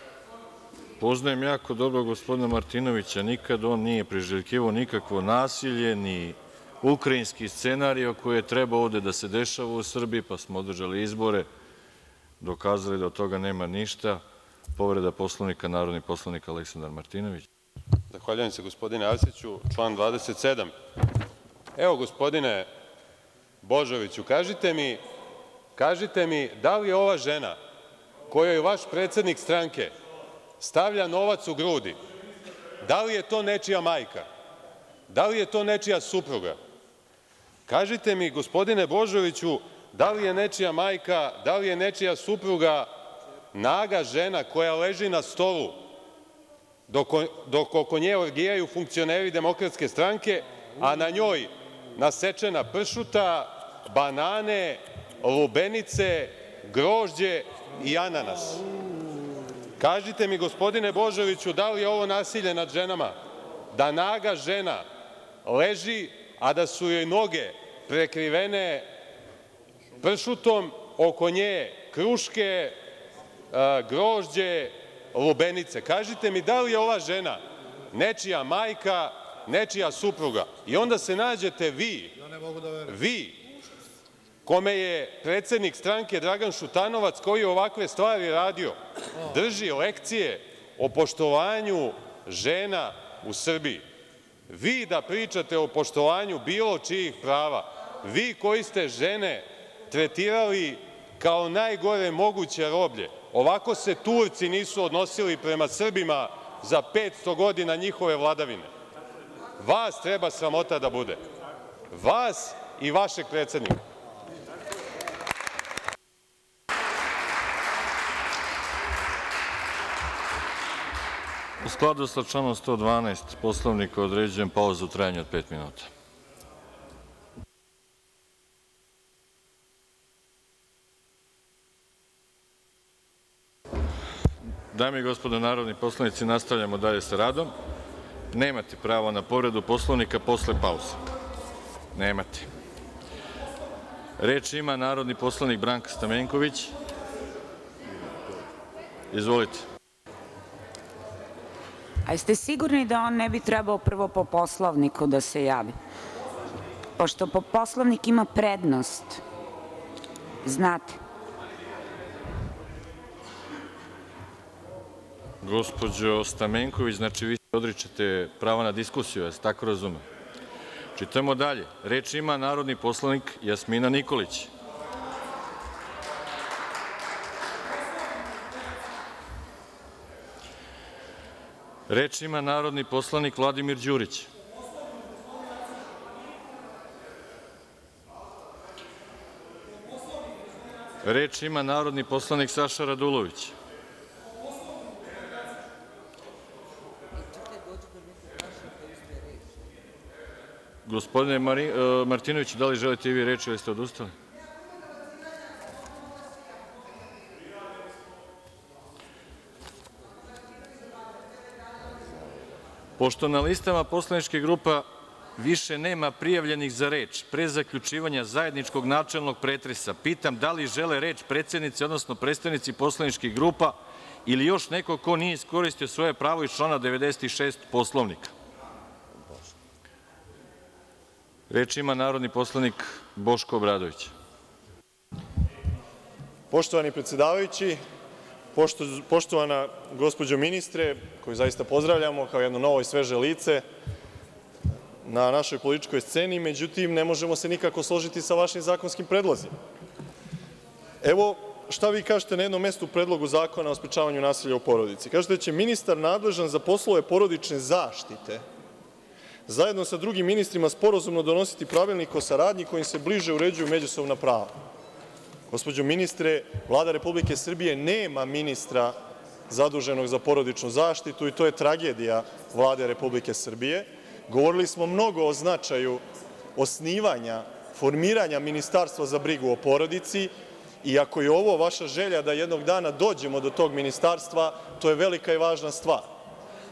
poznajem jako dobro gospodina Martinovića, nikad on nije priželjkivao nikakvo nasilje, ni ukrajinski scenario koji je trebao ovde da se dešava u Srbiji, pa smo održali izbore, dokazali da od toga nema ništa. Povreda Poslovnika, narodni poslanik Aleksandar Martinović. Zahvaljujem se, gospodine Arsiću. Član 27. Evo, gospodine Božoviću, kažite mi da li ova žena kojoj vaš predsednik stranke stavlja novac u grudi, da li je to nečija majka? Da li je to nečija supruga? Kažite mi, gospodine Božoviću, da li je nečija majka, da li je nečija supruga naga žena koja leži na stolu dok oko nje orgijaju funkcioneri stranke, a na njoj nasečena pršuta, banane, lubenice, grožđe i ananas? Kažite mi, gospodine Božoviću, da li je ovo nasilje nad ženama, da naga žena leži, a da su joj noge prekrivene pršutom, oko nje kruške, grožđe, lubenice? Kažite mi da li je ova žena nečija majka, nečija supruga? I onda se nađete vi, vi, kome je predsednik stranke Dragan Šutanovac, koji je ovakve stvari radio, drži lekcije o poštovanju žena u Srbiji. Vi da pričate o poštovanju bilo čijih prava, vi koji ste žene tretirali kao najgore moguće roblje. Ovako se Turci nisu odnosili prema Srbima za 500 godina njihove vladavine. Vas treba sramota da bude, vas i vašeg predsednika. U skladu sa članom 112. Poslovnika, određujem pauzu u trajanju od pet minuta. Dame i gospodo narodni poslanici, nastavljamo dalje sa radom. Nemate pravo na povredu Poslovnika posle pauze. Nemate. Reč ima narodni poslanik Branka Stamenković. Izvolite. A jeste sigurni da on ne bi trebao prvo po Poslovniku da se javi? Pošto po Poslovnik ima prednost. Znate. Gospođo Stamenković, znači vi se odričete prava na diskusiju, ja se tako razumem. Čitamo dalje. Reč ima narodni poslanik Jasmina Nikolić. Reč ima narodni poslanik Vladimir Đurić. Reč ima narodni poslanik Saša Radulović. Gospodine uh, Martinoviću, da li želite i vi reč ili ste odustali? Pošto na listama poslaničkih grupa više nema prijavljenih za reč, pre zaključivanja zajedničkog načelnog pretresa, pitam da li žele reč predsednici, odnosno predstavnici poslaničkih grupa ili još neko ko nije iskoristio svoje pravo iz člana 96. Poslovnika? Reč ima narodni poslanik Boško Obradović. Poštovani predsedavajući, poštovana gospođo ministre, koju zaista pozdravljamo kao jedno novo i sveže lice na našoj političkoj sceni, međutim, ne možemo se nikako složiti sa vašim zakonskim predlozima. Evo šta vi kažete na jednom mestu u Predlogu zakona o sprečavanju nasilja u porodici. Kažete da će ministar nadležan za poslove porodične zaštite zajedno sa drugim ministrima sporazumno donositi pravilnik o saradnji kojim se bliže uređuju međusobna prava. Gospođo ministre, Vlada Republike Srbije nema ministra zaduženog za porodičnu zaštitu i to je tragedija Vlade Republike Srbije. Govorili smo mnogo o značaju osnivanja, formiranja ministarstva za brigu o porodici i ako je ovo vaša želja da jednog dana dođemo do tog ministarstva, to je velika i važna stvar.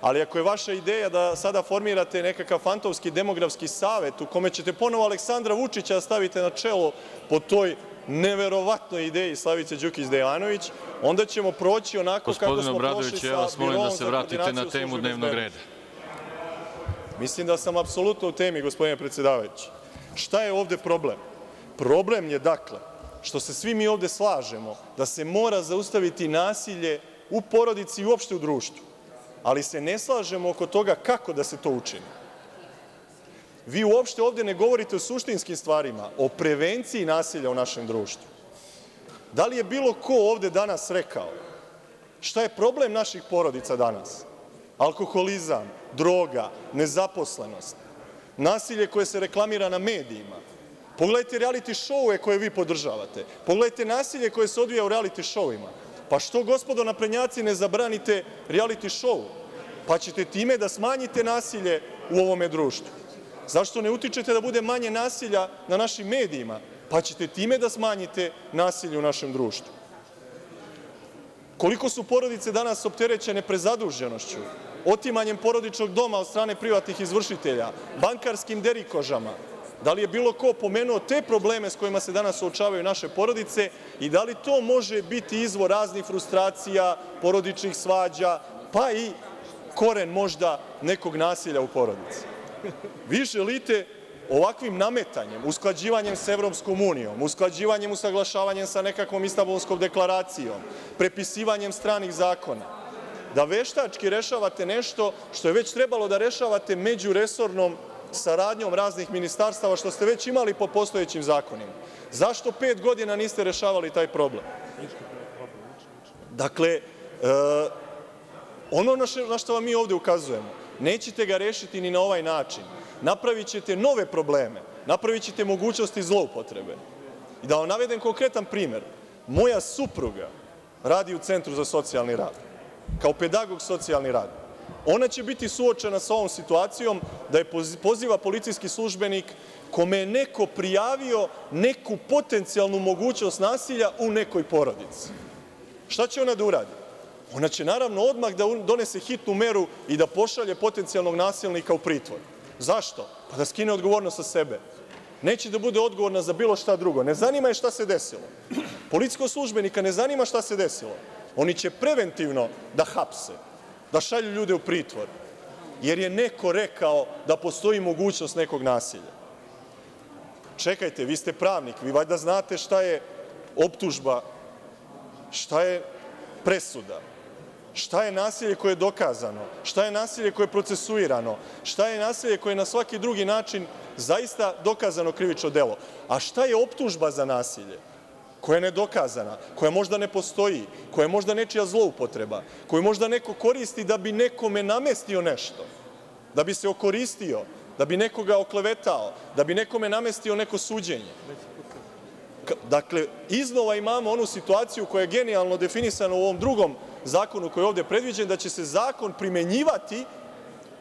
Ali ako je vaša ideja da sada formirate nekakav fantomski demografski savet u kome ćete ponovo Aleksandra Vučića da stavite na čelo po toj neverovatnoj ideji Slavice Đukić Dejanović, onda ćemo proći onako kako Gospodine smo prošli Obradoviću, sa ja vas molim da se za vratite koordinaciju na temu dnevnog bezbednosti. reda. Mislim da sam apsolutno u temi, gospodine predsedavajući. Šta je ovde problem? Problem je, dakle, što se svi mi ovde slažemo da se mora zaustaviti nasilje u porodici i uopšte u društvu, ali se ne slažemo oko toga kako da se to učini. Vi uopšte ovde ne govorite o suštinskim stvarima, o prevenciji nasilja u našem društvu. Da li je bilo ko ovde danas rekao šta je problem naših porodica danas? Alkoholizam, droga, nezaposlenost, nasilje koje se reklamira na medijima. Pogledajte reality showe koje vi podržavate. Pogledajte nasilje koje se odvija u reality showima. Pa što, gospodo naprednjaci, ne zabranite reality show? Pa ćete time da smanjite nasilje u ovome društvu. Zašto ne utičete da bude manje nasilja na našim medijima? Pa ćete time da smanjite nasilje u našem društvu. Koliko su porodice danas opterećene prezaduženošću, otimanjem porodičnog doma od strane privatnih izvršitelja, bankarskim derikožama? Da li je bilo ko pomenuo te probleme s kojima se danas suočavaju naše porodice i da li to može biti izvor raznih frustracija, porodičnih svađa, pa i koren možda nekog nasilja u porodici? Vi želite ovakvim nametanjem, usklađivanjem sa unijom, usklađivanjem, usaglašavanjem sa nekakvom Istanbulskom deklaracijom, prepisivanjem stranih zakona, da veštački rešavate nešto što je već trebalo da rešavate međuresornom saradnjom raznih ministarstava, što ste već imali po postojećim zakonima? Zašto pet godina niste rešavali taj problem? Dakle, ono na šta vam mi ovde ukazujemo, nećete ga rešiti ni na ovaj način. Napravićete nove probleme, napravićete mogućnosti zloupotrebe. Da vam navedem konkretan primer. Moja supruga radi u Centru za socijalni rad, kao pedagog socijalni radnik. Ona će biti suočena sa ovom situacijom da je poziva policijski službenik kome je neko prijavio neku potencijalnu mogućnost nasilja u nekoj porodici. Šta će ona da uradi? Ona će naravno odmah da donese hitnu meru i da pošalje potencijalnog nasilnika u pritvor. Zašto? Pa da skine odgovornost sa sebe. Neće da bude odgovorna za bilo šta drugo. Ne zanima je šta se desilo. Policijskog službenika ne zanima šta se desilo. Oni će preventivno da hapse, da šalju ljude u pritvor, jer je neko rekao da postoji mogućnost nekog nasilja. Čekajte, vi ste pravnik, vi valjda znate šta je optužba, šta je presuda, šta je nasilje koje je dokazano, šta je nasilje koje je procesuirano, šta je nasilje koje je na svaki drugi način zaista dokazano krivično delo, a šta je optužba za nasilje koja je nedokazana, koja možda ne postoji, koja je možda nečija zloupotreba, koju možda neko koristi da bi nekome namestio nešto, da bi se okoristio, da bi nekoga oklevetao, da bi nekome namestio neko suđenje. Dakle, iznova imamo onu situaciju koja je genijalno definisana u ovom drugom zakonu koji je ovde predviđen, da će se zakon primenjivati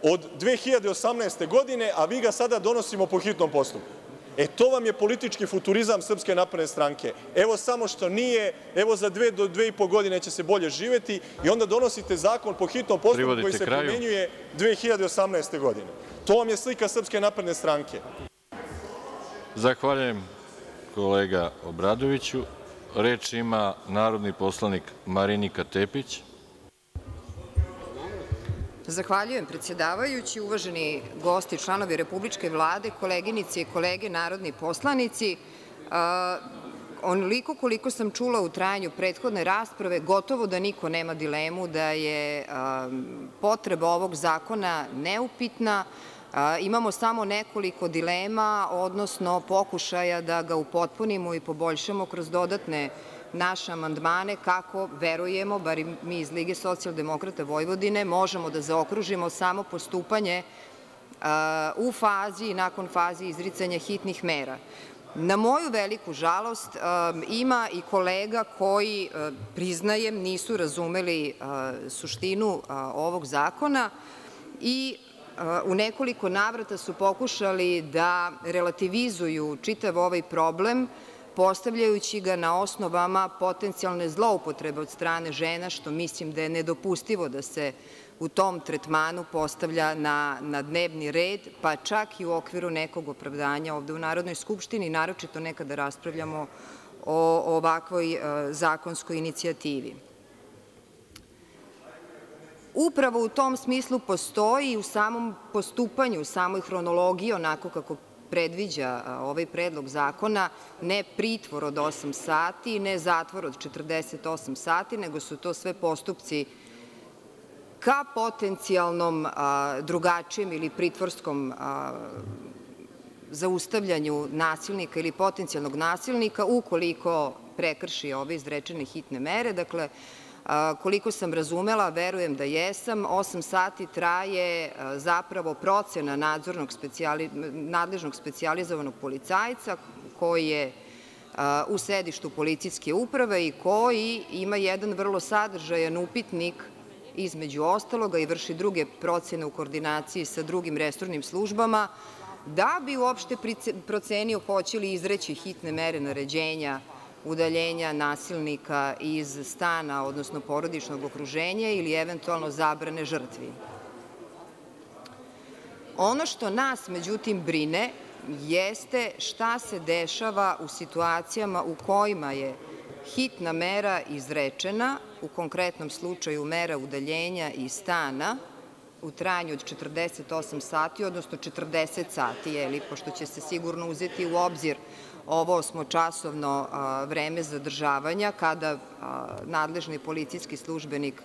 od 2018. godine, a mi ga sada donosimo po hitnom postupku. E, to vam je politički futurizam Srpske napredne stranke. Evo samo što nije, evo za dve do dve i po godine će se bolje živeti i onda donosite zakon po hitnom postupku koji se primenjuje 2018. godine. To vam je slika Srpske napredne stranke. Zahvaljujem kolega Obradoviću. Reč ima narodni poslanik Marinika Tepić. Zahvaljujem predsedavajući, uvaženi gosti, članovi Republičke vlade, koleginice i kolege narodni poslanici. Onoliko koliko sam čula u trajanju prethodne rasprave, gotovo da niko nema dilemu da je potreba ovog zakona neupitna. Imamo samo nekoliko dilema, odnosno pokušaja da ga upotpunimo i poboljšamo kroz dodatne naše amandmane kako verujemo, bar mi iz Lige socijaldemokrata Vojvodine, možemo da zaokružimo samo postupanje u fazi i nakon fazi izricanja hitnih mera. Na moju veliku žalost ima i kolega koji, priznajem, nisu razumeli suštinu ovog zakona i u nekoliko navrata su pokušali da relativizuju čitav ovaj problem postavljajući ga na osnovama potencijalne zloupotrebe od strane žena, što mislim da je nedopustivo da se u tom tretmanu postavlja na dnevni red, pa čak i u okviru nekog opravdanja ovde u Narodnoj skupštini, naročito nekada raspravljamo o ovakvoj zakonskoj inicijativi. Upravo u tom smislu postoji u samom postupanju, u samoj hronologiji, onako kako predviđa ovaj predlog zakona, ne pritvor od osam sati, ne zatvor od 48 sati, nego su to sve postupci ka potencijalnom drugačijem ili pritvorskom zaustavljanju nasilnika ili potencijalnog nasilnika ukoliko prekrši ove izrečene hitne mere. Koliko sam razumela, verujem da jesam, osam sati traje zapravo procena nadležnog specijalizovanog policajca koji je u sedištu policijske uprave i koji ima jedan vrlo sadržajan upitnik između ostaloga i vrši druge procene u koordinaciji sa drugim resornim službama, da bi uopšte procenio hoće li izreći hitne mere naređenja udaljenja nasilnika iz stana, odnosno porodičnog okruženja ili eventualno zabrane žrtvi. Ono što nas, međutim, brine jeste šta se dešava u situacijama u kojima je hitna mera izrečena, u konkretnom slučaju mera udaljenja iz stana, u trajanju od 48 sati, odnosno 40 sati, pošto će se sigurno uzeti u obzir ovo osmočasovno vreme zadržavanja kada nadležni policijski službenik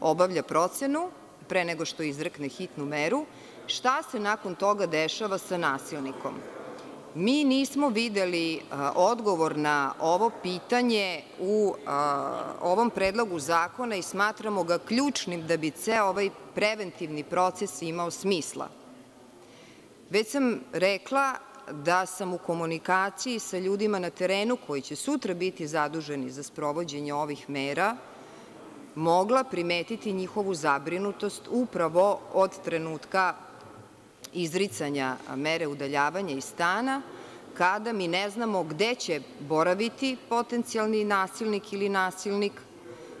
obavlja procenu, pre nego što izrekne hitnu meru, šta se nakon toga dešava sa nasilnikom. Mi nismo videli odgovor na ovo pitanje u ovom predlogu zakona i smatramo ga ključnim da bi ceo ovaj preventivni proces imao smisla. Već sam rekla da sam u komunikaciji sa ljudima na terenu koji će sutra biti zaduženi za sprovođenje ovih mera mogla primetiti njihovu zabrinutost upravo od trenutka izricanja mere udaljavanja iz stana, kada mi ne znamo gde će boraviti potencijalni nasilnik ili nasilnik,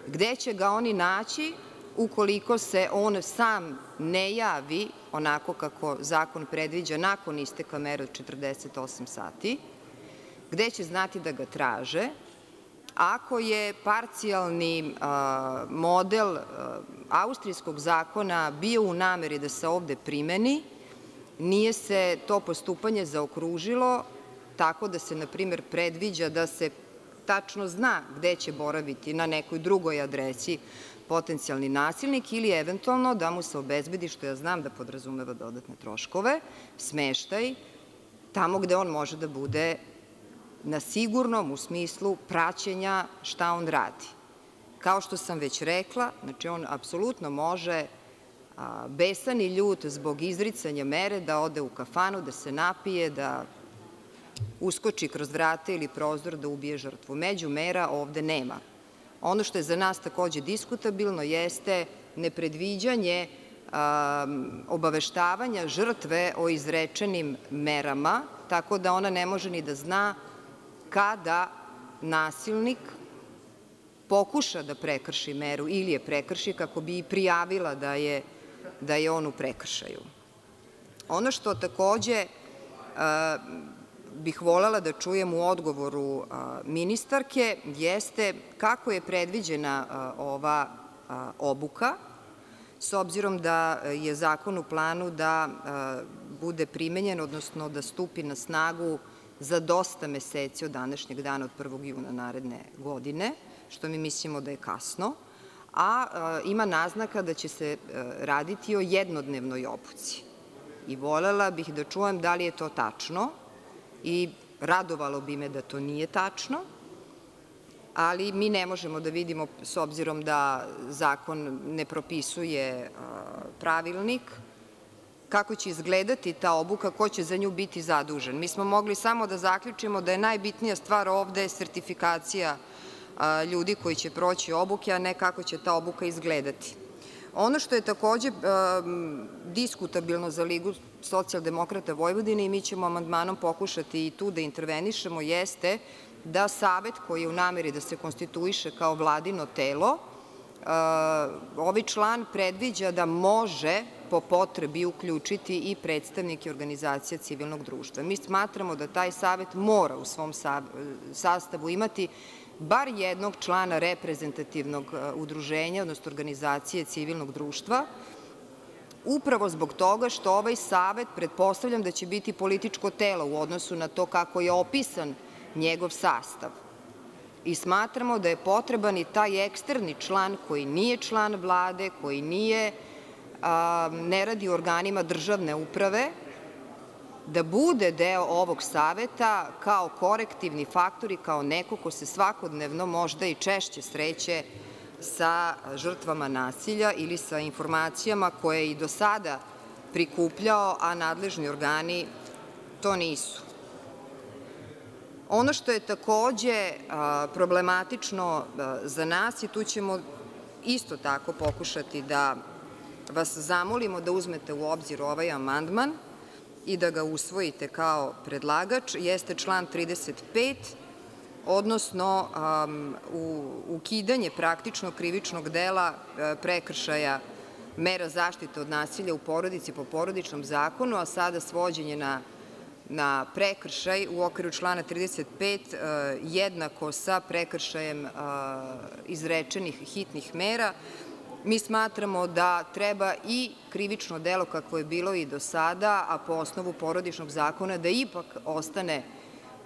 gde će ga oni naći ukoliko se on sam ne javi onako kako zakon predviđa nakon isteka mere od 48 sati, gde će znati da ga traže, ako je parcijalni model austrijskog zakona bio u nameri da se ovde primeni, nije se to postupanje zaokružilo tako da se, na primer, predviđa da se tačno zna gde će boraviti na nekoj drugoj adresi potencijalni nasilnik ili eventualno da mu se obezbedi, što ja znam da podrazumeva dodatne troškove, smeštaj tamo gde on može da bude na sigurnom u smislu praćenja šta on radi. Kao što sam već rekla, znači on apsolutno može besan i ljut zbog izricanja mere da ode u kafanu, da se napije, da uskoči kroz vrata ili prozor da ubije žrtvu. Među mera ovde nema. Ono što je za nas takođe diskutabilno jeste nepredviđanje obaveštavanja žrtve o izrečenim merama, tako da ona ne može ni da zna kada nasilnik pokuša da prekrši meru ili je prekrši kako bi i prijavila da je da on u prekršaju. Ono što takođe bih volela da čujem u odgovoru ministarke jeste kako je predviđena ova obuka, s obzirom da je zakon u planu da bude primenjen, odnosno da stupi na snagu za dosta meseci od današnjeg dana, od 1. juna naredne godine, što mi mislimo da je kasno, a ima naznaka da će se raditi o jednodnevnoj obuci. I volela bih da čujem da li je to tačno i radovalo bi me da to nije tačno, ali mi ne možemo da vidimo, s obzirom da zakon ne propisuje pravilnik, kako će izgledati ta obuka, ko će za nju biti zadužen. Mi smo mogli samo da zaključimo da je najbitnija stvar ovde sertifikacija ljudi koji će proći obuke, a ne kako će ta obuka izgledati. Ono što je takođe diskutabilno za Ligu socijaldemokrata Vojvodine i mi ćemo amandmanom pokušati i tu da intervenišemo, jeste da savet koji je u nameri da se konstituiše kao vladino telo, ovaj član predviđa da može po potrebi uključiti i predstavnike organizacija civilnog društva. Mi smatramo da taj savet mora u svom sastavu imati bar jednog člana reprezentativnog udruženja, odnosno organizacije civilnog društva, upravo zbog toga što ovaj savet, pretpostavljam da će biti političko telo u odnosu na to kako je opisan njegov sastav. I smatramo da je potreban i taj eksterni član koji nije član Vlade, koji nije, ne radi u organima državne uprave, da bude deo ovog saveta kao korektivni faktor i kao neko ko se svakodnevno možda i češće sreće sa žrtvama nasilja ili sa informacijama koje je i do sada prikupljao, a nadležni organi to nisu. Ono što je takođe problematično za nas i tu ćemo isto tako pokušati da vas zamolimo da uzmete u obzir ovaj amandman i da ga usvojite kao predlagač, jeste član 35, odnosno ukidanje praktično krivičnog dela prekršaja mera zaštite od nasilja u porodici po Porodičnom zakonu, a sada svođenje na prekršaj u okviru člana 35 jednako sa prekršajem izrečenih hitnih mera, mi smatramo da treba i krivično delo, kako je bilo i do sada, a po osnovu Porodičnog zakona, da ipak ostane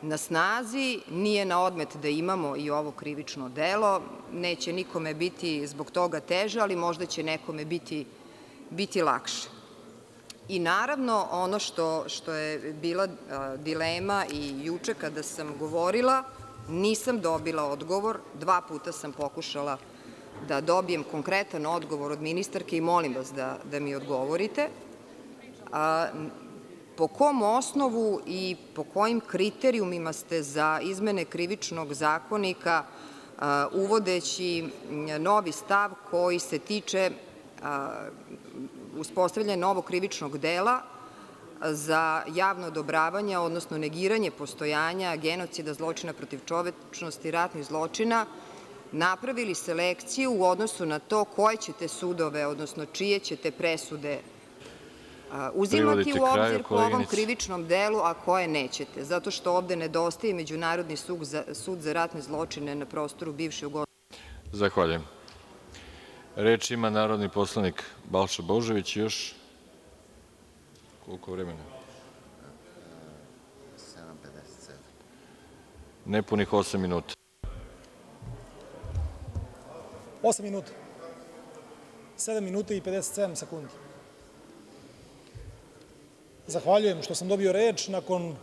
na snazi. Nije na odmet da imamo i ovo krivično delo. Neće nikome biti zbog toga teže, ali možda će nekome biti biti lakše. I naravno, ono što, što je bila dilema i juče kada sam govorila, nisam dobila odgovor, dva puta sam pokušala da dobijem konkretan odgovor od ministarke i molim vas da, da mi odgovorite. A, po kom osnovu i po kojim kriterijumima ste za izmene krivičnog zakonika uvodeći novi stav koji se tiče uspostavljanja novog krivičnog dela za javno odobravanje, odnosno negiranje postojanja genocida, zločina protiv čovečnosti, ratnih zločina, napravili selekciju u odnosu na to koje ćete sudove, odnosno čije ćete presude uzimati u obzir po ovom krivičnom delu, a koje nećete, zato što ovde nedostaje Međunarodni sud za ratne zločine na prostoru bivše Jugoslavije. Zahvaljujem. Reč ima narodni poslanik Balša Božović. Još koliko vremena? Nepunih osam minuta. Osam minuta. Sedam minuta i 57 sekundi. Zahvaljujem što sam dobio reč nakon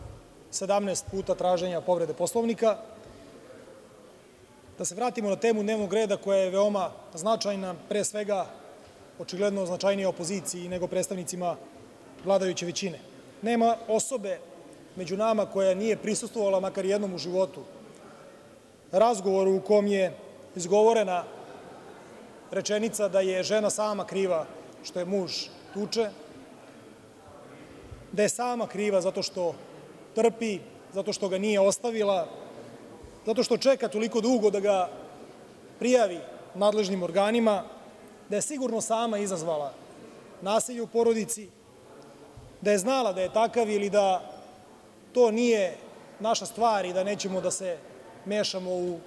17 puta traženja povrede Poslovnika. Da se vratimo na temu dnevnog reda koja je veoma značajna, pre svega očigledno značajnija opoziciji nego predstavnicima vladajuće većine. Nema osobe među nama koja nije prisustvovala makar jednom u životu razgovoru u kom je izgovorena rečenica da je žena sama kriva što je muž tuče, da je sama kriva zato što trpi, zato što ga nije ostavila, zato što čeka toliko dugo da ga prijavi nadležnim organima, da je sigurno sama izazvala nasilje u porodici, da je znala da je takav ili da to nije naša stvar i da nećemo da se mešamo u,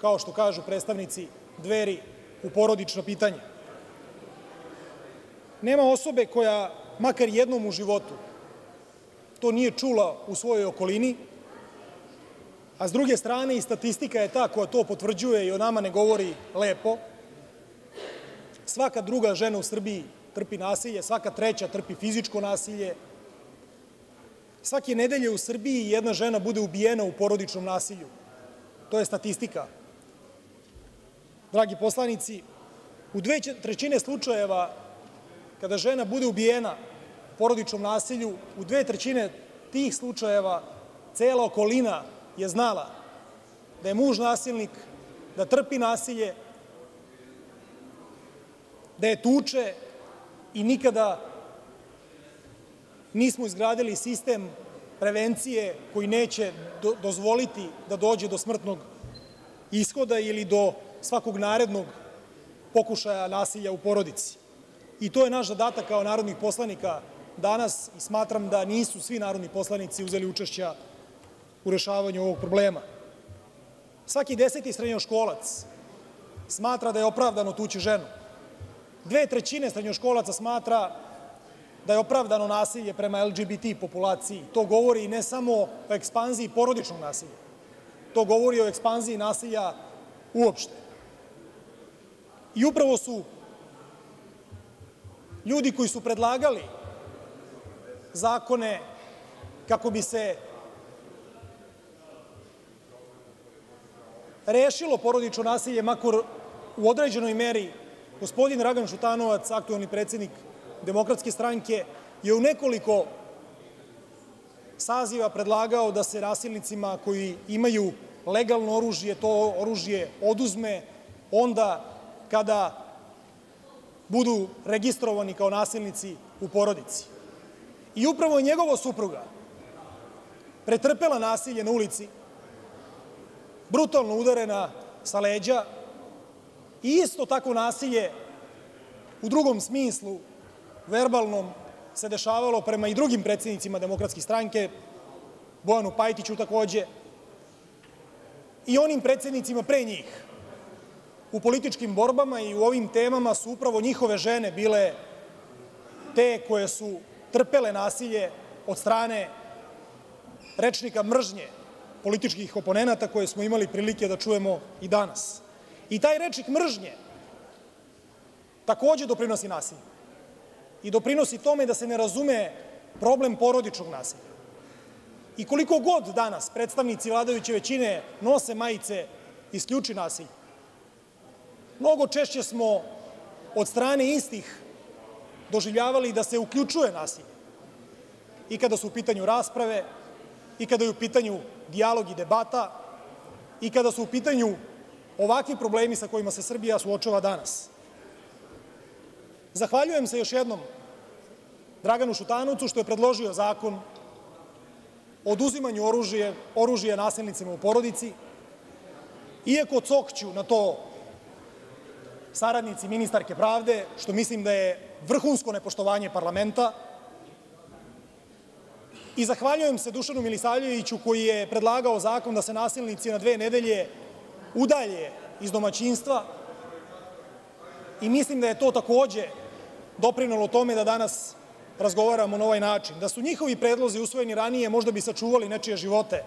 kao što kažu predstavnici Dveri, u porodično pitanje. Nema osobe koja makar jednom u životu to nije čula u svojoj okolini, a s druge strane i statistika je ta koja to potvrđuje i o nama ne govori lepo. Svaka druga žena u Srbiji trpi nasilje, svaka treća trpi fizičko nasilje. Svake nedelje u Srbiji jedna žena bude ubijena u porodičnom nasilju. To je statistika. Dragi poslanici, u dve trećine slučajeva kada žena bude ubijena porodičnom nasilju, u dve trećine tih slučajeva cela okolina je znala da je muž nasilnik, da trpi nasilje, da je tuče i nikada nismo izgradili sistem prevencije koji neće dozvoliti da dođe do smrtnog ishoda ili do svakog narednog pokušaja nasilja u porodici. I to je naš zadatak kao narodnih poslanika danas i smatram da nisu svi narodni poslanici uzeli učešća u rešavanju ovog problema. Svaki deseti srednjoškolac smatra da je opravdano tući ženu. Dve trećine srednjoškolaca smatra da je opravdano nasilje prema LGBT populaciji. To govori ne samo o ekspanziji porodičnog nasilja, to govori o ekspanziji nasilja uopšte. I upravo su ljudi koji su predlagali zakone kako bi se rešilo porodično nasilje, makar u određenoj meri, gospodin Dragan Šutanovac, aktuelni predsednik Demokratske stranke, je u nekoliko saziva predlagao da se nasilnicima koji imaju legalno oružje to oružje oduzme onda kada budu registrovani kao nasilnici u porodici. I upravo je njegova supruga pretrpela nasilje na ulici, brutalno udarena sa leđa i isto tako nasilje u drugom smislu, verbalnom, se dešavalo prema i drugim predsednicima stranke, Bojanu Pajtiću takođe, i onim predsednicima pre njih. U političkim borbama i u ovim temama su upravo njihove žene bile te koje su trpele nasilje od strane rečnika mržnje političkih oponenata koje smo imali prilike da čujemo i danas. I taj rečnik mržnje takođe doprinosi nasilju. i doprinosi tome da se ne razume problem porodičnog nasilja. I koliko god danas predstavnici vladajuće većine nose majice „Isključi nasilje“, mnogo češće smo od strane istih doživljavali da se uključuje nasilje i kada su u pitanju rasprave i kada je u pitanju dijalog i debata i kada su u pitanju ovakvi problemi sa kojima se Srbija suočava danas. Zahvaljujem se još jednom Draganu Šutanovcu što je predložio zakon o oduzimanju oružja nasilnicima u porodici, iako cokću na to saradnici ministarke pravde, što mislim da je vrhunsko nepoštovanje parlamenta i zahvaljujem se Dušanu Milisavljeviću koji je predlagao zakon da se nasilnici na dve nedelje udalje iz domaćinstva i mislim da je to takođe doprinelo tome da danas razgovaramo na ovaj način. Da su njihovi predlozi usvojeni ranije, možda bi sačuvali nečije živote.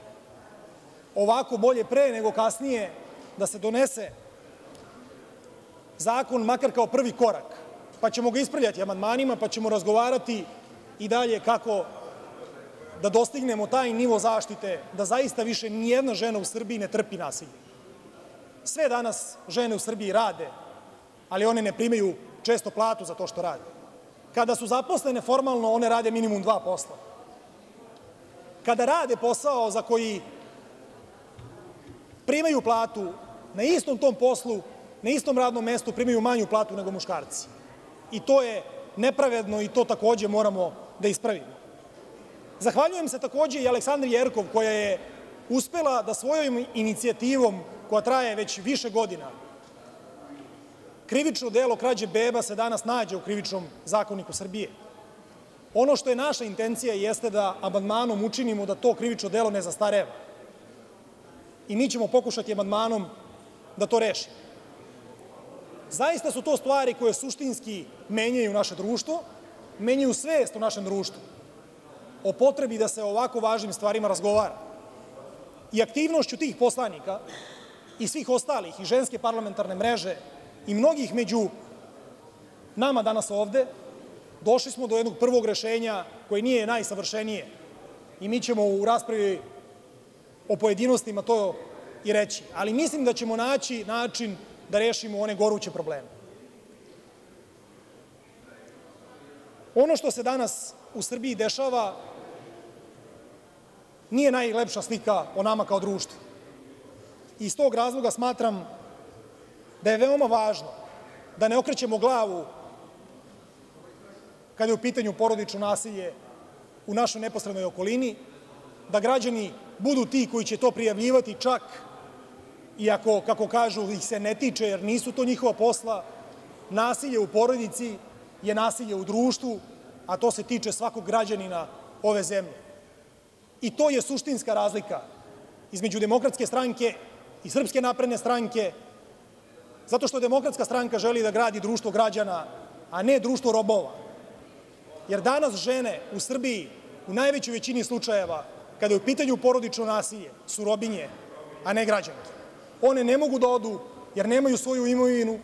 Ovako, bolje pre nego kasnije da se donese zakon, makar kao prvi korak, pa ćemo ga ispravljati amandmanima, pa ćemo razgovarati i dalje kako da dostignemo taj nivo zaštite da zaista više nijedna žena u Srbiji ne trpi nasilje. Sve danas žene u Srbiji rade, ali one ne primaju često platu za to što rade. Kada su zaposlene formalno, one rade minimum dva posla. Kada rade posao za koji primaju platu, na istom tom poslu, na istom radnom mestu primaju manju platu nego muškarci. I to je nepravedno i to takođe moramo da ispravimo. Zahvaljujem se takođe i Aleksandri Jerkov koja je uspela da svojom inicijativom, koja traje već više godina, krivično delo krađe beba se danas nađe u Krivičnom zakoniku Srbije. Ono što je naša intencija jeste da amandmanom učinimo da to krivično delo ne zastareva. I mi ćemo pokušati amandmanom da to rešimo. Zaista su to stvari koje suštinski menjaju naše društvo, menjaju svest u našem društvu. O potrebi da se o ovako važnim stvarima razgovara. I aktivnošću tih poslanika i svih ostalih i Ženske parlamentarne mreže i mnogih među nama danas ovde, došli smo do jednog prvog rešenja koje nije najsavršenije. I mi ćemo u raspravi o pojedinostima to i reći, ali mislim da ćemo naći način da rešimo one goruće probleme. Ono što se danas u Srbiji dešava nije najlepša slika o nama kao društvu. Iz tog razloga smatram da je veoma važno da ne okrećemo glavu kada je u pitanju porodično nasilje u našoj neposrednoj okolini, da građani budu ti koji će to prijavljivati čak i ako, kako kažu, ih se ne tiče jer nisu to njihova posla. Nasilje u porodici je nasilje u društvu, a to se tiče svakog građanina ove zemlje. I to je suštinska razlika između Demokratske stranke i Srpske napredne stranke, zato što Demokratska stranka želi da gradi društvo građana, a ne društvo robova. Jer danas žene u Srbiji u najvećoj većini slučajeva, kada je u pitanju porodično nasilje, su robinje, a ne građanke. One ne mogu da odu jer nemaju svoju imovinu,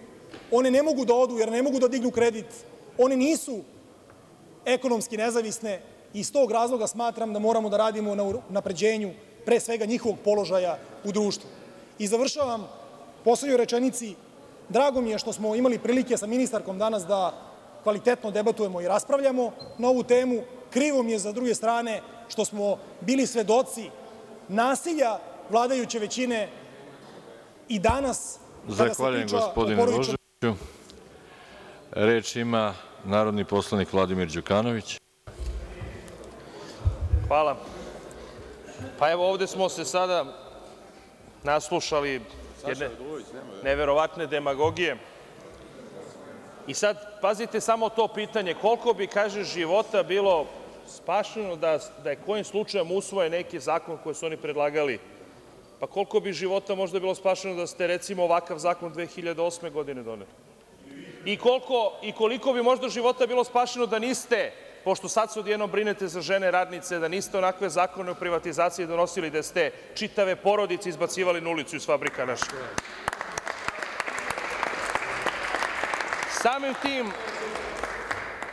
one ne mogu da odu jer ne mogu da dignu kredit, one nisu ekonomski nezavisne i iz tog razloga smatram da moramo da radimo na napređenju pre svega njihovog položaja u društvu. I završavam poslednjoj rečenici, drago mi je što smo imali prilike sa ministarkom danas da kvalitetno debatujemo i raspravljamo na ovu temu, krivo mi je za druge strane što smo bili svedoci nasilja vladajuće većine i danas kada se priča o porodičnom... Reč ima narodni poslanik Vladimir Đukanović. Hvala. Pa evo ovde smo se sada naslušali jedne neverovatne demagogije. I sad, pazite samo to pitanje, koliko bi, kaže, života bilo spašeno da, da je kojim slučajem usvoje neki zakon koji su oni predlagali Pa koliko bi života možda bilo spašeno da ste, recimo, ovakav zakon 2008. godine doneli? I, koliko, I koliko bi možda života bilo spašeno da niste, pošto sad se odjednom brinete za žene radnice, da niste onakve zakone o privatizaciji donosili, da ste čitave porodice izbacivali na ulicu iz fabrika naše. Samim tim,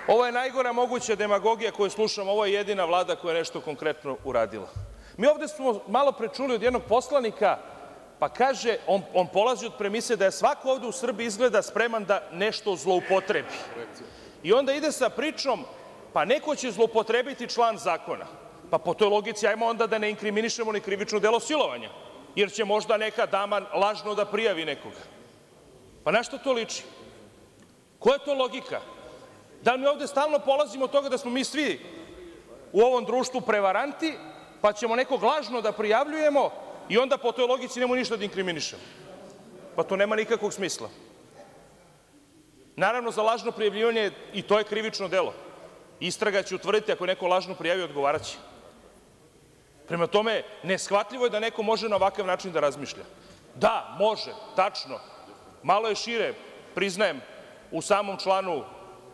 Ovo je najgora moguća demagogija koju slušam. Ovo je jedina Vlada koja je nešto konkretno uradila. Mi ovde smo malopre čuli od jednog poslanika, pa kaže, on, polazi od premise da je svako ovde u Srbiji izgleda spreman da nešto zloupotrebi. I onda ide sa pričom, pa neko će zloupotrebiti član zakona. Pa po toj logici ajmo onda da ne inkriminišemo ni krivično delo silovanja, jer će možda neka dama lažno da prijavi nekoga. Pa na što to liči? Koja je to logika? Da li mi ovde stalno polazimo od toga da smo mi svi u ovom društvu prevaranti, pa ćemo nekog lažno da prijavljujemo i onda po toj logici nemoj ništa da inkriminišemo? Pa to nema nikakvog smisla. Naravno, za lažno prijavljivanje i to je krivično delo. Istraga će utvrditi ako je neko lažno prijavio, odgovaraće. Prema tome, neshvatljivo je da neko može na ovakav način da razmišlja. Da, može, tačno. Malo je šire, priznajem, u samom članu,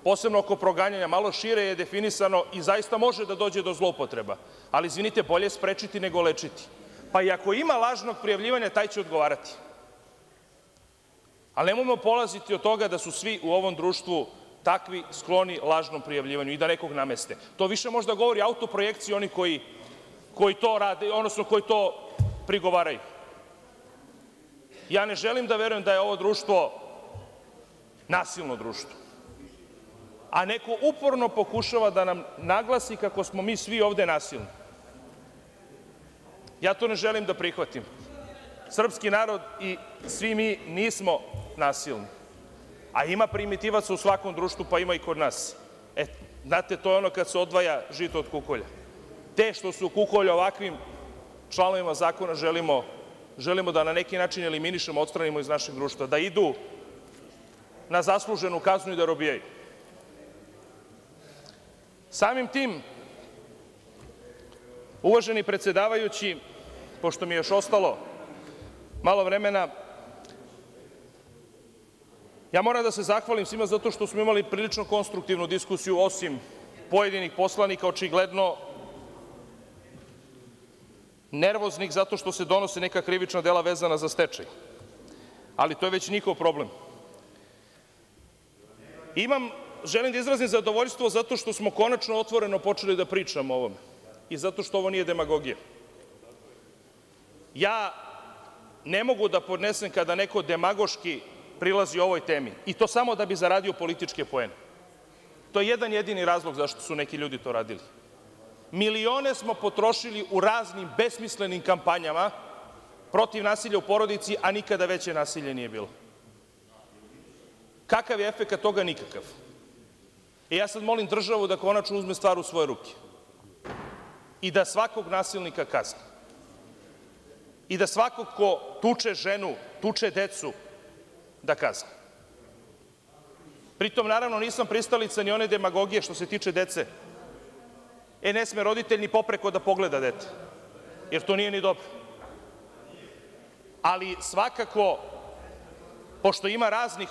posebno oko proganjanja, malo šire je definisano i zaista može da dođe do zloupotreba. Ali, izvinite, bolje sprečiti nego lečiti. Pa i ako ima lažnog prijavljivanja, taj će odgovarati. Ali nemojmo polaziti od toga da su svi u ovom društvu takvi skloni lažnom prijavljivanju i da nekog nameste. To više možda govori autoprojekciji oni koji, koji to rade, odnosno koji to prigovaraju. Ja ne želim da verujem da je ovo društvo nasilno društvo. A neko uporno pokušava da nam naglasi kako smo mi svi ovde nasilni. Ja to ne želim da prihvatim. Srpski narod i svi mi nismo nasilni. A ima primitivaca u svakom društvu, pa ima i kod nas. E, znate, to je ono kad se odvaja žito od kukolja. Te što su kukolje ovakvim članovima zakona želimo, želimo da na neki način eliminišemo, odstranimo iz našeg društva, da idu na zasluženu kaznu i da robijaju. Samim tim, uvaženi predsedavajući, pošto mi je još ostalo malo vremena, ja moram da se zahvalim svima zato što smo imali prilično konstruktivnu diskusiju, osim pojedinih poslanika, očigledno nervoznih zato što se donose neka krivična dela vezana za stečaj. Ali to je već njihov problem. Imam, želim da izrazim zadovoljstvo zato što smo konačno otvoreno počeli da pričamo o ovome i zato što ovo nije demagogija. Ja ne mogu da podnesem kada neko demagoški prilazi ovoj temi i to samo da bi zaradio političke poene. To je jedan jedini razlog zašto su neki ljudi to radili. Milione smo potrošili u raznim besmislenim kampanjama protiv nasilja u porodici, a nikada veće nasilje nije bilo. Kakav je efekat toga? Nikakav. I ja sad molim državu da konačno uzme stvar u svoje ruke i da svakog nasilnika kazni. I da svakog ko tuče ženu, tuče decu, da kazni. Pritom, naravno, nisam pristalica ni one demagogije što se tiče dece. E, ne sme roditelj ni popreko da pogleda dete, jer to nije ni dobro. Ali, svakako, pošto ima raznih,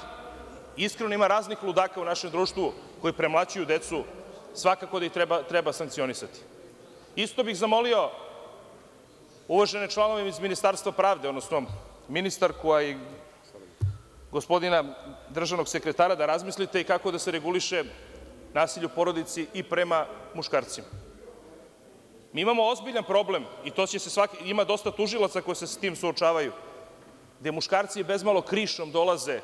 iskreno ima raznih ludaka u našem društvu koji premlaćuju decu, svakako da ih treba, treba sankcionisati. Isto bih zamolio uvažene članove iz Ministarstva pravde, odnosno ministarku, a i gospodina državnog sekretara da razmislite i kako da se reguliše nasilje porodici i prema muškarcima. Mi imamo ozbiljan problem i to se svaki, ima dosta tužilaca koji se s tim suočavaju, gde muškarci bezmalo krišom dolaze,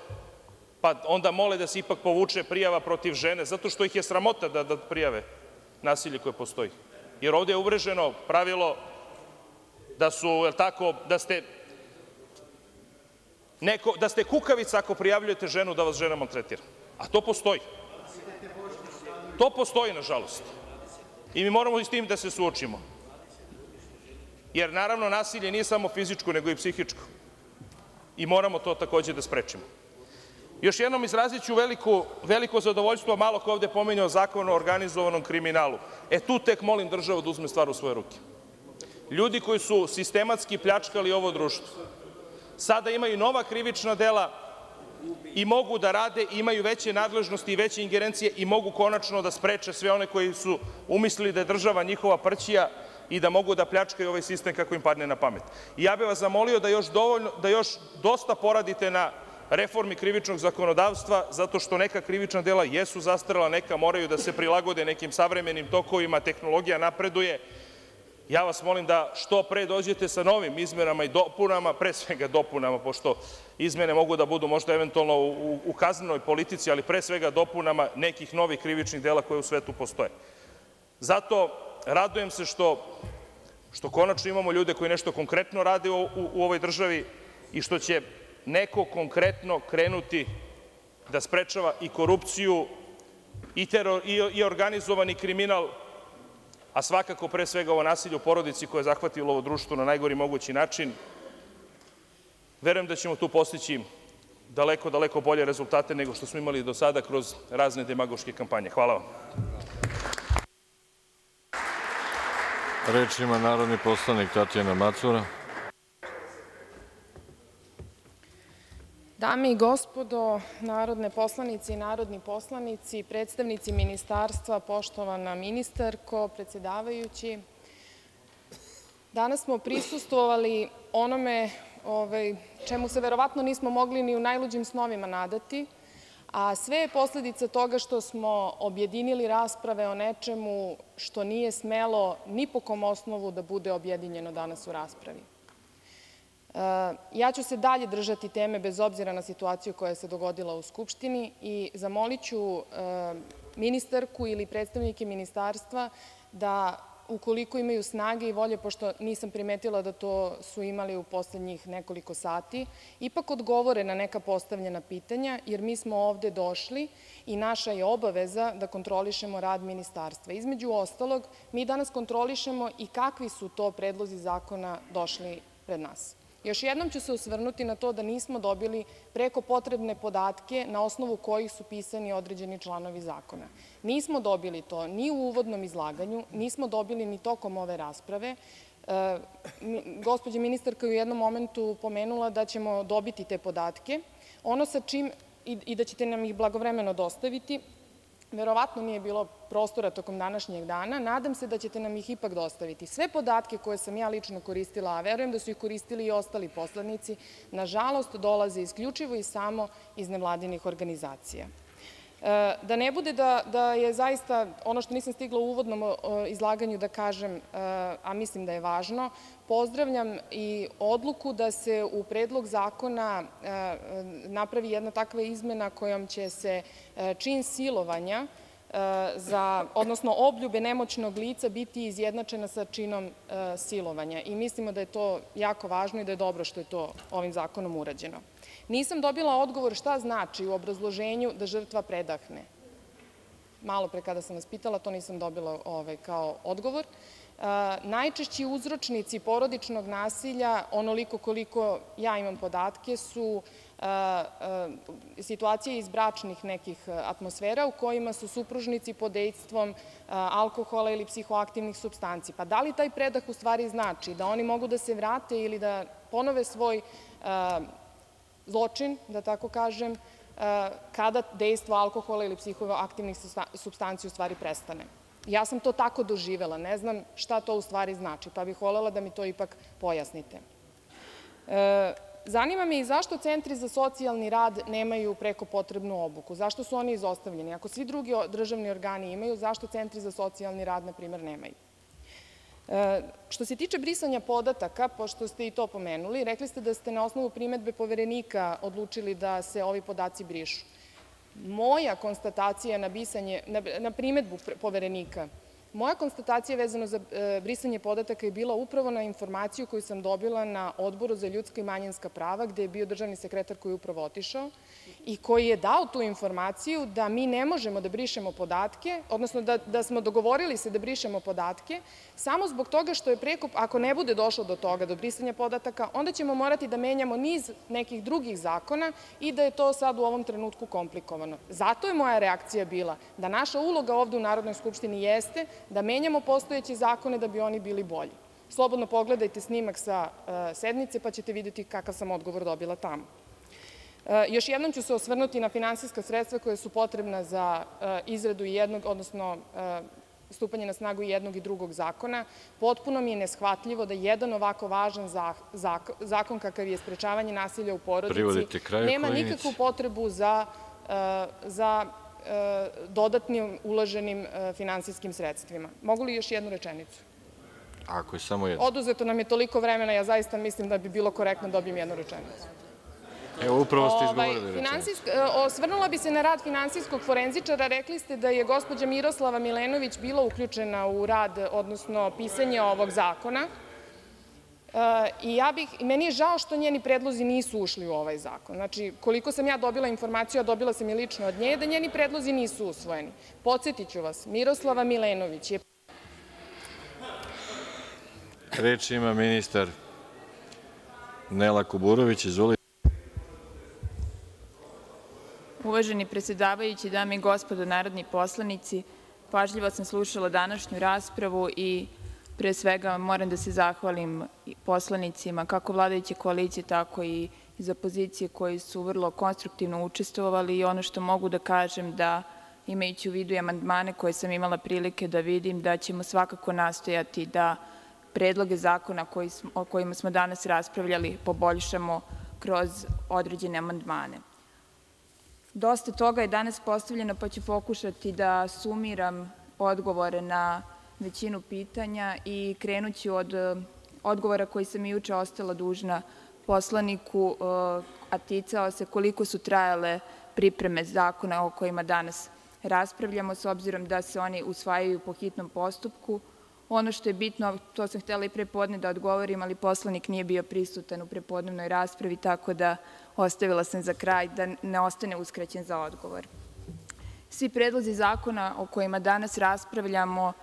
pa onda mole da se ipak povuče prijava protiv žene, zato što ih je sramota da, da prijave nasilje koje postoji. Jer ovde je uvreženo pravilo da su, je tako, da ste neko, da ste kukavica ako prijavljujete ženu da vas žena maltretira. A to postoji. To postoji, nažalost. I mi moramo i s tim da se suočimo. Jer, naravno, nasilje nije samo fizičko, nego i psihičko. I moramo to takođe da sprečimo. Još jednom izraziću veliko, veliko zadovoljstvo, malo ko ovde pominjao zakon o organizovanom kriminalu. E tu tek molim državu da uzme stvar u svoje ruke. Ljudi koji su sistematski pljačkali ovo društvo, sada imaju nova krivična dela i mogu da rade, imaju veće nadležnosti i veće ingerencije i mogu konačno da spreče sve one koji su umislili da je država njihova prćija i da mogu da pljačkaju ovaj sistem kako im padne na pamet. I ja bih vas zamolio da još, dovoljno, da još dosta poradite na reformi krivičnog zakonodavstva, zato što neka krivična dela jesu zastarela, neka moraju da se prilagode nekim savremenim tokovima, tehnologija napreduje. Ja vas molim da što pre dođete sa novim izmenama i dopunama, pre svega dopunama, pošto izmene mogu da budu možda eventualno u, kaznenoj politici, ali pre svega dopunama nekih novih krivičnih dela koje u svetu postoje. Zato radujem se što, što konačno imamo ljude koji nešto konkretno rade u ovoj državi i što će neko konkretno krenuti da sprečava i korupciju i, organizovani kriminal, a svakako pre svega ovo nasilje u porodici koje je zahvatilo ovo društvo na najgori mogući način. Verujem da ćemo tu postići daleko, daleko bolje rezultate nego što smo imali do sada kroz razne demagoške kampanje. Hvala vam. Reč ima narodni poslanik Tatjana Macura. Dame i gospodo narodne poslanice i narodni poslanici, predstavnici ministarstva, poštovana ministarko, predsedavajući, danas smo prisustvovali onome ovaj, čemu se verovatno nismo mogli ni u najluđim snovima nadati, a sve je posledica toga što smo objedinili rasprave o nečemu što nije smelo ni po kom osnovu da bude objedinjeno danas u raspravi. Ja ću se dalje držati teme bez obzira na situaciju koja se dogodila u Skupštini i zamoliću ministarku ili predstavnike ministarstva da ukoliko imaju snage i volje, pošto nisam primetila da to su imali u poslednjih nekoliko sati, ipak odgovore na neka postavljena pitanja, jer mi smo ovde došli i naša je obaveza da kontrolišemo rad ministarstva. Između ostalog, mi danas kontrolišemo i kakvi su to predlozi zakona došli pred nas. Još jednom ću se osvrnuti na to da nismo dobili preko potrebne podatke na osnovu kojih su pisani određeni članovi zakona. Nismo dobili to ni u uvodnom izlaganju, nismo dobili ni tokom ove rasprave. E, gospođa ministarka je u jednom momentu pomenula da ćemo dobiti te podatke. Ono sa čim i da ćete nam ih blagovremeno dostaviti, verovatno nije bilo prostora tokom današnjeg dana. Nadam se da ćete nam ih ipak dostaviti. Sve podatke koje sam ja lično koristila, a verujem da su ih koristili i ostali poslanici, nažalost dolaze isključivo i samo iz nevladinih organizacija. E, da ne bude da, da je zaista ono što nisam stigla u uvodnom izlaganju da kažem, e, a mislim da je važno, pozdravljam i odluku da se u predlog zakona e, napravi jedna takva izmena kojom će se čin silovanja odnosno obljube nemoćnog lica biti izjednačena sa činom silovanja i mislimo da je to jako važno i da je dobro što je to ovim zakonom urađeno. Nisam dobila odgovor šta znači u obrazloženju da žrtva predahne. Malo pre kada sam vas pitala, to nisam dobila ovaj, kao odgovor. Najčešći uzročnici porodičnog nasilja, onoliko koliko ja imam podatke, su situacije iz bračnih nekih atmosfera u kojima su supružnici pod dejstvom alkohola ili psihoaktivnih substanci. Pa da li taj predah u stvari znači da oni mogu da se vrate ili da ponove svoj zločin, da tako kažem, kada dejstvo alkohola ili psihoaktivnih substanci u stvari prestane. Ja sam to tako doživela, ne znam šta to u stvari znači, pa bih volela da mi to ipak pojasnite. Zanima me i zašto centri za socijalni rad nemaju preko potrebnu obuku? Zašto su oni izostavljeni? Ako svi drugi državni organi imaju, zašto centri za socijalni rad, na primer, nemaju? Što se tiče brisanja podataka, pošto ste i to pomenuli, rekli ste da ste na osnovu primetbe poverenika odlučili da se ovi podaci brišu. Moja konstatacija na, primetbu poverenika Moja konstatacija vezano za e, brisanje podataka je bila upravo na informaciju koju sam dobila na Odboru za ljudska i manjinska prava, gde je bio državni sekretar koji je upravo otišao i koji je dao tu informaciju da mi ne možemo da brišemo podatke, odnosno da, da smo dogovorili se da brišemo podatke, samo zbog toga što je preko, ako ne bude došlo do toga, do brisanja podataka, onda ćemo morati da menjamo niz nekih drugih zakona i da je to sad u ovom trenutku komplikovano. Zato je moja reakcija bila da naša uloga ovde u Narodnoj skupštini jeste da menjamo postojeće zakone da bi oni bili bolji. Slobodno pogledajte snimak sa e, sednice pa ćete videti kakav sam odgovor dobila tamo. E, još jednom ću se osvrnuti na finansijska sredstva koja su potrebna za e, izradu jednog, odnosno stupanje na snagu jednog i drugog zakona. Potpuno mi je neshvatljivo da jedan ovako važan zakon kakav je sprečavanje nasilja u porodici nema nikakvu potrebu za dodatnim uloženim finansijskim sredstvima. Mogu li još jednu rečenicu? Ako je samo jedna. Oduzeto nam je toliko vremena, ja zaista mislim da bi bilo korektno da dobijem jednu rečenicu. Evo, upravo ste izgovorili rečenicu. Osvrnula bi se na rad finansijskog forenzičara. Rekli ste da je gospođa Miroslava Milenović bila uključena u rad, odnosno pisanje ovog zakona. I ja bih, meni je žao što njeni predlozi nisu ušli u ovaj zakon. Znači, koliko sam ja dobila informaciju, a dobila sam i lično od nje, da njeni predlozi nisu usvojeni. Podsjetiću vas, Miroslava Milenović je Reč ima ministar Nela Kuburović. Izvolite. Uvaženi predsedavajući, dame i gospodo narodni poslanici, pažljivo sam slušala današnju raspravu i pre svega moram da se zahvalim poslanicima kako vladajuće koalicije, tako i iz opozicije koji su vrlo konstruktivno učestvovali i ono što mogu da kažem da imajući u vidu i amandmane koje sam imala prilike da vidim, da ćemo svakako nastojati da predloge zakona o kojima smo danas raspravljali poboljšamo kroz određene amandmane. Dosta toga je danas postavljeno, pa ću pokušati da sumiram odgovore na većinu pitanja i krenuću od odgovora koji sam i juče ostala dužna poslaniku, a ticao se koliko su trajale pripreme zakona o kojima danas raspravljamo, s obzirom da se oni usvajaju po hitnom postupku. Ono što je bitno, to sam htela i prepodne da odgovorim, ali poslanik nije bio prisutan u prepodnevnoj raspravi, tako da ostavila sam za kraj da ne ostane uskraćen za odgovor. Svi predlozi zakona o kojima danas raspravljamo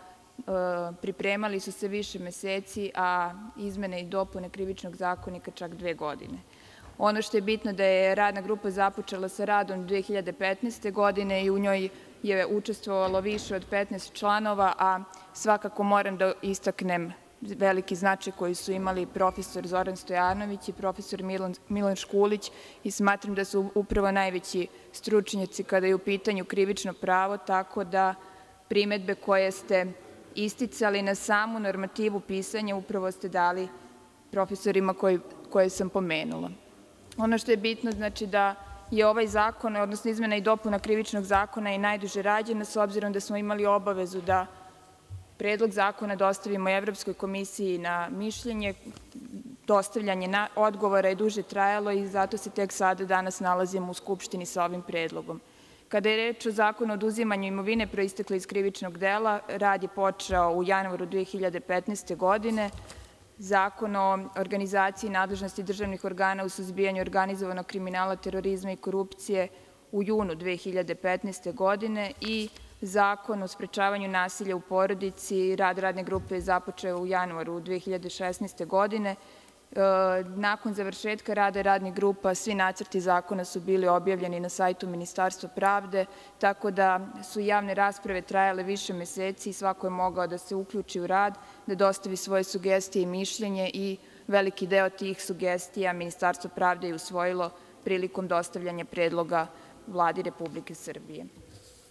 pripremali su se više meseci, a izmene i dopune Krivičnog zakonika čak dve godine. Ono što je bitno da je radna grupa započela sa radom 2015. godine i u njoj je učestvovalo više od 15 članova, a svakako moram da istaknem veliki značaj koji su imali profesor Zoran Stojanović i profesor Milan Škulić i smatram da su upravo najveći stručnjaci kada je u pitanju krivično pravo, tako da primetbe koje ste isticali na samu normativu pisanja upravo ste dali profesorima koje sam pomenula. Ono što je bitno, znači da je ovaj zakon, odnosno izmena i dopuna Krivičnog zakona i najduže rađena, s obzirom da smo imali obavezu da predlog zakona dostavimo Evropskoj komisiji na mišljenje. Dostavljanje odgovora je duže trajalo i zato se tek sada danas nalazimo u Skupštini sa ovim predlogom. Kada je reč o zakonu o oduzimanju imovine proistekle iz krivičnog dela, rad je počeo u januaru 2015. godine. Zakon o organizaciji nadležnosti državnih organa u suzbijanju organizovanog kriminala, terorizma i korupcije u junu 2015. godine i Zakon o sprečavanju nasilja u porodici, rad radne grupe je započeo u januaru 2016. godine. Nakon završetka rada radnih grupa svi nacrti zakona su bili objavljeni na sajtu Ministarstva pravde, tako da su javne rasprave trajale više meseci i svako je mogao da se uključi u rad, da dostavi svoje sugestije i mišljenje i veliki deo tih sugestija Ministarstvo pravde je usvojilo prilikom dostavljanja predloga Vladi Republike Srbije.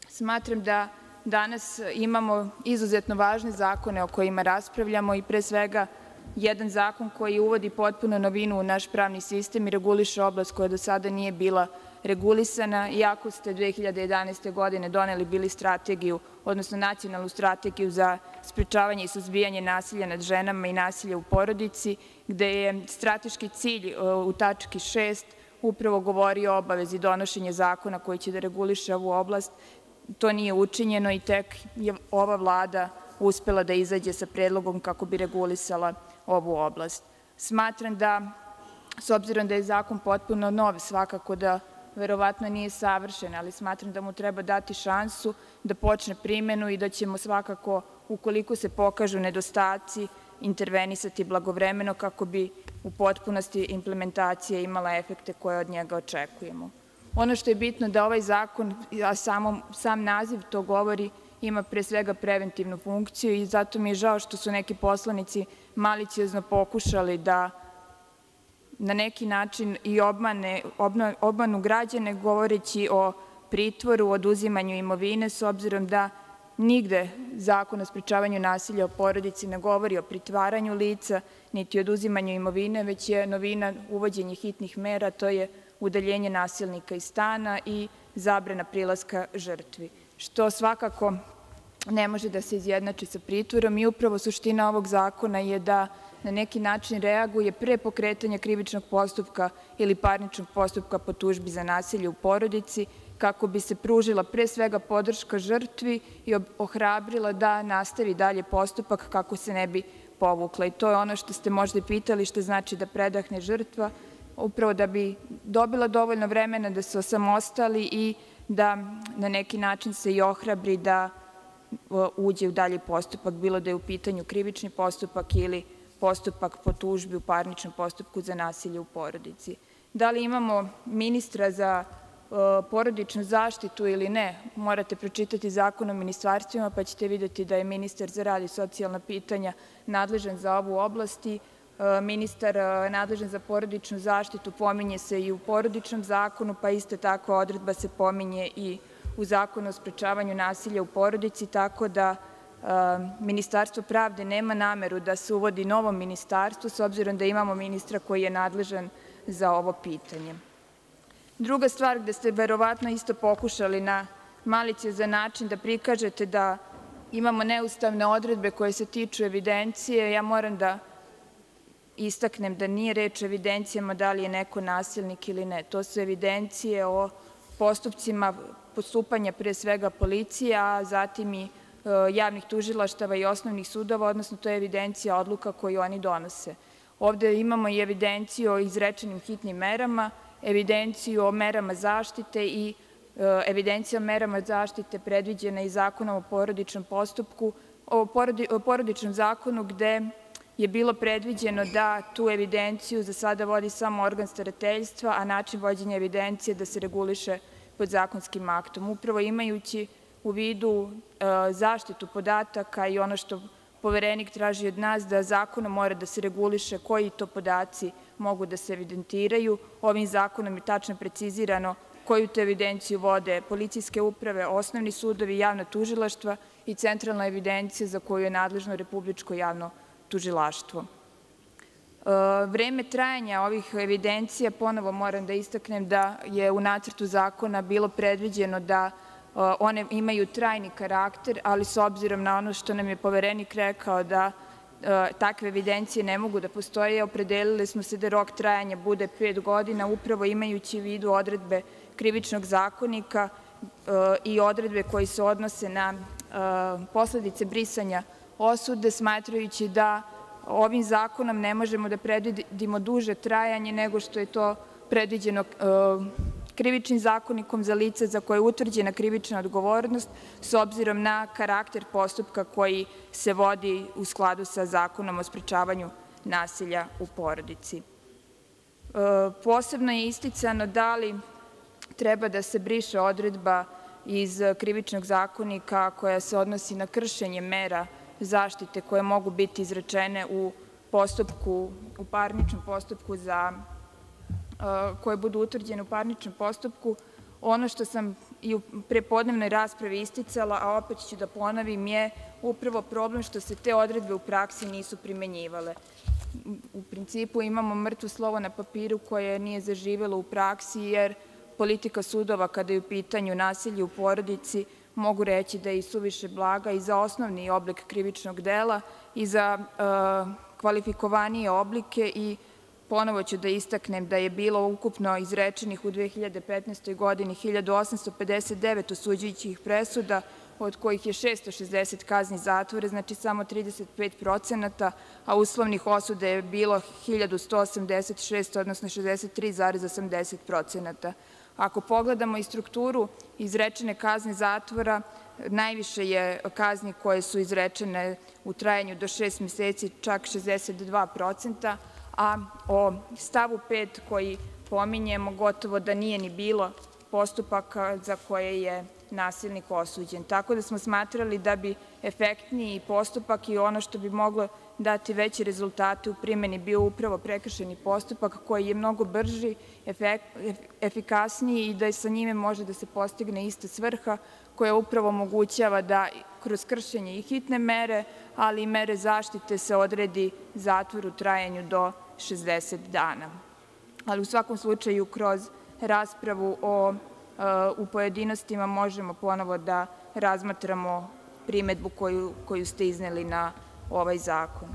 Smatram da danas imamo izuzetno važne zakone o kojima raspravljamo i pre svega jedan zakon koji uvodi potpuno novinu u naš pravni sistem i reguliše oblast koja do sada nije bila regulisana, iako ste 2011. godine doneli bili strategiju, odnosno nacionalnu strategiju za sprečavanje i suzbijanje nasilja nad ženama i nasilja u porodici, gde je strateški cilj u tački 6 upravo govorio o obavezi donošenja zakona koji će da reguliše ovu oblast. To nije učinjeno i tek je ova Vlada uspela da izađe sa predlogom kako bi regulisala ovu oblast. Smatram da, s obzirom da je zakon potpuno nov, svakako da verovatno nije savršen, ali smatram da mu treba dati šansu da počne primenu i da ćemo svakako, ukoliko se pokažu nedostaci, intervenisati blagovremeno kako bi u potpunosti implementacija imala efekte koje od njega očekujemo. Ono što je bitno da ovaj zakon, a sam naziv to govori, ima pre svega preventivnu funkciju i zato mi je žao što su neki poslanici maliciozno pokušali da na neki način i obmanu građane govoreći o pritvoru, oduzimanju imovine, s obzirom da nigde Zakon o sprečavanju nasilja u porodici ne govori o pritvaranju lica, niti oduzimanju imovine, već je novina uvođenje hitnih mera, to je udaljenje nasilnika iz stana i zabrana prilaska žrtvi, što svakako ne može da se izjednači sa pritvorom i upravo suština ovog zakona je da na neki način reaguje pre pokretanja krivičnog postupka ili parničnog postupka po tužbi za nasilje u porodici, kako bi se pružila pre svega podrška žrtvi i ohrabrila da nastavi dalje postupak kako se ne bi povukla. I to je ono što ste možda pitali, što znači da predahne žrtva, upravo da bi dobila dovoljno vremena da se osamostali i da na neki način se i ohrabri da uđe u dalji postupak, bilo da je u pitanju krivični postupak ili postupak po tužbi u parničnom postupku za nasilje u porodici. Da li imamo ministra za porodičnu zaštitu ili ne, morate pročitati Zakon o ministarstvima pa ćete videti da je ministar za rad i socijalna pitanja nadležan za ovu oblast i ministar nadležan za porodičnu zaštitu pominje se i u Porodičnom zakonu, pa isto tako odredba se pominje i u Zakonu o sprečavanju nasilja u porodici, tako da Ministarstvo pravde nema nameru da se uvodi novo ministarstvo, s obzirom da imamo ministra koji je nadležan za ovo pitanje. Druga stvar gde ste verovatno isto pokušali na maliciozan način da prikažete da imamo neustavne odredbe koje se tiču evidencije, ja moram da istaknem da nije reč o evidencijama da li je neko nasilnik ili ne. To su evidencije o postupcima postupanja pre svega policije, a zatim i javnih tužilaštava i osnovnih sudova, odnosno to je evidencija odluka koju oni donose. Ovde imamo i evidenciju o izrečenim hitnim merama, evidenciju o merama zaštite i evidencija o merama zaštite predviđena i Zakonom o porodičnom postupku, o porodičnom zakonu gde je bilo predviđeno da tu evidenciju za sada vodi samo organ starateljstva, a način vođenja evidencije da se reguliše podzakonskim aktom. Upravo imajući u vidu zaštitu podataka i ono što poverenik traži od nas da zakonom mora da se reguliše koji to podaci mogu da se evidentiraju. Ovim zakonom je tačno precizirano koju to evidenciju vode policijske uprave, osnovni sudovi, javna tužilaštva i centralna evidencija za koju je nadležno Republičko javno tužilaštvo. Vreme trajanja ovih evidencija, ponovo moram da istaknem da je u nacrtu zakona bilo predviđeno da one imaju trajni karakter, ali s obzirom na ono što nam je poverenik rekao da takve evidencije ne mogu da postoje, opredelili smo se da rok trajanja bude pet godina, upravo imajući u vidu odredbe Krivičnog zakonika i odredbe koje se odnose na posledice brisanja osude, smatrajući da ovim zakonom ne možemo da predvidimo duže trajanje nego što je to predviđeno Krivičnim zakonikom za lice za koje je utvrđena krivična odgovornost, s obzirom na karakter postupka koji se vodi u skladu sa Zakonom o sprečavanju nasilja u porodici. Posebno je isticano da li treba da se briše odredba iz Krivičnog zakonika koja se odnosi na kršenje mera zaštite koje mogu biti izrečene u postupku, u parničnom postupku za koje budu utvrđene u parničnom postupku. Ono što sam i u prepodnevnoj raspravi isticala, a opet ću da ponovim, je upravo problem što se te odredbe u praksi nisu primenjivale. U principu imamo mrtvo slovo na papiru koje nije zaživelo u praksi, jer politika sudova kada je u pitanju nasilje u porodici mogu reći da je i suviše blaga i za osnovni oblik krivičnog dela i za kvalifikovanije oblike i Ponovo ću da istaknem da je bilo ukupno izrečenih u 2015. godini 1859 osuđujućih presuda, od kojih je 660 kazni zatvora, znači samo 35%, a uslovnih osuda je bilo 1186, odnosno 63,80%. Ako pogledamo i strukturu izrečene kazne zatvora, najviše je kazni koje su izrečene u trajanju do šest meseci, čak 62%, a o stavu 5 koji pominjemo gotovo da nije ni bilo postupaka za koje je nasilnik osuđen. Tako da smo smatrali da bi efektniji postupak i ono što bi moglo dati veće rezultate u primeni bio upravo prekršeni postupak koji je mnogo brži, efikasniji i da sa njime može da se postigne ista svrha koja upravo omogućava da kroz kršenje i hitne mere, ali i mere zaštite se odredi zatvor u trajanju do 60 dana. Ali u svakom slučaju kroz raspravu o, u pojedinostima možemo ponovo da razmatramo primetbu koju, ste izneli na ovaj zakon.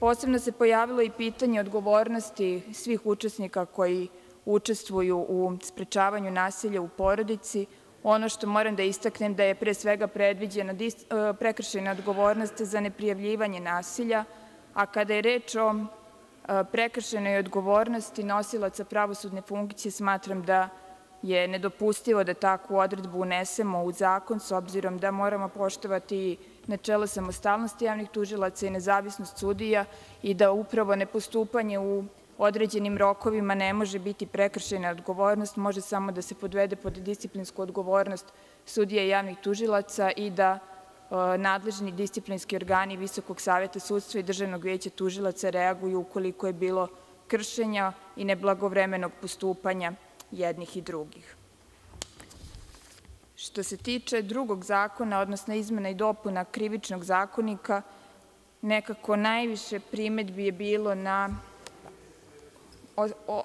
Posebno se pojavilo i pitanje odgovornosti svih učesnika koji učestvuju u sprečavanju nasilja u porodici. Ono što moram da istaknem da je pre svega predviđena prekršajna odgovornost za neprijavljivanje nasilja, a kada je reč o prekršajnoj odgovornosti nosilaca pravosudne funkcije, smatram da je nedopustivo da takvu odredbu unesemo u zakon, s obzirom da moramo poštovati načelo samostalnosti javnih tužilaca i nezavisnost sudija i da upravo nepostupanje u određenim rokovima ne može biti prekršajna odgovornost, može samo da se podvede pod disciplinsku odgovornost sudija i javnih tužilaca i da nadležni disciplinski organi Visokog saveta sudstva i Državnog veća tužilaca reaguju ukoliko je bilo kršenja i neblagovremenog postupanja jednih i drugih. Što se tiče drugog zakona, odnosno izmena i dopuna Krivičnog zakonika, nekako najviše primetbi je bilo na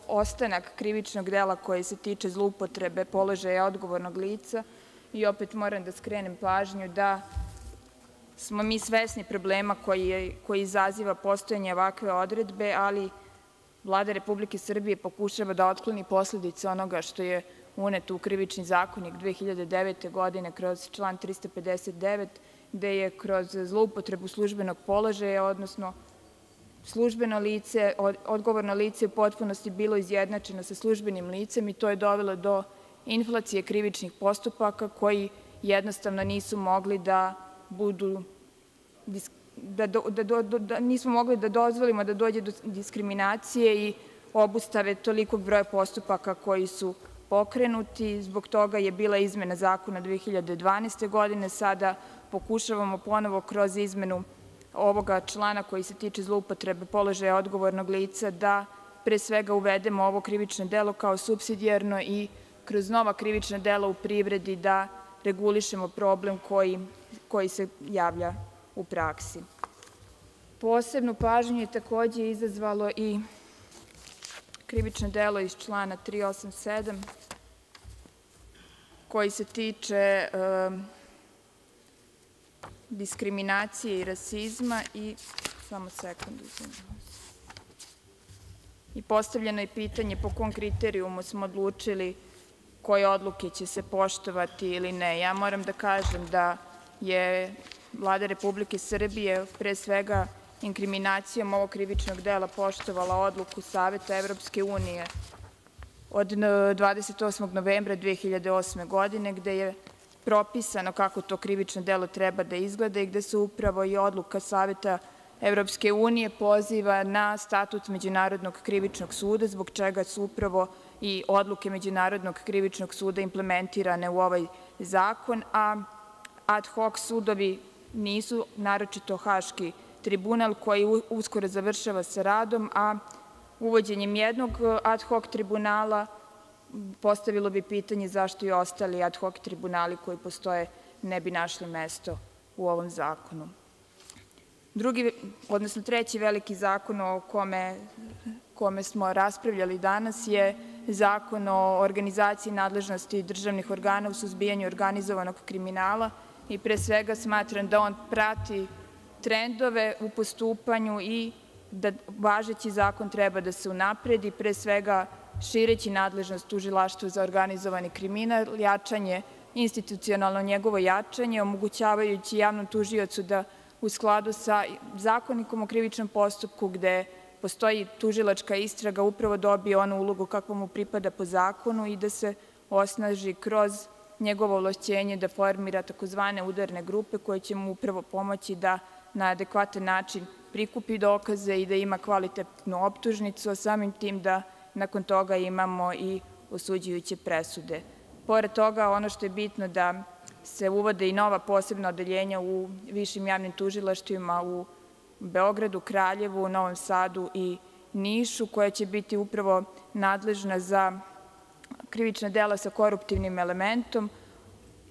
ostanak krivičnog dela koje se tiče zloupotrebe položaja odgovornog lica i opet moram da skrenem pažnju da smo mi svesni problema koji, koji izaziva postojanje ovakve odredbe, ali Vlada Republike Srbije pokušava da otkloni posledice onoga što je uneto u Krivični zakonik 2009. godine kroz član 359, gde je kroz zloupotrebu službenog položaja, odnosno službeno lice, odgovorno lice u potpunosti bilo izjednačeno sa službenim licem i to je dovelo do inflacije krivičnih postupaka koji jednostavno nisu mogli da budu da, da, da nismo mogli da dozvolimo da dođe do diskriminacije i obustave tolikog broja postupaka koji su pokrenuti. Zbog toga je bila izmena zakona 2012. godine. Sada pokušavamo ponovo kroz izmenu ovoga člana koji se tiče zloupotrebe položaja odgovornog lica da pre svega uvedemo ovo krivično delo kao subsidijarno i kroz nova krivična dela u privredi da regulišemo problem koji, koji se javlja u praksi. Posebnu pažnju je takođe izazvalo i krivično delo iz člana 387 koji se tiče um, diskriminacije i rasizma i samo sekundu i postavljeno je pitanje po kom kriterijumu smo odlučili koje odluke će se poštovati ili ne. Ja moram da kažem da je Vlada Republike Srbije pre svega inkriminacijom ovog krivičnog dela poštovala odluku Saveta Evropske unije od 28. novembra 2008. godine, gde je propisano kako to krivično delo treba da izgleda i gde se upravo i odluka Saveta Evropske unije poziva na statut Međunarodnog krivičnog suda, zbog čega su upravo i odluke Međunarodnog krivičnog suda implementirane u ovaj zakon, a ad hoc sudovi nisu, naročito Haški tribunal koji uskoro završava sa radom, a uvođenjem jednog ad hoc tribunala postavilo bi pitanje zašto i ostali ad hoc tribunali koji postoje ne bi našli mesto u ovom zakonu. Drugi, odnosno treći veliki zakon o kome, kome smo raspravljali danas je zakon o organizaciji nadležnosti državnih organa u suzbijanju organizovanog kriminala i pre svega smatram da on prati trendove u postupanju i da važeći zakon treba da se unapredi, pre svega šireći nadležnost tužilaštva za organizovani kriminal, jačanje, institucionalno njegovo jačanje, omogućavajući javnom tužiocu da u skladu sa zakonikom o krivičnom postupku gde postoji tužilačka istraga upravo dobije onu ulogu kakva mu pripada po zakonu i da se osnaži kroz njegovo ovlašćenje da formira takozvane udarne grupe koje će mu upravo pomoći da na adekvatan način prikupi dokaze i da ima kvalitetnu optužnicu, a samim tim da nakon toga imamo i osuđujuće presude. Pored toga, ono što je bitno da se uvode i nova posebna odeljenja u višim javnim tužilaštvima u Beogradu, Kraljevu, Novom Sadu i Nišu, koja će biti upravo nadležna za krivična dela sa koruptivnim elementom,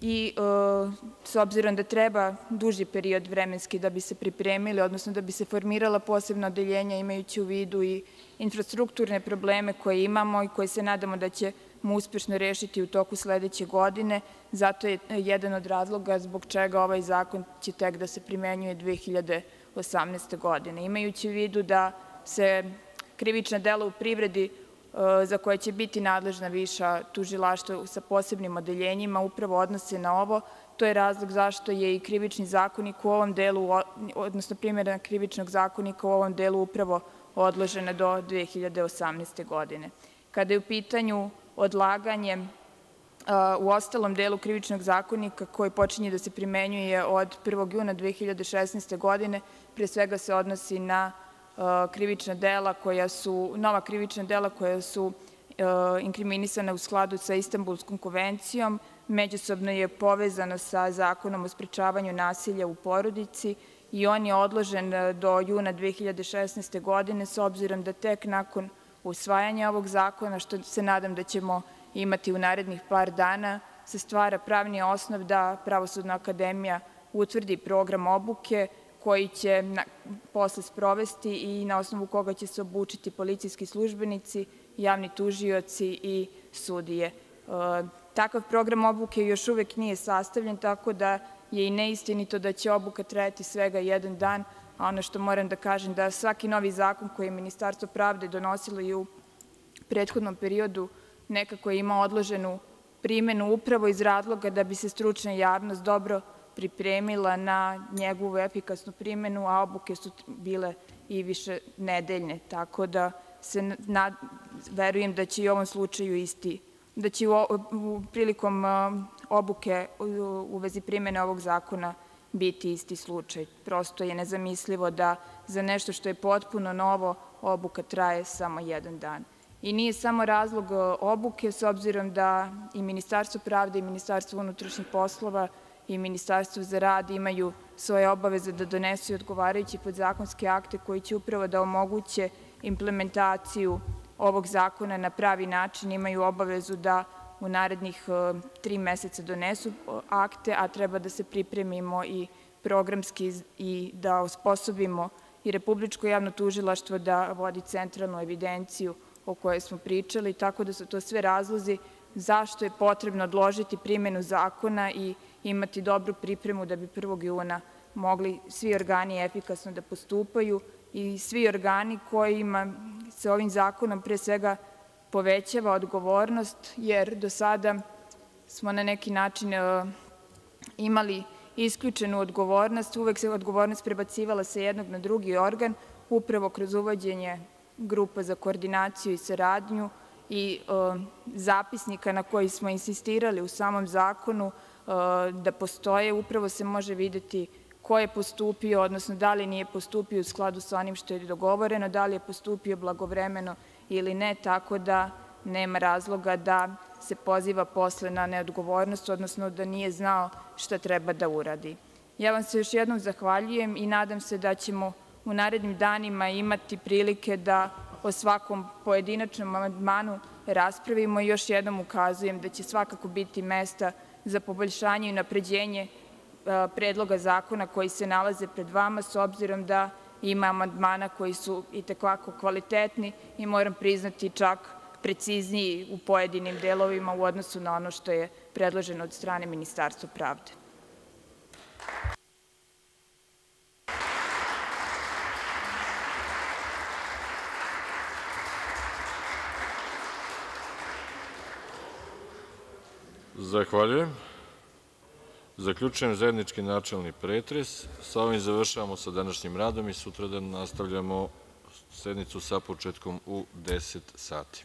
i s obzirom da treba duži period vremenski da bi se pripremili, odnosno da bi se formirala posebna odeljenja, imajući u vidu i infrastrukturne probleme koje imamo i koje se nadamo da ćemo uspešno rešiti u toku sledeće godine. Zato je jedan od razloga zbog čega ovaj zakon će tek da se primenjuje 2018. godine. Imajući u vidu da se krivična dela u privredi za koje će biti nadležna viša tužilaštva sa posebnim odeljenjima upravo odnose na ovo. To je razlog zašto je i krivični zakonik u ovom delu, odnosno primjena krivičnog zakonika u ovom delu upravo odložena do 2018. godine. Kada je u pitanju odlaganje u ostalom delu krivičnog zakonika koji počinje da se primenjuje od 1. juna 2016. godine, pre svega se odnosi na krivična dela koja su, nova krivična dela koja su inkriminisana u skladu sa Istanbulskom konvencijom, međusobno je povezana sa Zakonom o sprečavanju nasilja u porodici i on je odložen do juna 2016. godine, s obzirom da tek nakon usvajanja ovog zakona, što se nadam da ćemo imati u narednih par dana, se stvara pravni osnov da Pravosudna akademija utvrdi program obuke koji će posle sprovesti i na osnovu koga će se obučiti policijski službenici, javni tužioci i sudije. Takav program obuke još uvek nije sastavljen, tako da je i neistinito da će obuka trajati svega jedan dan, a ono što moram da kažem da svaki novi zakon koji je Ministarstvo pravde donosilo i u prethodnom periodu nekako je imao odloženu primenu upravo iz razloga da bi se stručna javnost dobro pripremila na njegovu efikasnu primenu, a obuke su bile i više nedeljne, tako da se verujem da će i u ovom slučaju isti, da će u prilikom obuke u vezi primene ovog zakona biti isti slučaj. Prosto je nezamislivo da za nešto što je potpuno novo obuka traje samo jedan dan. I nije samo razlog obuke, s obzirom da i Ministarstvo pravde i Ministarstvo unutrašnjih poslova i Ministarstvo za rad imaju svoje obaveze da donesu odgovarajuće podzakonske akte koji će upravo da omoguće implementaciju ovog zakona na pravi način, imaju obavezu da u narednih tri meseca donesu akte, a treba da se pripremimo i programski i da osposobimo i Republičko javno tužilaštvo da vodi centralnu evidenciju o kojoj smo pričali, tako da su to sve razlozi zašto je potrebno odložiti primenu zakona i imati dobru pripremu da bi 1. juna mogli svi organi efikasno da postupaju i svi organi kojima se ovim zakonom pre svega povećava odgovornost, jer do sada smo na neki način imali isključenu odgovornost, uvek se odgovornost prebacivala sa jednog na drugi organ, upravo kroz uvođenje grupa za koordinaciju i saradnju i zapisnika na koji smo insistirali u samom zakonu da postoje, upravo se može videti ko je postupio, odnosno da li nije postupio u skladu sa onim što je dogovoreno, da li je postupio blagovremeno ili ne, tako da nema razloga da se poziva posle na neodgovornost, odnosno da nije znao šta treba da uradi. Ja vam se još jednom zahvaljujem i nadam se da ćemo u narednim danima imati prilike da o svakom pojedinačnom amandmanu raspravimo i još jednom ukazujem da će svakako biti mesta za poboljšanje i napređenje predloga zakona koji se nalaze pred vama, s obzirom da ima amandmana koji su i tekako kvalitetni i moram priznati čak precizniji u pojedinim delovima u odnosu na ono što je predloženo od strane Ministarstva pravde. Zahvaljujem. Zaključujem zajednički načelni pretres. Sa ovim završavamo sa današnjim radom i sutradan nastavljamo sednicu sa početkom u 10 sati.